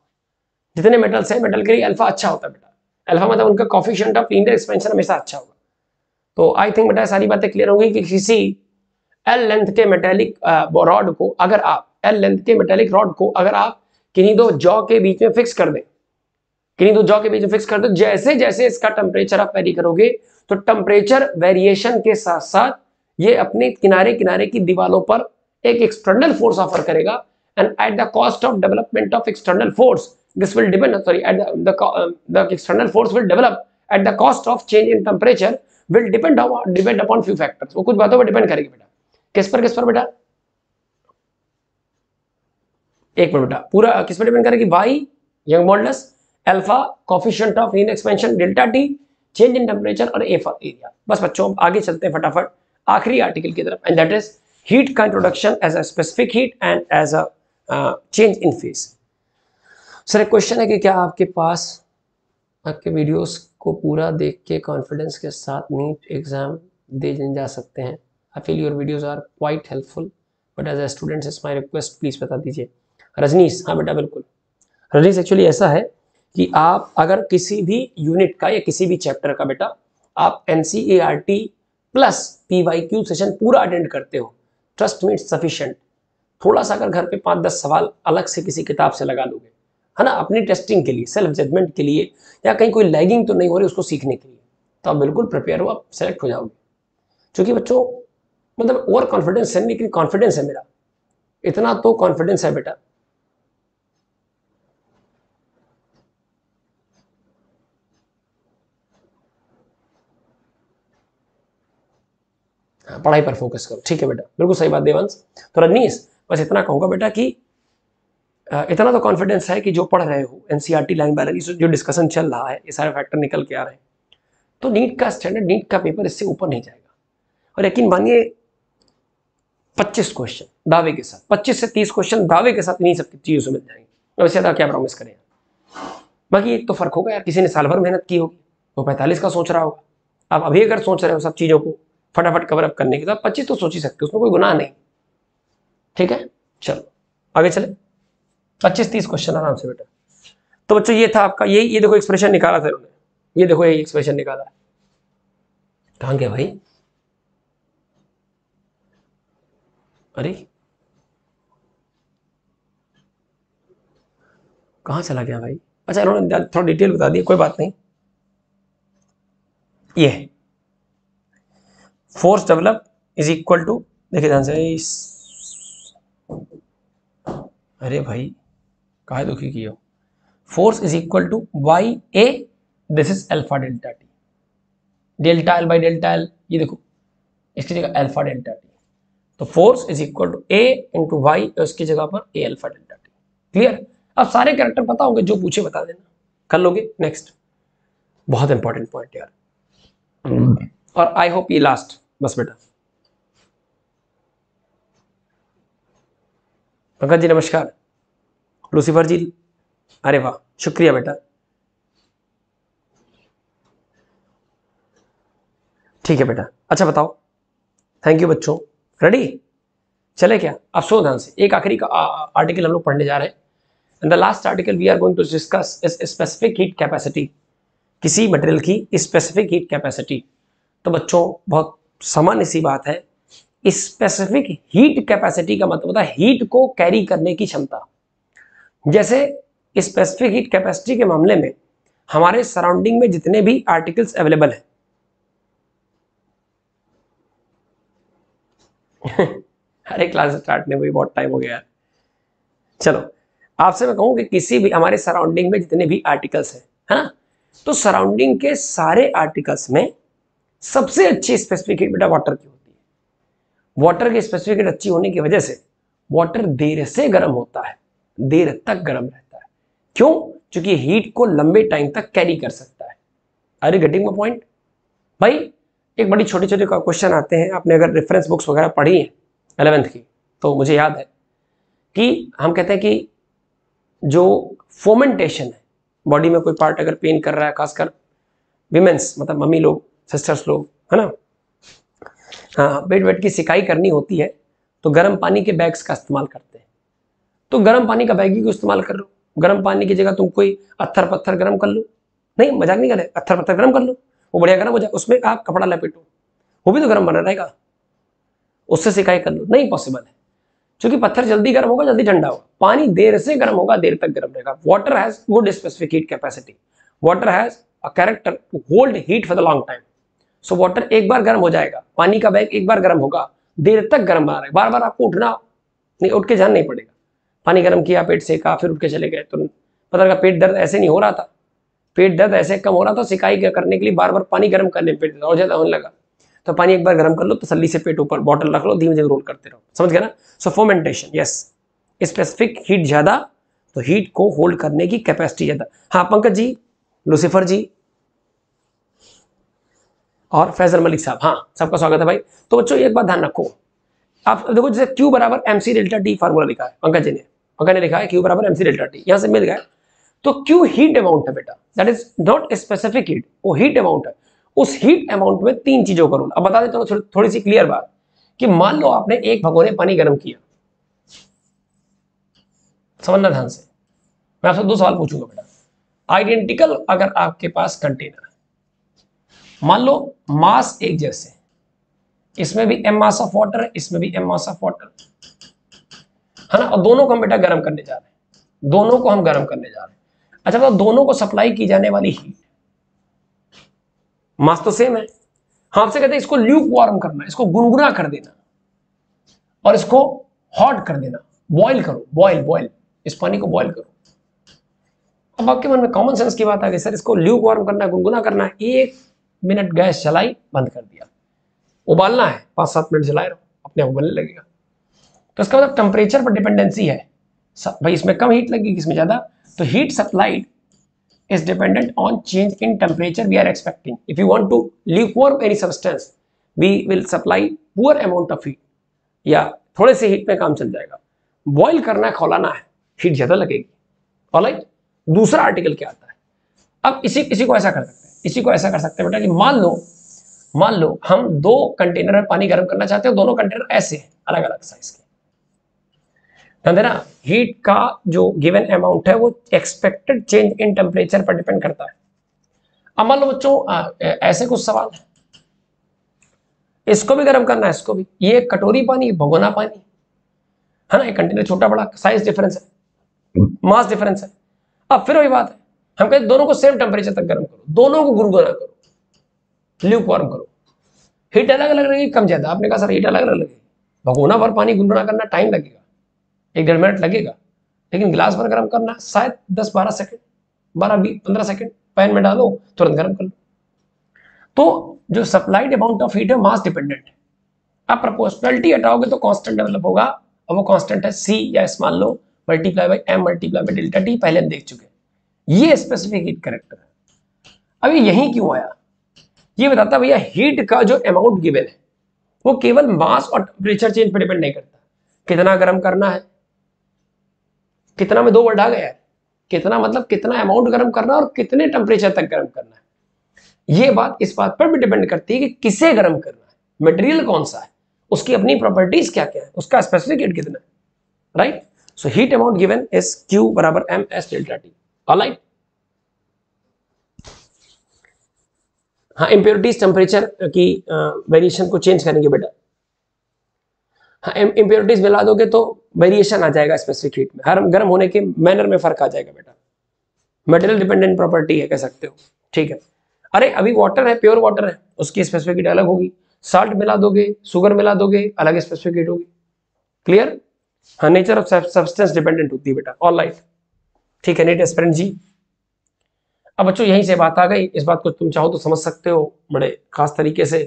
[SPEAKER 1] जितने मेटल्स हैं मेटल के लिए अल्फा अच्छा होता है बेटा अल्फा मतलब उनका कॉफिशियंट ऑफ लीनियर एक्सपेंशन हमेशा अच्छा होगा तो आई थिंक बेटा सारी बातें क्लियर होंगी कि किसी एल लेंथ के मेटेलिक रॉड को अगर आप एल लेंथ के मेटेलिक रॉड को अगर आप किन्हीं दो जॉ के बीच में फिक्स कर दें किन्हीं दो जॉ के बीच में फिक्स कर दो जैसे जैसे इसका टेम्परेचर आप वेरी करोगे तो टेम्परेचर वेरिएशन के साथ साथ ये अपने किनारे किनारे की दीवारों पर एक एक्सटर्नल फोर्स ऑफर करेगा and at the cost of development of external force this will depend on uh, sorry at the the, uh, the external force will develop at the cost of change in temperature will depend on depend upon few factors वो कुछ बातों पर depend करेगी बेटा किस पर किस पर बेटा एक मिनट बेटा पूरा किस पर डिपेंड करेगी Y Young models alpha coefficient of in expansion delta T change in temperature और ए फॉर एरिया बस बच्चों आगे चलते हैं फटाफट आखिरी आर्टिकल की तरफ एंड दैट इज हीट का introduction as a specific heat and as a change in phase sir एक क्वेश्चन है कि क्या आपके पास आपके वीडियोस को पूरा देख के कॉन्फिडेंस के साथ नीट एग्ज़ाम दे जा सकते हैं I feel your videos are quite helpful but as a student is my request please बता दीजिए रजनीश हाँ बेटा बिल्कुल रजनीश एक्चुअली ऐसा है कि आप अगर किसी भी यूनिट का या किसी भी चैप्टर का बेटा आप N plus P Y Q session पूरा अटेंड करते हो ट्रस्ट मीट इट्स सफिशेंट थोड़ा सा अगर घर पे पाँच दस सवाल अलग से किसी किताब से लगा लोगे है ना अपनी टेस्टिंग के लिए सेल्फ जजमेंट के लिए या कहीं कोई लैगिंग तो नहीं हो रही उसको सीखने के लिए तो आप बिल्कुल प्रिपेयर हो आप सेलेक्ट हो जाओगे क्योंकि बच्चों मतलब ओवर कॉन्फिडेंस है लेकिन कॉन्फिडेंस है मेरा इतना तो कॉन्फिडेंस है बेटा हाँ, पढ़ाई पर फोकस करो ठीक है बेटा बिल्कुल सही बात देवंश तो रजनीश बस इतना कहूंगा बेटा कि इतना तो कॉन्फिडेंस है कि जो पढ़ रहे हो एनसीईआरटी लाइन बैलेंस जो डिस्कशन चल रहा है ये सारे फैक्टर निकल के आ रहे हैं तो नीट का स्टैंडर्ड नीट का पेपर इससे ऊपर नहीं जाएगा और यकीन मानिए 25 क्वेश्चन दावे के साथ 25 से 30 क्वेश्चन दावे के साथ नहीं सब चीज़ों से मिल जाएंगे और इससे ज़्यादा तो क्या प्रॉमिस करें बाकी एक तो फ़र्क होगा यार किसी ने साल भर मेहनत की होगी वो पैंतालीस का सोच रहा होगा आप अभी अगर सोच रहे हो सब चीज़ों को फटाफट कवर अप करने के तो आप पच्चीस तो सोच ही सकते हो उसमें कोई गुनाह नहीं ठीक है चलो आगे चले पच्चीस तीस क्वेश्चन आराम से बेटा तो बच्चों ये था आपका यही ये देखो एक्सप्रेशन निकाला था उन्होंने ये देखो यही एक्सप्रेशन निकाला कहाँ गया भाई अरे कहाँ चला गया भाई अच्छा इन्होंने थोड़ा डिटेल बता दी कोई बात नहीं ये force develop is equal to देखिए ध्यान से अरे भाई काहे दुखी की हो force is equal to Y A this is alpha delta T delta L by delta L ये देखो इसकी जगह अल्फा डेल्टा टी तो force is equal to A into Y उसकी जगह पर A alpha delta T clear अब सारे कैरेक्टर पता होंगे जो पूछे बता देना कर लोगे नेक्स्ट बहुत इंपॉर्टेंट पॉइंट यार हम्म। और आई होप ये लास्ट बस बेटा पंकज जी नमस्कार लूसीफर जी अरे वाह शुक्रिया बेटा ठीक है बेटा अच्छा बताओ थैंक यू बच्चों रेडी चले क्या अब सो ध्यान से एक आखिरी का आर्टिकल हम लोग पढ़ने जा रहे हैं the last article we are going to discuss इस स्पेसिफिक हीट कैपेसिटी किसी मटेरियल की स्पेसिफिक हीट कैपेसिटी तो बच्चों बहुत सामान्य सी बात है स्पेसिफिक हीट कैपेसिटी का मतलब होता है हीट को कैरी करने की क्षमता जैसे स्पेसिफिक हीट कैपेसिटी के मामले में हमारे सराउंडिंग में जितने भी आर्टिकल्स अवेलेबल हैं अरे क्लास स्टार्ट में भी बहुत टाइम हो गया चलो आपसे मैं कहूँ कि किसी भी हमारे सराउंडिंग में जितने भी आर्टिकल्स हैं है ना तो सराउंडिंग के सारे आर्टिकल्स में सबसे अच्छी स्पेसिफिक हीट बेटा वाटर की होती है वाटर की स्पेसिफिक हीट अच्छी होने की वजह से वाटर देर से गर्म होता है देर तक गर्म रहता है क्यों क्योंकि हीट को लंबे टाइम तक कैरी कर सकता है are you getting my point भाई एक बड़ी छोटे छोटे क्वेश्चन आते हैं आपने अगर रेफरेंस बुक्स वगैरह पढ़ी हैं अलेवेंथ की तो मुझे याद है कि हम कहते हैं कि जो फोमेंटेशन है बॉडी में कोई पार्ट अगर पेन कर रहा है खासकर विमेंस मतलब मम्मी लोग सिस्टर्स लोग है ना हाँ बेड वेट की सिकाई करनी होती है तो गर्म पानी के बैग्स का इस्तेमाल करते हैं तो गर्म पानी का बैगी को इस्तेमाल कर लो गर्म पानी की जगह तुम कोई अत्थर पत्थर गर्म कर लो नहीं मजाक नहीं करे अत्थर पत्थर गर्म कर लो वो बढ़िया गर्म हो जाए उसमें आप कपड़ा लपेटो वो भी तो गर्म बना रहेगा उससे सिकाई कर लो नहीं पॉसिबल है क्योंकि पत्थर जल्दी गर्म होगा जल्दी ठंडा होगा पानी देर से गर्म होगा देर तक गर्म रहेगा water has good specific heat capacity water has a character to hold heat for the long time so water एक बार गर्म हो जाएगा पानी का बैग एक बार गर्म होगा देर तक गर्म बना रहेगा बार बार आपको उठना नहीं उठ के जाना नहीं पड़ेगा पानी गर्म किया पेट सेका फिर उठ के चले गए तो पता लगा पेट दर्द ऐसे नहीं हो रहा था पेट दर्द ऐसे कम हो रहा था सिकाई करने के लिए बार बार पानी गर्म करने पेट दर्द और ज़्यादा होने लगा तो पानी एक बार गर्म कर लो तसली से पेट ऊपर बॉटल रख लो धीमे धीमे रोल करते रहो समझ गया ना so fomentation yes specific heat ज़्यादा तो हीट को होल्ड करने की कैपेसिटी ज़्यादा हाँ पंकज जी लुसिफर जी और फैजल मलिक साहब हाँ सबका स्वागत है भाई तो बच्चों एक बात ध्यान रखो आप देखो जैसे क्यू बराबर एमसी डेल्टा डी फार्मूला लिखा है पंकज जी ने मैंने लिखा है क्यू बराबर एमसी डेल्टा टी यहाँ से मिल गया तो क्यू हीट अमाउंट है बेटा that is not specific heat वो हीट अमाउंट है उस हीट अमाउंट में तीन चीजों का रोल अब बता देता हूँ थोड़ी, सी क्लियर बात कि मान लो आपने एक भगोने पानी गर्म किया समझना ध्यान से मैं आपसे दो सवाल पूछूंगा बेटा आइडेंटिकल अगर आपके पास कंटेनर है मान लो मास एक जैसे इसमें भी एम मास ऑफ वाटर है इसमें भी एम मास ऑफ वाटर है ना और दोनों को हम बेटा गर्म करने जा रहे हैं दोनों को हम गर्म करने जा रहे हैं अच्छा तो दोनों को सप्लाई की जाने वाली हीट मास तो सेम है हम आपसे कहते हैं इसको ल्यूक वार्म करना इसको गुनगुना कर देना और इसको हॉट कर देना बॉयल करो बॉयल बॉइल इस पानी को बॉयल करो अब आपके मन में कॉमन सेंस की बात आ गई सर इसको ल्यूक वार्म करना है गुनगुना करना है एक मिनट गैस चलाई बंद कर दिया उबालना है पांच सात मिनट जलाए रहो अपने आप उबलने लगेगा तो इसका मतलब टेम्परेचर पर डिपेंडेंसी है भाई इसमें कम हीट लगेगी इसमें ज़्यादा तो heat supplied dependent on change in temperature we are expecting if you want to to lukewarm any substance we will supply poor amount of heat या थोड़े से हीट में काम चल जाएगा बॉइल करना है खोलाना है हीट ज़्यादा लगेगी और लाइक दूसरा आर्टिकल क्या आता है अब इसी इसी को ऐसा कर सकते हैं इसी को ऐसा कर सकते हैं बेटा कि मान लो मान लो हम दो कंटेनर में पानी गर्म करना चाहते हैं दोनों कंटेनर ऐसे हैं अलग अलग साइज के है ना हीट का जो गिवन अमाउंट है वो एक्सपेक्टेड चेंज इन टेम्परेचर पर डिपेंड करता है अमल बच्चों ऐसे कुछ सवाल है इसको भी गर्म करना है इसको भी ये कटोरी पानी भगोना पानी है ना कंटेनर छोटा बड़ा साइज डिफरेंस है मास डिफरेंस है अब फिर वही बात है हम कहते दोनों को सेम टेम्परेचर तक गर्म करो दोनों को गुरुगुना करो ल्यूक वार्म करो हीट अलग अलग लगेगी कम ज्यादा आपने कहा सर हीट अलग अलग लगेगी भगोना भर पानी गुनगुना करना टाइम लगेगा एक डेढ़ मिनट लगेगा लेकिन गिलास भर गर्म करना है शायद दस बारह सेकेंड बारह बीस पंद्रह सेकेंड पैन में डालो तुरंत गर्म कर लो तो जो सप्लाइड अमाउंट ऑफ हीट है मास डिपेंडेंट है आप प्रपोर्शनलिटी हटाओगे तो कांस्टेंट डेवलप होगा और वो कांस्टेंट है सी या एस मान लो multiply by M multiply by delta T पहले हम देख चुके ये स्पेसिफिक हीट करेक्टर है अब ये यहीं क्यों आया ये बताता भैया हीट का जो अमाउंट गिवन है वो केवल मास और टेम्परेचर चेंज पर डिपेंड नहीं करता कितना गर्म करना है कितना में दो वर्ड आ गया है कितना मतलब कितना अमाउंट गर्म करना और कितने टेम्परेचर तक गर्म करना है ये बात इस बात पर भी डिपेंड करती है कि किसे गर्म करना है मटेरियल कौन सा है उसकी अपनी प्रॉपर्टीज क्या क्या है उसका स्पेसिफिक हीट कितना है right so heat amount given S Q बराबर M S delta T alright हाँ इम्प्योरिटीज टेम्परेचर की वेरिएशन को चेंज करेंगे बेटा हाँ इम्प्योरिटीज मिला दोगे तो वेरिएशन आ जाएगा स्पेसिफिक हीट में हर गर्म होने के मैनर में फर्क आ जाएगा बेटा मेटेरियल डिपेंडेंट प्रॉपर्टी है कह सकते हो ठीक है अरे अभी वाटर है प्योर वाटर है उसकी स्पेसिफिक हीट अलग होगी साल्ट मिला दोगे सुगर मिला दोगे अलग स्पेसिफिक हीट होगी क्लियर हाँ नेचर ऑफ सब्सटेंस डिपेंडेंट होती है बेटा ऑल लाइफ ठीक है नेट एस्पेरेंट जी अब बच्चों यहीं से बात आ गई इस बात को तुम चाहो तो समझ सकते हो बड़े खास तरीके से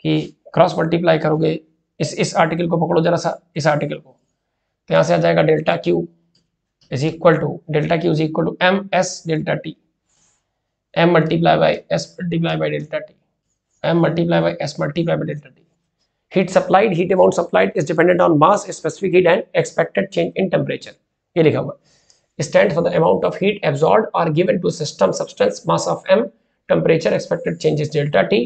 [SPEAKER 1] कि क्रॉस मल्टीप्लाई करोगे इस इस आर्टिकल को पकड़ो जरा सा इस आर्टिकल को तो यहाँ से आ जाएगा delta Q is equal to delta Q is equal to M S delta T M multiply by S multiply by delta T M multiply by S multiply by delta T heat supplied heat amount supplied is dependent on mass specific heat and expected change in temperature ये लिखा हुआ stand for the amount of heat absorb or given to system substance mass of M temperature expected change delta T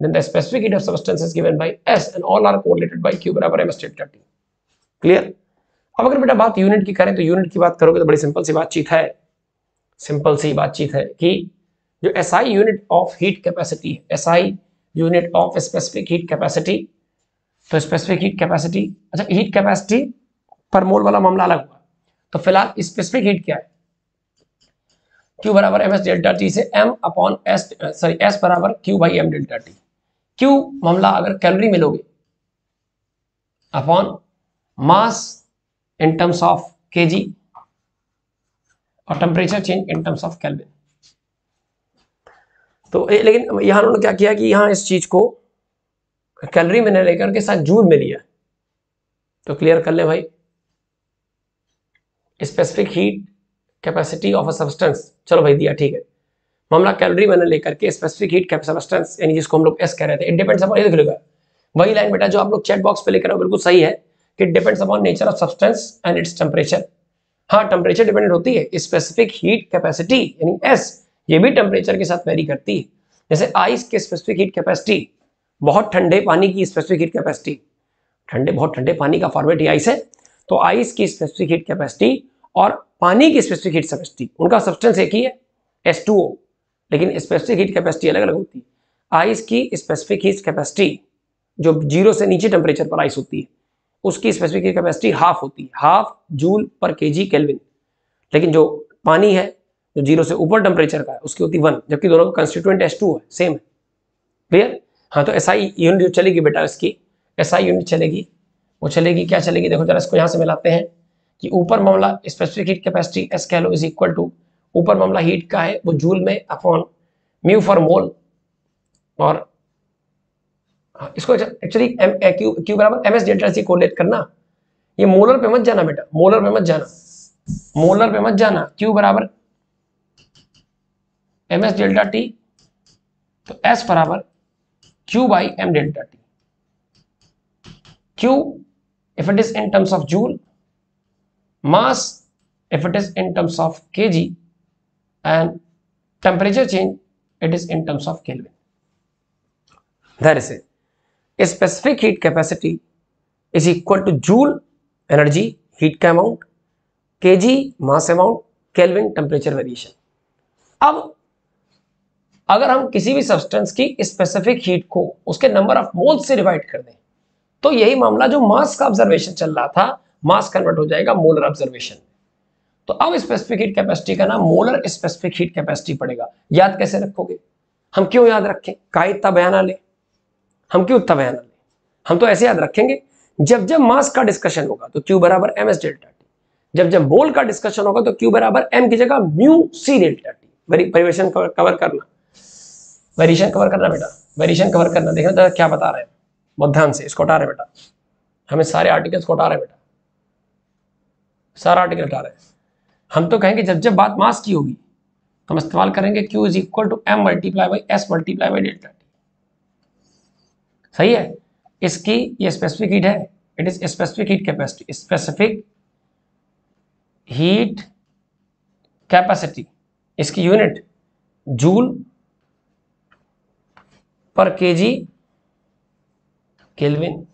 [SPEAKER 1] then the specific heat of substance is given by S and all are correlated by Q बराबर m स्टेट का T क्लियर अब अगर बेटा बात यूनिट की करें तो यूनिट की बात करोगे तो बड़ी सिंपल सी बातचीत है सिंपल सी बातचीत है कि जो SI unit of heat capacity S I unit of specific heat capacity तो स्पेसिफिक हीट कैपेसिटी अच्छा हीट कैपेसिटी पर मोल वाला मामला अलग हुआ तो फिलहाल स्पेसिफिक हीट क्या है क्यू बराबर एम एस डेल्टा टी से M upon S sorry S बराबर Q by M delta T Q मामला अगर कैलोरी में लोगे upon mass in terms of KG और temperature change in terms of calorie तो ए, लेकिन यहां उन्होंने क्या किया कि यहां इस चीज को कैलोरी में नहीं लेकर के साथ जूल में लिया तो क्लियर कर ले भाई specific heat capacity of a substance चलो भाई दिया ठीक है मामला कैलोरी मैंने लेकर के स्पेसिफिक हीट कैपेसिटेंस यानी जिसको हम लोग एस कह रहे थे इट डिपेंड्स अपॉन इधर लिखा वही लाइन बेटा जो आप लोग चैट बॉक्स पे लेकर आओ बिल्कुल सही है कि depends upon nature of substance and its temperature हाँ टेम्परेचर डिपेंडेंट होती है स्पेसिफिक हीट कैपेसिटी यानी एस ये भी टेम्परेचर के साथ वेरी करती है जैसे आइस के स्पेसिफिक हीट कैपेसिटी बहुत ठंडे पानी की स्पेसिफिक हीट कैपेसिटी ठंडे बहुत ठंडे पानी का फॉर्मेट ही आइस है तो आइस की स्पेसिफिक हीट कैपेसिटी और पानी की स्पेसिफिक हीट कैपेसिटी उनका सब्सटेंस एक ही है एस टू ओ लेकिन स्पेसिफिक हीट कैपेसिटी अलग अलग होती है आइस की स्पेसिफिक हीट कैपेसिटी जो जीरो से नीचे टेम्परेचर पर आइस होती है उसकी स्पेसिफिक हीट कैपेसिटी हाफ होती है हाफ जूल पर के जी केल्विन लेकिन जो पानी है जो जीरो से ऊपर टेम्परेचर का है उसकी होती वन जबकि दोनों का कंस्टिट्यूएंट एस टू है सेम है क्लियर हाँ तो एस आई यूनिट जो चलेगी बेटा इसकी एस आई यूनिट चलेगी वो चलेगी क्या चलेगी देखो जरा इसको यहाँ से मिलाते हैं कि ऊपर मामला स्पेसिफिक हीट कैपेसिटी एस कह लो इज इक्वल टू ऊपर मामला हीट का है वो जूल में अपॉन म्यू फॉर मोल और हाँ, इसको एक्चुअली अच्छा, क्यू बराबर M S delta C collate करना ये मोलर पे मत जाना बेटा मोलर पे मत जाना मोलर पे मत जाना क्यू बराबर एम एस डेल्टा टी तो एस बराबर Q by M delta T Q if it is in terms of joule mass if it is in terms of K G and temperature change it is in terms of Kelvin. There is a specific heat capacity is equal to joule energy heat ka amount kg mass amount Kelvin temperature variation. ab अगर हम किसी भी सब्सटेंस की स्पेसिफिक हीट को उसके नंबर ऑफ मोल से डिवाइड कर दें तो यही मामला जो मास का ऑब्जर्वेशन चल रहा था मास कन्वर्ट हो जाएगा मोलर ऑब्जर्वेशन तो अब स्पेसिफिक हीट कैपेसिटी का नाम मोलर स्पेसिफिक हीट कैपेसिटी पड़ेगा याद कैसे रखोगे हम क्यों याद रखें कायता इतना बयाना लें हम क्यों उत्ता बयाना ले हम तो ऐसे याद रखेंगे जब जब मास का डिस्कशन होगा तो क्यू बराबर एम एस डेल्टा टी जब जब मोल का डिस्कशन होगा तो क्यू बराबर एम की जगह म्यू सी डेल्टा टी परिवेशन कवर करना वेरिएशन कवर करना बेटा वेरिएशन कवर करना देखना तो क्या बता रहे हैं बहुत ध्यान से इसको हटा रहे बेटा हमें सारे आर्टिकल्स को हटा रहे बेटा सारा आर्टिकल हटा रहे हैं हम तो कहेंगे जब जब बात मास की होगी तो हम इस्तेमाल करेंगे Q is equal to M multiply by S multiply by delta T सही है इसकी ये स्पेसिफिक हीट है it is specific heat capacity specific heat capacity इसकी यूनिट जूल पर केजी केल्विन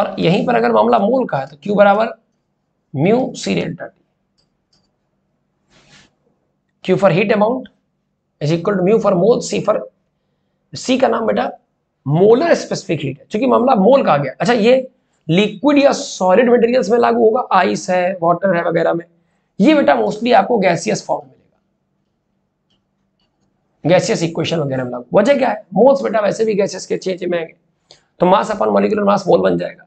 [SPEAKER 1] और यहीं पर अगर मामला मूल का है तो क्यू बराबर mu C delta T Q for heat amount is equal to mu for mole C for C का नाम बेटा मोलर स्पेसिफिक हीट है क्योंकि मामला मोल का आ गया अच्छा ये लिक्विड या सॉलिड मटेरियल्स में लागू होगा आइस है वाटर है वगैरह में ये बेटा मोस्टली आपको गैसियस फॉर्म मिलेगा गैसियस इक्वेशन वगैरह में लागू वजह क्या है मोल्स बेटा वैसे भी गैसियस के छे छे में आएंगे तो मास अपन मोलिकुलर मास मोल बन जाएगा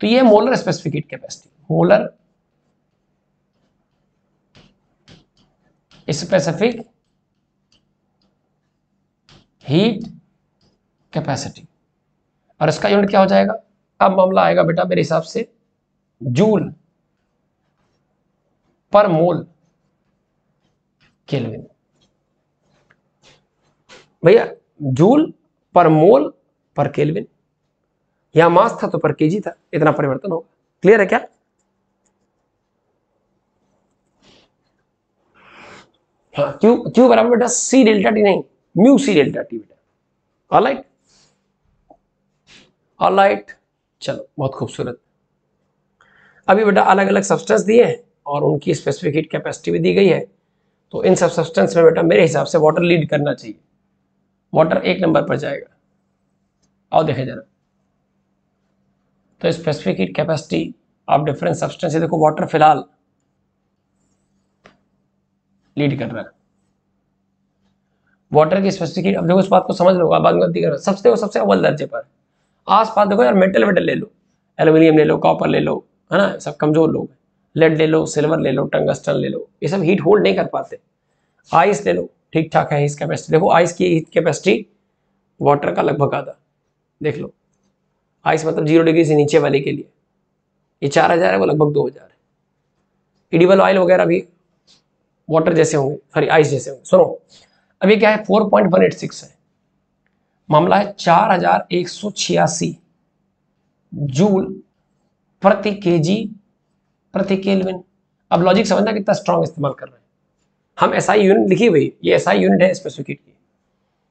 [SPEAKER 1] तो ये molar specific heat capacity molar specific heat capacity और इसका यूनिट क्या हो जाएगा अब मामला आएगा बेटा मेरे हिसाब से जूल पर मोल केल्विन भैया जूल पर मोल पर केल्विन या मास था तो पर केजी था इतना परिवर्तन होगा क्लियर है क्या हाँ क्यू क्यू बराबर बेटा सी डेल्टा टी नहीं म्यू सी डेल्टा टी बेटा ऑलराइट ऑलराइट चलो बहुत खूबसूरत अभी बेटा अलग अलग सब्सटेंस दिए हैं और उनकी स्पेसिफिक हीट कैपेसिटी भी दी गई है तो इन सब सब्सटेंस में बेटा मेरे हिसाब से वाटर लीड करना चाहिए वाटर एक नंबर पर जाएगा और देखें जरा तो स्पेसिफिक हीट कैपेसिटी आप डिफरेंट सब्सटेंस देखो वाटर फिलहाल लीड कर रहा है वाटर की स्पेसिफिकेशन अब देखो इस बात को समझ लो आप बात गलती कर रहा सबसे वो सबसे अव्वल दर्जे पर आस पास देखो यार मेटल वेटल ले लो एल्यूमिनियम ले लो कॉपर ले लो है ना सब कमजोर लोग लेड ले लो सिल्वर ले लो टंगस्टन ले लो ये सब हीट होल्ड नहीं कर पाते आइस ले लो ठीक ठाक है इस कैपेसिटी देखो आइस की हीट कैपेसिटी वाटर का लगभग आधा देख लो आइस मतलब जीरो डिग्री से नीचे वाले के लिए ये चार हज़ार है वो लगभग दो हज़ार है इडिबल ऑयल वगैरह भी वाटर जैसे होंगे सॉरी आइस जैसे होंगे सुनो अभी क्या है four point one eight six है मामला है चार हजार एक सौ छियासी जूल प्रति के जी प्रति केल्विन अब लॉजिक समझना कितना स्ट्रांग इस्तेमाल कर रहे हैं हम एसआई यूनिट लिखी हुई ये एसआई यूनिट है स्पेसिफिकेट की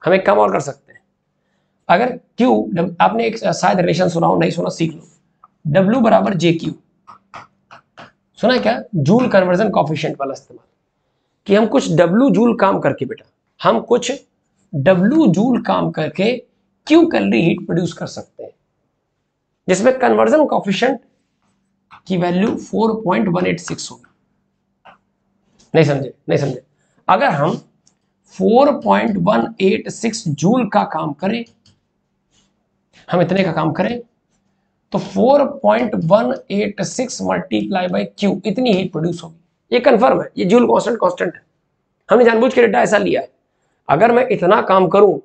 [SPEAKER 1] हम एक कम और कर सकते हैं अगर क्यू आपने एक शायद रिलेशन सुना हो नहीं सुना सीख लो डब्ल्यू बराबर जे क्यू सुना है क्या जूल कन्वर्जन कॉफिशियंट वाला इस्तेमाल कि हम कुछ डब्लू जूल काम करके बेटा हम कुछ डब्लू जूल काम करके क्यू कैलरी हीट प्रोड्यूस कर सकते हैं जिसमें कन्वर्जन कॉफिशेंट की वैल्यू 4.186 होगी नहीं समझे नहीं समझे अगर हम 4.186 जूल का काम करें हम इतने का काम करें तो 4.186 मल्टीप्लाई बाई क्यू इतनी हीट प्रोड्यूस होगी ये कंफर्म है ये जूल कॉन्स्टेंट कॉन्स्टेंट है हमने जानबूझ के डेटा ऐसा लिया है अगर मैं इतना काम करूं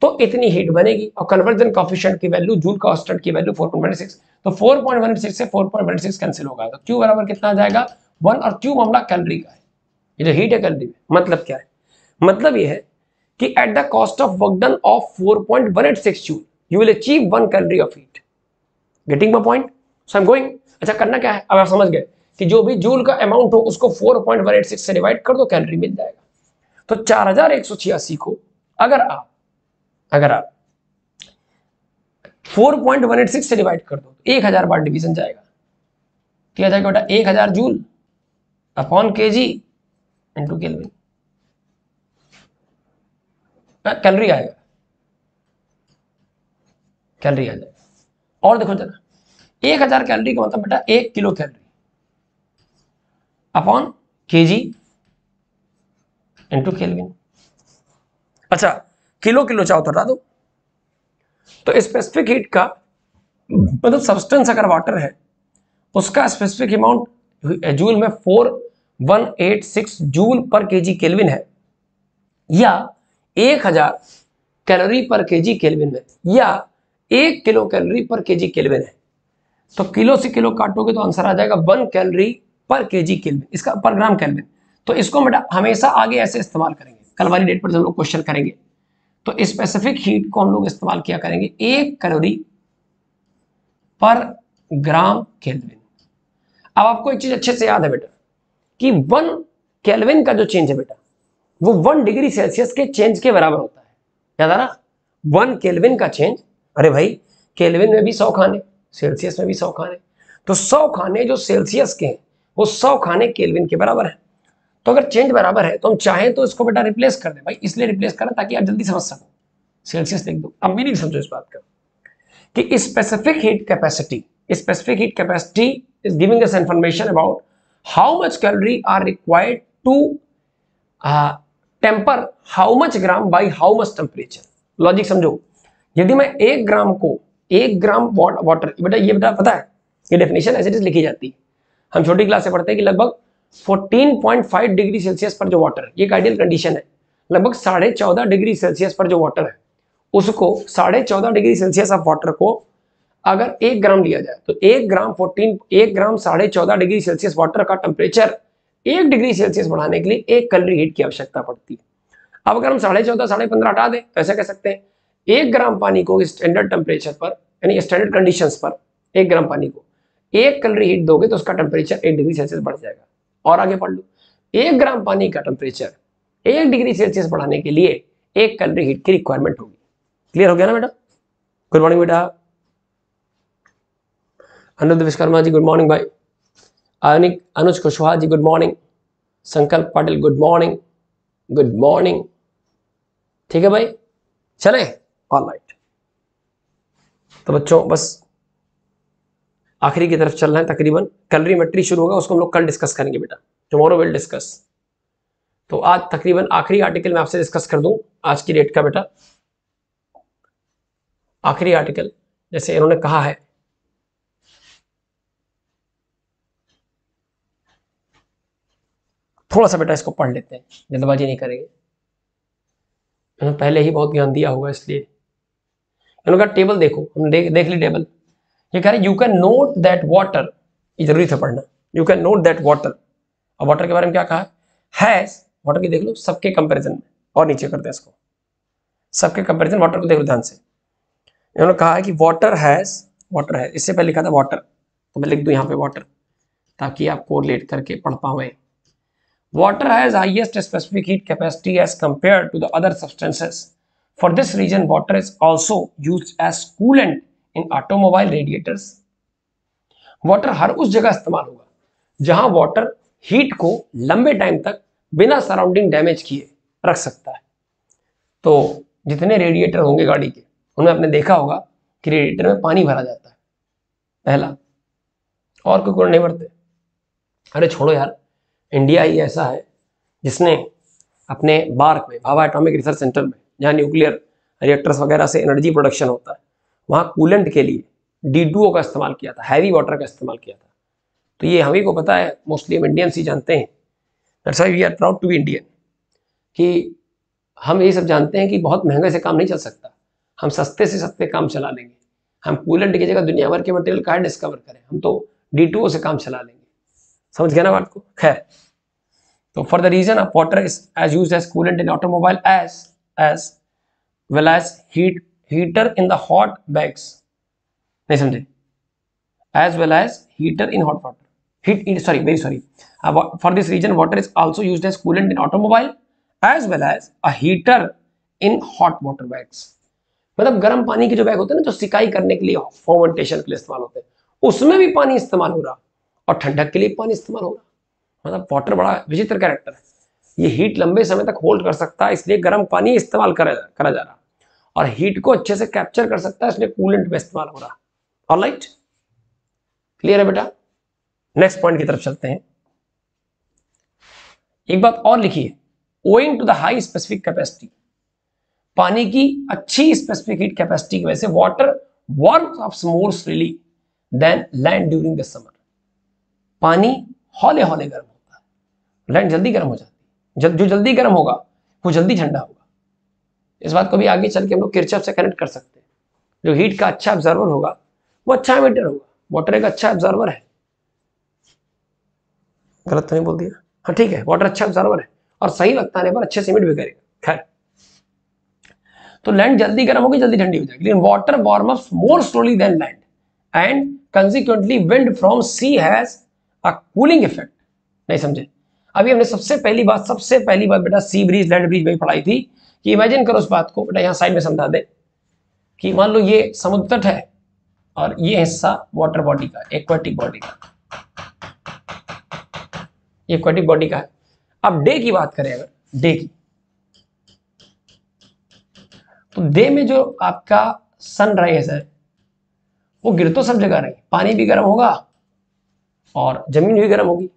[SPEAKER 1] तो इतनी हीट बनेगी और कन्वर्जन कॉफिशियंट की वैल्यू जूल कॉन्स्टेंट की वैल्यू 4.16 तो 4.16 से 4.16 कैंसिल होगा तो क्यू बराबर कितना आ जाएगा वन और क्यू मामला कैलरी का है ये जो हीट है कैलरी में मतलब क्या है मतलब ये है कि at the cost of work done of 4.186 joule you will achieve one calorie of heat getting my point so I am going अच्छा करना क्या है अब आप समझ गए कि जो भी जूल का अमाउंट हो उसको 4.186 से डिवाइड कर दो कैलोरी मिल जाएगा तो चार को अगर आप अगर आप 4.186 से डिवाइड कर दो तो एक हजार बार डिवीजन जाएगा क्या जाएगा बेटा एक हजार joule upon K G into calorie calorie आएगा कैलरी आ जाएगा और देखो जरा एक हजार कैलोरी का मतलब बेटा एक kilo calorie upon K G into kelvin अच्छा किलो किलो चाहो तो हटा दो तो स्पेसिफिक हीट का मतलब सब्सटेंस अगर वाटर है उसका स्पेसिफिक अमाउंट जूल में four one eight six joule पर के जी केलविन है या एक हजार कैलोरी पर के जी केलविन है या एक किलो कैलोरी पर के जी केलविन है तो किलो से किलो काटोगे तो आंसर आ जाएगा वन कैलोरी पर के जी केल्विन इसका पर ग्राम केल्विन तो इसको हम हमेशा आगे ऐसे इस्तेमाल करेंगे कल वाली डेट पर जब लोग क्वेश्चन करेंगे तो स्पेसिफिक हीट को हम लोग इस्तेमाल किया करेंगे एक कैलोरी पर ग्राम केल्विन अब आपको एक चीज अच्छे से याद है बेटा कि वन केल्विन का जो चेंज है बेटा वो वन डिग्री सेल्सियस के चेंज के बराबर होता है याद आ रहा वन केल्विन का चेंज अरे भाई केल्विन में भी सौ खाने सेल्सियस में भी सौ खाने तो सौ खाने जो सेल्सियस के हैं वो सौ खाने केल्विन के बराबर है तो अगर चेंज बराबर है तो हम चाहें तो इसको बेटा रिप्लेस कर दे भाई इसलिए रिप्लेस करें ताकि आप जल्दी समझ सको सेल्सियस लिख दो अब भी नहीं समझो इस बात का कि specific heat capacity specific heat capacity is giving us information about how much calorie are required to temper how much gram by how much temperature logic समझो यदि मैं एक ग्राम को एक ग्राम वाटर बेटा ये बेटा पता है ये डेफिनेशन ऐसे लिखी जाती है हम छोटी क्लास से पढ़ते हैं कि लगभग 14.5 डिग्री सेल्सियस पर जो वाटर है ये आइडियल कंडीशन है लगभग साढ़े चौदह डिग्री सेल्सियस पर जो वाटर है उसको साढ़े चौदह डिग्री सेल्सियस ऑफ वाटर को अगर एक ग्राम लिया जाए तो एक ग्राम फोर्टीन एक ग्राम साढ़े चौदह डिग्री सेल्सियस वाटर का टेम्परेचर एक डिग्री सेल्सियस बढ़ाने के लिए एक कलरी हीट की आवश्यकता पड़ती है अब अगर हम साढ़े चौदह साढ़े पंद्रह हटा दें तो ऐसा कह सकते हैं एक ग्राम पानी को स्टैंडर्ड टेम्परेचर पर यानी स्टैंडर्ड कंडीशन पर एक ग्राम पानी को एक कलरी हीट दोगे तो उसका टेम्परेचर एक डिग्री सेल्सियस बढ़ जाएगा और आगे पढ़ लो एक ग्राम पानी का टेम्परेचर एक डिग्री सेल्सियस बढ़ाने के लिए एक कलरी हीट की रिक्वायरमेंट होगी क्लियर हो गया ना बेटा गुड मॉर्निंग बेटा अनुद विश्वकर्मा जी गुड मॉर्निंग भाई Anik Anuj Kushwaha ji good morning Sankalp Patil good morning good morning ठीक है भाई चले ऑल राइट तो बच्चों बस आखिरी की तरफ चलना है हैं तकरीबन कलरीमेट्री शुरू होगा उसको हम लोग कल डिस्कस करेंगे बेटा टुमारो विल डिस्कस तो आज तकरीबन आखिरी आर्टिकल मैं आपसे डिस्कस कर दूं आज की डेट का बेटा आखिरी आर्टिकल जैसे इन्होंने कहा है थोड़ा सा बेटा इसको पढ़ लेते हैं जल्दबाजी नहीं करेंगे मैंने पहले ही बहुत ज्ञान दिया होगा इसलिए इन्होंने कहा टेबल देखो हम दे, देख ली टेबल ये कह रहे you can note that water ये जरूरी था पढ़ना you can note that water और वाटर के बारे में क्या कहा हैज वाटर की देख लो सबके कंपेरिजन में और नीचे करते हैं इसको सबके कंपेरिजन वाटर को देख लो ध्यान से इन्होंने कहा है कि वाटर हैज वाटर है इससे पहले लिखा था वाटर तो मैं लिख दू यहाँ पे वाटर ताकि आप कोरिलेट करके पढ़ पाए water has highest specific heat capacity as compared to the other substances. For this reason water is also use as coolant in automobile radiators water हर उस जगह इस्तेमाल होगा जहां वाटर हीट को लंबे टाइम तक बिना सराउंडिंग डैमेज किए रख सकता है तो जितने रेडिएटर होंगे गाड़ी के उनमें आपने देखा होगा कि रेडिएटर में पानी भरा जाता है पहला और कोई कूड़ा नहीं भरते अरे छोड़ो यार इंडिया ही ऐसा है जिसने अपने बार्क में भाभा एटॉमिक रिसर्च सेंटर में जहाँ न्यूक्लियर रिएक्टर्स वगैरह से एनर्जी प्रोडक्शन होता है वहाँ कूलेंट के लिए डी का इस्तेमाल किया था हैवी वाटर का इस्तेमाल किया था तो ये हमें को पता है मोस्टली हम इंडियंस ही जानते हैं that's why we are proud to be Indian कि हम ये सब जानते हैं कि बहुत महंगे से काम नहीं चल सकता हम सस्ते से सस्ते काम चला लेंगे हम कूलेंट की जगह दुनिया भर के मटेरियल कहा डिस्कवर करें हम तो डी से काम चला लेंगे समझ गया ना बात को खैर तो for the reason of water is as use as coolant in automobile as as well as heat heater in the hot bags नहीं समझे as well as heater in hot water heat in eh, sorry very sorry uh, for this reason water is also used as coolant in automobile as well as a heater in hot water bags मतलब गर्म पानी के जो बैग होते हैं ना जो सिकाई करने के लिए फॉर्मेंटेशन के लिए इस्तेमाल होते हैं उसमें भी पानी इस्तेमाल हो रहा और ठंडक के लिए पानी इस्तेमाल हो रहा मतलब वाटर बड़ा विचित्र कैरेक्टर है ये हीट लंबे समय तक होल्ड कर सकता है इसलिए गर्म पानी इस्तेमाल करा करा जा रहा और हीट को अच्छे से कैप्चर कर सकता है इसलिए कूलेंट में इस्तेमाल हो रहा और लाइट क्लियर है बेटा नेक्स्ट पॉइंट की तरफ चलते हैं एक बात और लिखिए owing to the high specific capacity पानी की अच्छी स्पेसिफिक हीट कैपेसिटी की वजह से water warm of more freely than land during the summer पानी हौले हौले गर्म होता है लैंड जल्दी गर्म हो जाती है जल, जो जल्दी गर्म होगा वो जल्दी ठंडा होगा इस बात को भी आगे चल के हम लोग किरचप से कनेक्ट कर सकते हैं जो हीट का अच्छा ऑब्जर्वर होगा वो अच्छा मीटर होगा वाटर एक अच्छा ऑब्जर्वर है गलत तो नहीं बोल दिया हाँ ठीक है वाटर अच्छा ऑब्जर्वर है और सही वक्त आने पर अच्छे से मीट भी करेगा खैर तो लैंड जल्दी गर्म होगी जल्दी ठंडी हो जाएगी लेकिन water warm up more slowly than land and consequently wind from sea has a cooling effect नहीं समझे अभी हमने सबसे पहली बात सबसे पहली बात बेटा सी ब्रिज लैंड ब्रिज में पढ़ाई थी कि इमेजिन करो उस बात को बेटा यहाँ साइड में समझा दे कि मान लो ये समुद्र तट है और ये हिस्सा वाटर बॉडी का एक्वाटिक बॉडी का ये एक्वाटिक बॉडी का है अब डे की बात करें अगर डे की तो डे में जो आपका सनराइज है वो गिर तो सब जगह रहे पानी भी गर्म होगा और जमीन भी गर्म होगी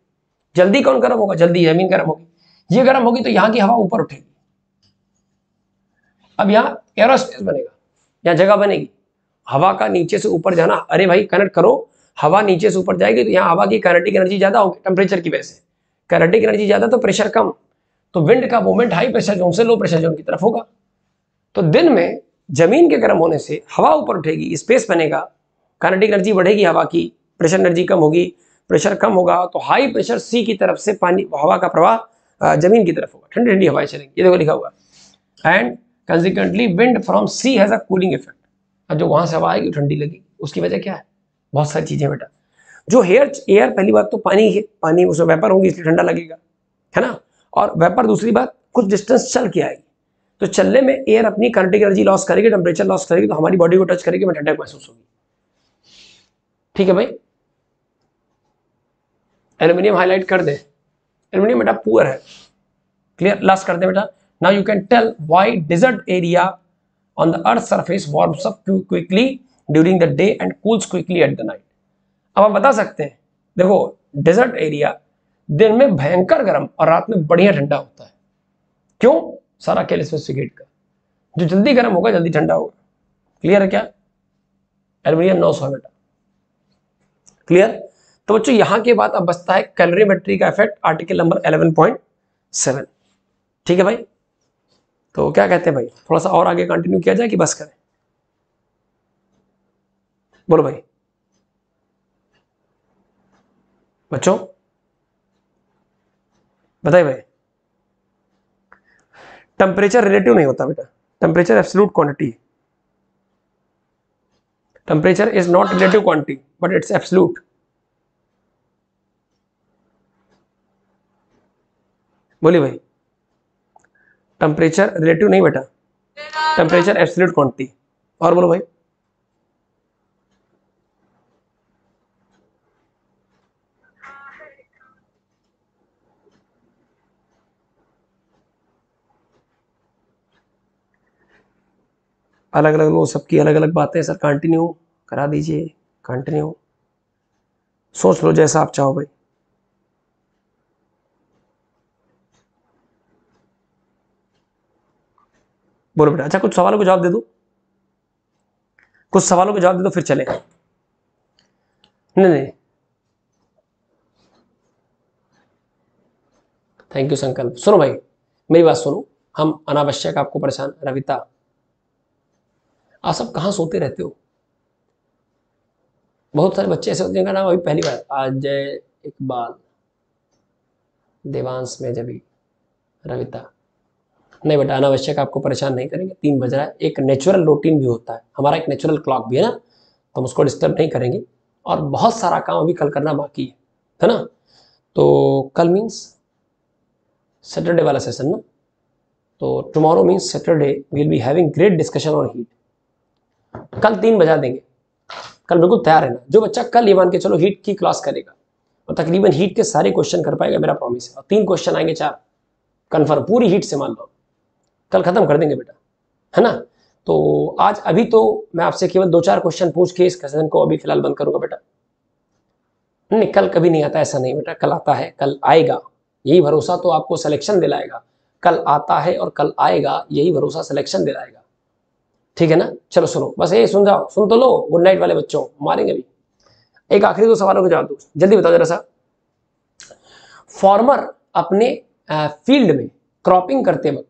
[SPEAKER 1] जल्दी कौन गर्म होगा जल्दी जमीन गर्म होगी ये गर्म होगी तो यहाँ की हवा ऊपर उठेगी अब यहाँ एरोस्पेस बनेगा यहाँ जगह बनेगी हवा का नीचे से ऊपर जाना अरे भाई कनेक्ट करो हवा नीचे से ऊपर जाएगी तो यहाँ हवा की कैनेटिक एनर्जी ज़्यादा होगी टेम्परेचर की वजह से कैनेटिक एनर्जी ज़्यादा तो प्रेशर कम तो विंड का मूवमेंट हाई प्रेशर जोन से लो प्रेशर जोन की तरफ होगा तो दिन में जमीन के गर्म होने से हवा ऊपर उठेगी स्पेस बनेगा कैनेटिक एनर्जी बढ़ेगी हवा की प्रेशर एनर्जी कम होगी प्रेशर कम होगा तो हाई प्रेशर सी की तरफ से पानी हवा का प्रवाह जमीन की तरफ होगा ठंडी ठंडी हवाएं चलेंगी ये देखो लिखा हुआ and consequently wind from sea has a cooling effect अब जो वहां से हवा आएगी ठंडी लगी उसकी वजह क्या है बहुत सारी चीज़ें बेटा जो हेयर एयर पहली बात तो पानी है पानी उसमें वेपर होगी इसलिए ठंडा लगेगा है ना और वेपर दूसरी बात कुछ डिस्टेंस चल के आएगी तो चलने में एयर अपनी कर्नेटिक एनर्जी लॉस करेगी टेम्परेचर लॉस करेगी तो हमारी बॉडी को टच करेगी हमें ठंडक महसूस होगी ठीक है भाई एल्यूमिनियम हाईलाइट कर दे एल्यूमिनियम बेटा पुअर है क्लियर लास्ट कर दे बेटा Now you can tell why desert area on the earth surface warms up quickly during the day and cools quickly at the night. अब आप बता सकते हैं देखो डेजर्ट एरिया दिन में भयंकर गर्म और रात में बढ़िया ठंडा होता है क्यों सारा खेल इसमें सिगरेट का जो जल्दी गर्म होगा जल्दी ठंडा होगा क्लियर है क्या एल्युमिनियम नौ सौ बेटा क्लियर तो बच्चों यहां की बात अब बचता है कैलोरीमेट्री का इफेक्ट आर्टिकल नंबर 11.7 ठीक है भाई तो क्या कहते हैं भाई थोड़ा सा और आगे कंटिन्यू किया जाए कि बस करें बोलो भाई बच्चों बताइए भाई टेम्परेचर रिलेटिव नहीं होता बेटा temperature absolute quantity temperature is not relative quantity but it's absolute बोलिए भाई टेम्परेचर रिलेटिव नहीं बेटा टेम्परेचर एब्सोल्यूट क्वांटिटी और बोलो भाई अलग अलग लोग सबकी अलग अलग बातें सर कंटिन्यू करा दीजिए कंटिन्यू सोच लो जैसा आप चाहो भाई बोलो बेटा अच्छा कुछ सवालों को जवाब दे दो कुछ सवालों को जवाब दे दो फिर चले नहीं नहीं थैंक यू संकल्प सुनो भाई मेरी बात सुनो हम अनावश्यक आपको परेशान रविता आप सब कहाँ सोते रहते हो बहुत सारे बच्चे ऐसे होते हैं नाम अभी पहली बार अजय इकबाल देवांश जबी रविता नहीं बेटा अनावश्यक आपको परेशान नहीं करेंगे तीन बज रहा है एक नेचुरल रूटीन भी होता है हमारा एक नेचुरल क्लॉक भी है ना तो हम उसको डिस्टर्ब नहीं करेंगे और बहुत सारा काम अभी कल करना बाकी है है ना तो कल मीन्स सैटरडे वाला सेशन ना तो tomorrow means Saturday will be having great discussion on heat कल तीन बजा देंगे कल बिल्कुल तैयार है ना जो बच्चा कल ये मान के चलो हीट की क्लास करेगा और तकरीबन हीट के सारे क्वेश्चन कर पाएगा मेरा प्रॉमिस है और तीन क्वेश्चन आएंगे चार कन्फर्म पूरी हीट से मान लो कल ख़त्म कर देंगे बेटा है ना तो आज अभी तो मैं आपसे केवल दो चार क्वेश्चन पूछ के इस सेशन को अभी फिलहाल बंद करूंगा बेटा नहीं कल कभी नहीं आता ऐसा नहीं बेटा कल आता है कल आएगा यही भरोसा तो आपको सिलेक्शन दिलाएगा कल आता है और कल आएगा यही भरोसा सिलेक्शन दिलाएगा ठीक है ना चलो सुनो बस ये सुन जाओ सुन तो लो गुड नाइट वाले बच्चों मारेंगे भी एक आखिरी दो सवालों के जवाब दो जल्दी बताओ जरा सा फॉर्मर अपने फील्ड में क्रॉपिंग करते वक्त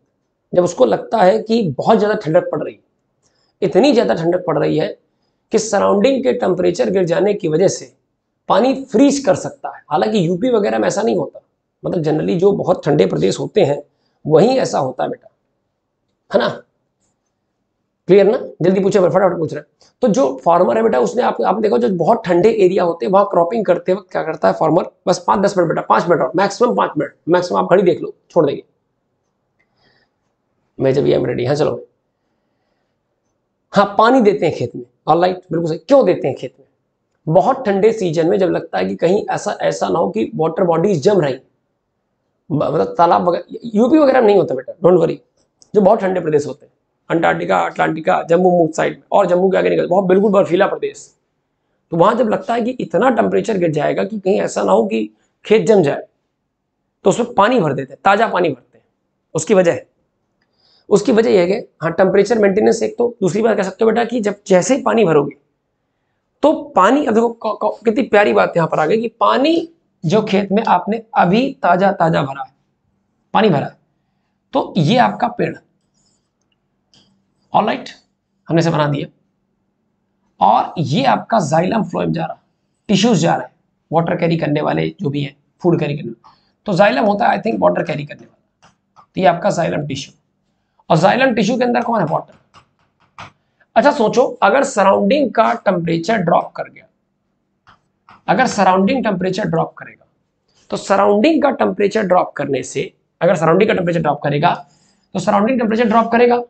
[SPEAKER 1] जब उसको लगता है कि बहुत ज़्यादा ठंडक पड़ रही है इतनी ज़्यादा ठंडक पड़ रही है कि सराउंडिंग के टेम्परेचर गिर जाने की वजह से पानी फ्रीज कर सकता है हालांकि यूपी वगैरह में ऐसा नहीं होता मतलब जनरली जो बहुत ठंडे प्रदेश होते हैं वहीं ऐसा होता है बेटा है ना क्लियर ना जल्दी पूछे फटाफट पूछ रहे हैं तो जो फार्मर है बेटा उसने आप आप देखो जो बहुत ठंडे एरिया होते हैं वहाँ क्रॉपिंग करते वक्त क्या करता है फार्मर बस पांच दस मिनट बेटा पांच मिनट और मैक्सिमम पांच मिनट मैक्सिमम आप घड़ी देख लो छोड़ देंगे मैं जब आई एम रेडी हाँ चलो हाँ पानी देते हैं खेत में ऑल राइट बिल्कुल सही क्यों देते हैं खेत में बहुत ठंडे सीजन में जब लगता है कि कहीं ऐसा ऐसा ना हो कि वाटर बॉडीज जम रही मतलब तालाब वगैरह यूपी वगैरह नहीं होता बेटा डोंट वरी जो बहुत ठंडे प्रदेश होते हैं अंटार्कटिका अटलांटिका जम्मू मुख साइड में और जम्मू के आगे निकल बहुत बिल्कुल बर्फीला प्रदेश तो वहाँ जब लगता है कि इतना टेम्परेचर गिर जाएगा कि कहीं ऐसा ना हो कि खेत जम जाए तो उसमें पानी भर देते हैं ताज़ा पानी भरते हैं उसकी वजह है उसकी वजह यह है कि हाँ टेम्परेचर मेंटेनेंस एक तो दूसरी बात कह सकते हो बेटा कि जब जैसे ही पानी भरोगे तो पानी अब देखो कितनी प्यारी बात यहां पर आ गई कि पानी जो खेत में आपने अभी ताजा ताजा भरा है पानी भरा है तो ये आपका पेड़ ऑल राइट हमने से बना दिया और ये आपका जाइलम फ्लोएम जा रहा टिश्यूज जा रहा है वाटर कैरी करने वाले जो भी हैं फूड कैरी करने वाले तो जाइलम होता है आई थिंक वाटर कैरी करने वाला तो ये आपका जाइलम टिश्यू और जाइलम टिश्यू के अंदर कौन है वॉटर अच्छा सोचो अगर सराउंडिंग का टेम्परेचर ड्रॉप कर गया अगर सराउंडिंग टेम्परेचर ड्रॉप करेगा तो सराउंडिंग का टेम्परेचर ड्रॉप करने से अगर सराउंडिंग का टेम्परेचर ड्रॉप करेगा तो सराउंडिंग टेम्परेचर ड्रॉप करेगा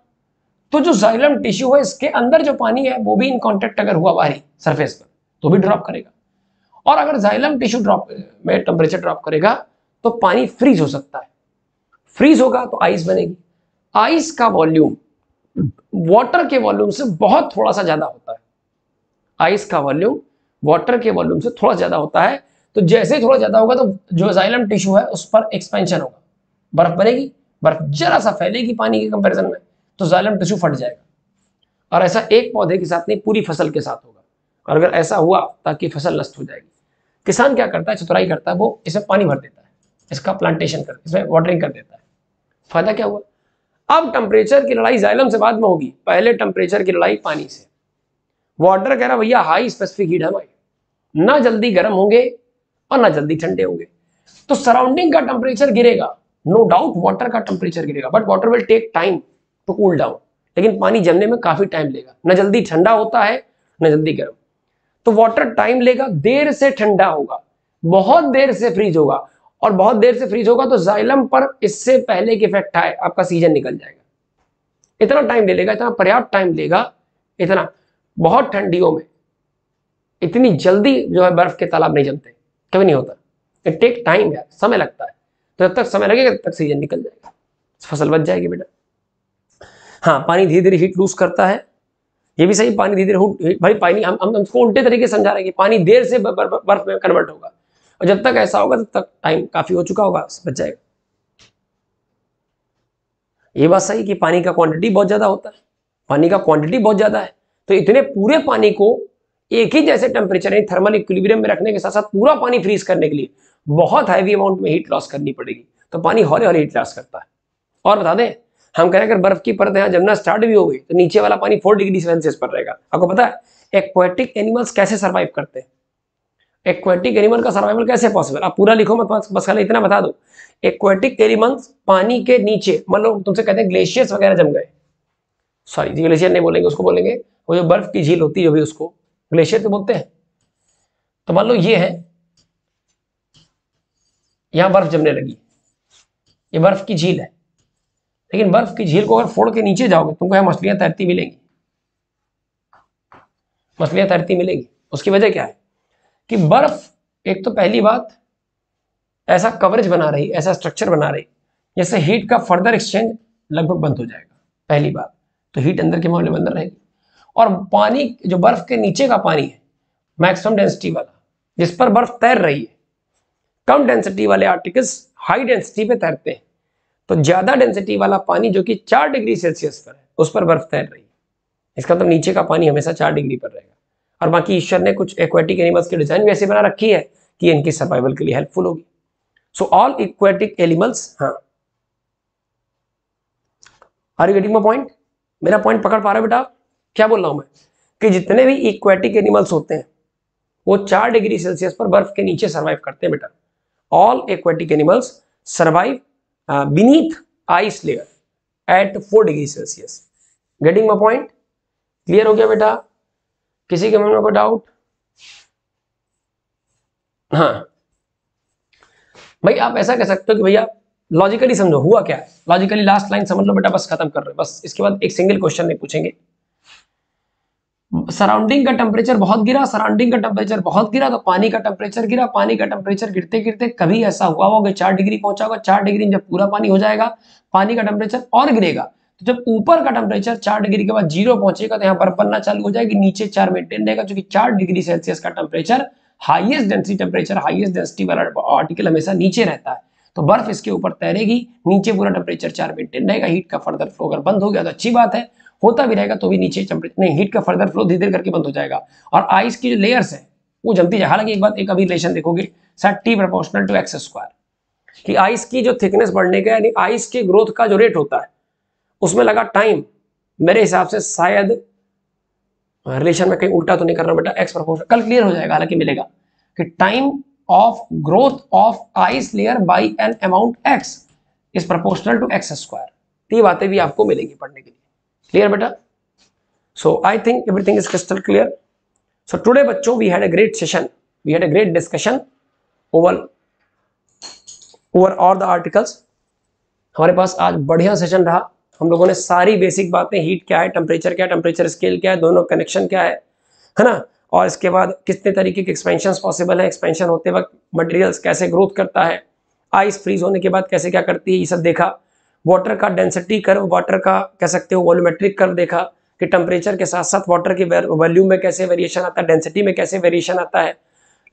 [SPEAKER 1] तो जो जाइलम टिश्यू है इसके अंदर जो पानी है वो भी इन कॉन्टेक्ट अगर हुआ बाहरी सरफेस पर तो भी ड्रॉप करेगा और अगर जाइलम टिश्यू ड्रॉप में टेम्परेचर ड्रॉप करेगा तो पानी फ्रीज हो सकता है फ्रीज होगा तो आइस बनेगी आइस का वॉल्यूम वाटर के वॉल्यूम से बहुत थोड़ा सा ज्यादा होता है आइस का वॉल्यूम वाटर के वॉल्यूम से थोड़ा ज्यादा होता है तो जैसे ही थोड़ा ज्यादा होगा तो जो जाइलम टिश्यू है उस पर एक्सपेंशन होगा बर्फ बनेगी बर्फ जरा सा फैलेगी पानी के कंपेरिजन में तो जाइलम टिश्यू फट जाएगा और ऐसा एक पौधे के साथ नहीं पूरी फसल के साथ होगा और अगर ऐसा हुआ ताकि फसल नष्ट हो जाएगी किसान क्या करता है चतुराई करता है वो इसमें पानी भर देता है इसका प्लांटेशन कर इसमें वाटरिंग कर देता है फायदा क्या हुआ अब टेम्परेचर की लड़ाई जाइलम से बाद में होगी पहले टेम्परेचर की लड़ाई पानी से वाटर कह रहा भैया हाई स्पेसिफिक हीट है हमारी ना जल्दी गर्म होंगे और ना जल्दी ठंडे होंगे तो सराउंडिंग का टेम्परेचर गिरेगा नो डाउट वाटर का टेम्परेचर गिरेगा but water will take time to cool down लेकिन पानी जमने में काफी टाइम लेगा ना जल्दी ठंडा होता है ना जल्दी गर्म तो वाटर टाइम लेगा देर से ठंडा होगा बहुत देर से फ्रीज होगा और बहुत देर से फ्रीज होगा तो जाइलम पर इससे पहले के इफेक्ट आए आपका सीजन निकल जाएगा इतना टाइम ले लेगा इतना पर्याप्त टाइम लेगा इतना बहुत ठंडियों में इतनी जल्दी जो है बर्फ के तालाब नहीं जमते कभी नहीं होता इट टेक टाइम यार समय लगता है तो जब तक समय लगेगा तब तक सीजन निकल जाएगा फसल बच जाएगी बेटा हाँ पानी धीरे धीरे हीट लूज करता है ये भी सही पानी धीरे धीरे भाई पानी हम हम उसको उल्टे तरीके से समझा रहे हैं कि पानी देर से बर्फ में कन्वर्ट होगा और जब तक ऐसा होगा तब तक टाइम काफ़ी हो चुका होगा बच जाएगा ये बात सही कि पानी का क्वांटिटी बहुत ज़्यादा होता है पानी का क्वांटिटी बहुत ज़्यादा है तो इतने पूरे पानी को एक ही जैसे टेम्परेचर यानी थर्मल इक्विलिब्रियम में रखने के साथ साथ पूरा पानी फ्रीज करने के लिए बहुत हैवी अमाउंट में हीट लॉस करनी पड़ेगी तो पानी हौले हौले हीट लॉस करता है और बता दें हम कहें अगर बर्फ की परत यहाँ जमना स्टार्ट भी हो गई तो नीचे वाला पानी फोर डिग्री सेल्सियस पर रहेगा आपको पता है एक्वाटिक एनिमल्स कैसे सर्वाइव करते हैं एक्वेटिक एनिमल का सर्वाइवल कैसे पॉसिबल आप पूरा लिखो मैं बस खाली इतना बता दो एक्वेटिक एनिमल्स पानी के नीचे मतलब तुमसे कहते हैं ग्लेशियर्स वगैरह जम गए सॉरी ग्लेशियर नहीं बोलेंगे उसको बोलेंगे वो जो बर्फ की झील होती है जो भी उसको ग्लेशियर तो बोलते हैं तो मान लो ये है यहां बर्फ जमने लगी ये बर्फ की झील है लेकिन बर्फ की झील को अगर फोड़ के नीचे जाओगे तुमको यहां मछलियां तैरती मिलेंगी मछलियां तैरती मिलेंगी उसकी वजह क्या है कि बर्फ एक तो पहली बात ऐसा कवरेज बना रही ऐसा स्ट्रक्चर बना रही जैसे हीट का फर्दर एक्सचेंज लगभग बंद हो जाएगा पहली बात तो हीट अंदर के मामले में अंदर रहेगी और पानी जो बर्फ के नीचे का पानी है मैक्सिमम डेंसिटी वाला जिस पर बर्फ तैर रही है कम डेंसिटी वाले आर्टिकल्स हाई डेंसिटी पे तैरते हैं तो ज्यादा डेंसिटी वाला पानी जो कि चार डिग्री सेल्सियस पर है उस पर बर्फ तैर रही है इसका मतलब तो नीचे का पानी हमेशा चार डिग्री पर रहेगा और बाकी ईश्वर ने कुछ एक्वेटिक एनिमल्स की डिजाइन वैसे बना रखी है कि इनकी सर्वाइवल के लिए हेल्पफुल होगी सो ऑल इक्वेटिक एनिमल्स हाँ are you getting my point मेरा पॉइंट पकड़ पा रहे हो बेटा क्या बोल रहा हूं मैं कि जितने भी इक्वेटिक एनिमल्स होते हैं वो चार डिग्री सेल्सियस पर बर्फ के नीचे सर्वाइव करते हैं बेटा all aquatic animals survive beneath ice layer at four degree Celsius getting my point clear हो गया बेटा किसी के मन में कोई डाउट हाँ भाई आप ऐसा कह सकते हो कि भैया लॉजिकली समझो हुआ क्या लॉजिकली लास्ट लाइन समझ लो बेटा बस खत्म कर रहे बस इसके बाद एक सिंगल क्वेश्चन नहीं पूछेंगे सराउंडिंग का टेम्परेचर बहुत गिरा सराउंडिंग का टेम्परेचर बहुत गिरा तो पानी का टेम्परेचर गिरा पानी का टेम्परेचर गिरते गिरते कभी ऐसा हुआ होगा चार डिग्री पहुंचा होगा चार डिग्री में जब पूरा पानी हो जाएगा पानी का टेम्परेचर और गिरेगा तो जब ऊपर का टेम्परेचर चार डिग्री के बाद जीरो पहुंचेगा तो यहाँ बर्फ बनना चालू हो जाएगी नीचे चार मेंटेन रहेगा क्योंकि चार डिग्री सेल्सियस का temperature highest density temperature highest density वाला आर्टिकल हमेशा नीचे रहता है तो बर्फ इसके ऊपर तैरेगी नीचे पूरा टेम्परेचर चार मेंटेन रहेगा हीट का फर्दर फ्लो अगर बंद हो गया तो अच्छी बात है होता भी रहेगा तो भी नीचे टेम्परेचर नहीं हीट का फर्दर फ्लो धीरे धीरे करके बंद हो जाएगा और आइस की जो लेयर्स है वो जमती जाए हालांकि एक बात एक अभी रिलेशन देखोगे sir T proportional to x square कि आइस की जो थिकनेस बढ़ने का यानी आइस के ग्रोथ का जो रेट होता है उसमें लगा टाइम मेरे हिसाब से शायद रिलेशन में कहीं उल्टा तो नहीं कर रहा बेटा एक्स प्रपोर्शन कल क्लियर हो जाएगा हालांकि मिलेगा कि time of growth of ice layer by N amount x is proportional to x square ये बातें भी आपको मिलेंगी पढ़ने के लिए क्लियर बेटा so I think everything is crystal clear so today बच्चों we had a great session we had a great discussion over over all the articles हमारे पास आज बढ़िया सेशन रहा हम लोगों ने सारी बेसिक बातें हीट क्या है टेम्परेचर क्या है टेम्परेचर स्केल क्या है दोनों कनेक्शन क्या है है ना और इसके बाद कितने तरीके के एक्सपेंशन पॉसिबल है एक्सपेंशन होते वक्त मटेरियल्स कैसे ग्रोथ करता है आइस फ्रीज होने के बाद कैसे क्या करती है ये सब देखा वाटर का डेंसिटी कर्व वाटर का कह सकते हो वॉल्यूमेट्रिक कर्व देखा कि टेम्परेचर के साथ साथ वाटर के वॉल्यूम में कैसे वेरिएशन आता है डेंसिटी में कैसे वेरिएशन आता है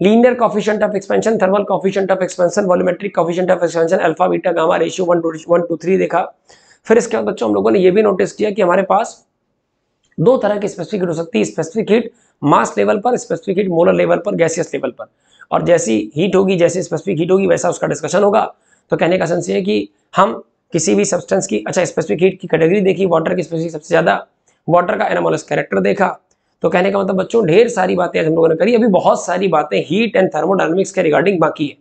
[SPEAKER 1] linear coefficient of expansion thermal coefficient of expansion volumetric coefficient of expansion alpha beta gamma ratio one two one two three देखा फिर इसके बाद बच्चों हम लोगों ने यह भी नोटिस किया कि हमारे पास दो तरह की स्पेसिफिक हीट हो सकती है स्पेसिफिक हीट मास लेवल पर स्पेसिफिक हीट मोलर लेवल पर गैसियस लेवल पर और जैसी हीट होगी जैसी स्पेसिफिक हीट होगी वैसा उसका डिस्कशन होगा तो कहने का सेंस ये कि हम किसी भी सब्सटेंस की अच्छा स्पेसिफिक हीट की कैटेगरी देखी वाटर की स्पेसिफिक सबसे ज़्यादा वाटर का एनामोलस कैरेक्टर देखा तो कहने का मतलब बच्चों ढेर सारी बातें हम लोगों ने करी अभी बहुत सारी बातें हीट एंड थर्मोडाइनमिक्स के रिगार्डिंग बाकी है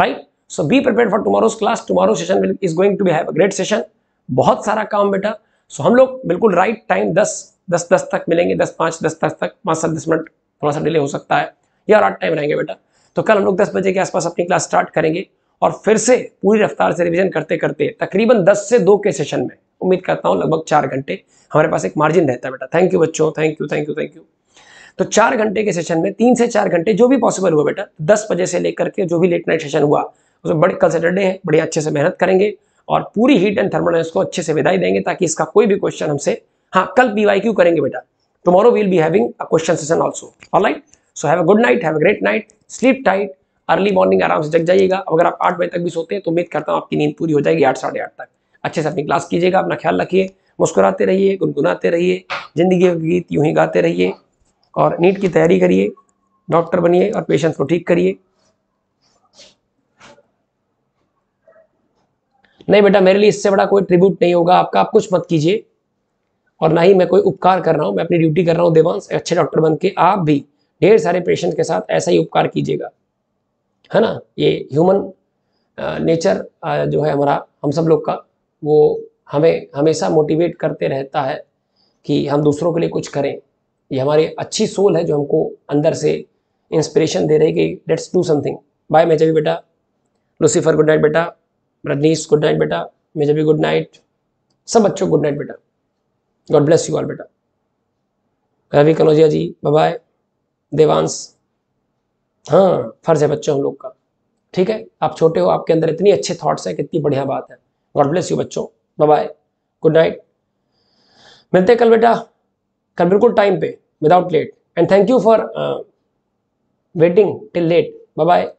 [SPEAKER 1] right so be prepare for tomorrow's class tomorrow session is going to be have a great session बहुत सारा काम बेटा सो हम लोग बिल्कुल राइट टाइम दस दस दस तक मिलेंगे दस पाँच दस दस तक पाँच सात दस मिनट थोड़ा सा डिले हो सकता है या रात टाइम रहेंगे बेटा तो कल हम लोग दस बजे के आसपास अपनी क्लास स्टार्ट करेंगे और फिर से पूरी रफ्तार से रिविजन करते करते तकरीबन दस से दो के सेशन में उम्मीद करता हूँ लगभग चार घंटे हमारे पास एक मार्जिन रहता है बेटा थैंक यू बच्चों thank you thank you thank you तो चार घंटे के सेशन में तीन से चार घंटे जो भी पॉसिबल हुआ बेटा दस बजे से लेकर के जो भी लेट नाइट सेशन हुआ उसमें बड़े सैटरडे है बड़े अच्छे से मेहनत करेंगे और पूरी हीट एंड थर्मल को अच्छे से विदाई देंगे ताकि इसका कोई भी क्वेश्चन हमसे हाँ कल पी करेंगे बेटा tomorrow will be having a question session also all right so have a good night have a great night sleep early morning आराम से जग जाइएगा अगर आप आठ बजे तक भी सोते हैं तो उम्मीद करता हूँ आपकी नींद पूरी हो जाएगी आठ साढ़े आठ तक अच्छे से अपनी क्लास कीजिएगा अपना ख्याल रखिए मुस्कुराते रहिए गुनगुनाते रहिए ज़िंदगी के गीत यूँ ही गाते रहिए और नीट की तैयारी करिए डॉक्टर बनिए और पेशेंट्स को ठीक करिए नहीं बेटा मेरे लिए इससे बड़ा कोई ट्रिब्यूट नहीं होगा आपका आप कुछ मत कीजिए और ना ही मैं कोई उपकार कर रहा हूँ मैं अपनी ड्यूटी कर रहा हूँ देवांश अच्छे डॉक्टर बन के आप भी ढेर सारे पेशेंट के साथ ऐसा ही उपकार कीजिएगा है ना ये ह्यूमन नेचर जो है हमारा हम सब लोग का वो हमें हमेशा मोटिवेट करते रहता है कि हम दूसरों के लिए कुछ करें ये हमारी अच्छी सोल है जो हमको अंदर से इंस्पिरेशन दे रही है कि लेट्स डू समथिंग बाय मैं बेटा लूसीफर गुड नाइट बेटा रजनीश गुड नाइट बेटा मेजर भी गुड नाइट सब बच्चों गुड नाइट बेटा गॉड ब्लेस यू ऑल बेटा रवि कनौजिया जी बाय देवांश हाँ फर्ज है बच्चों हम लोग का ठीक है आप छोटे हो आपके अंदर इतनी अच्छे थॉट्स हैं कितनी बढ़िया बात है गॉड ब्लेस यू बच्चों बाय गुड नाइट मिलते कल बेटा कल बिल्कुल टाइम पे without late and thank you for waiting till late bye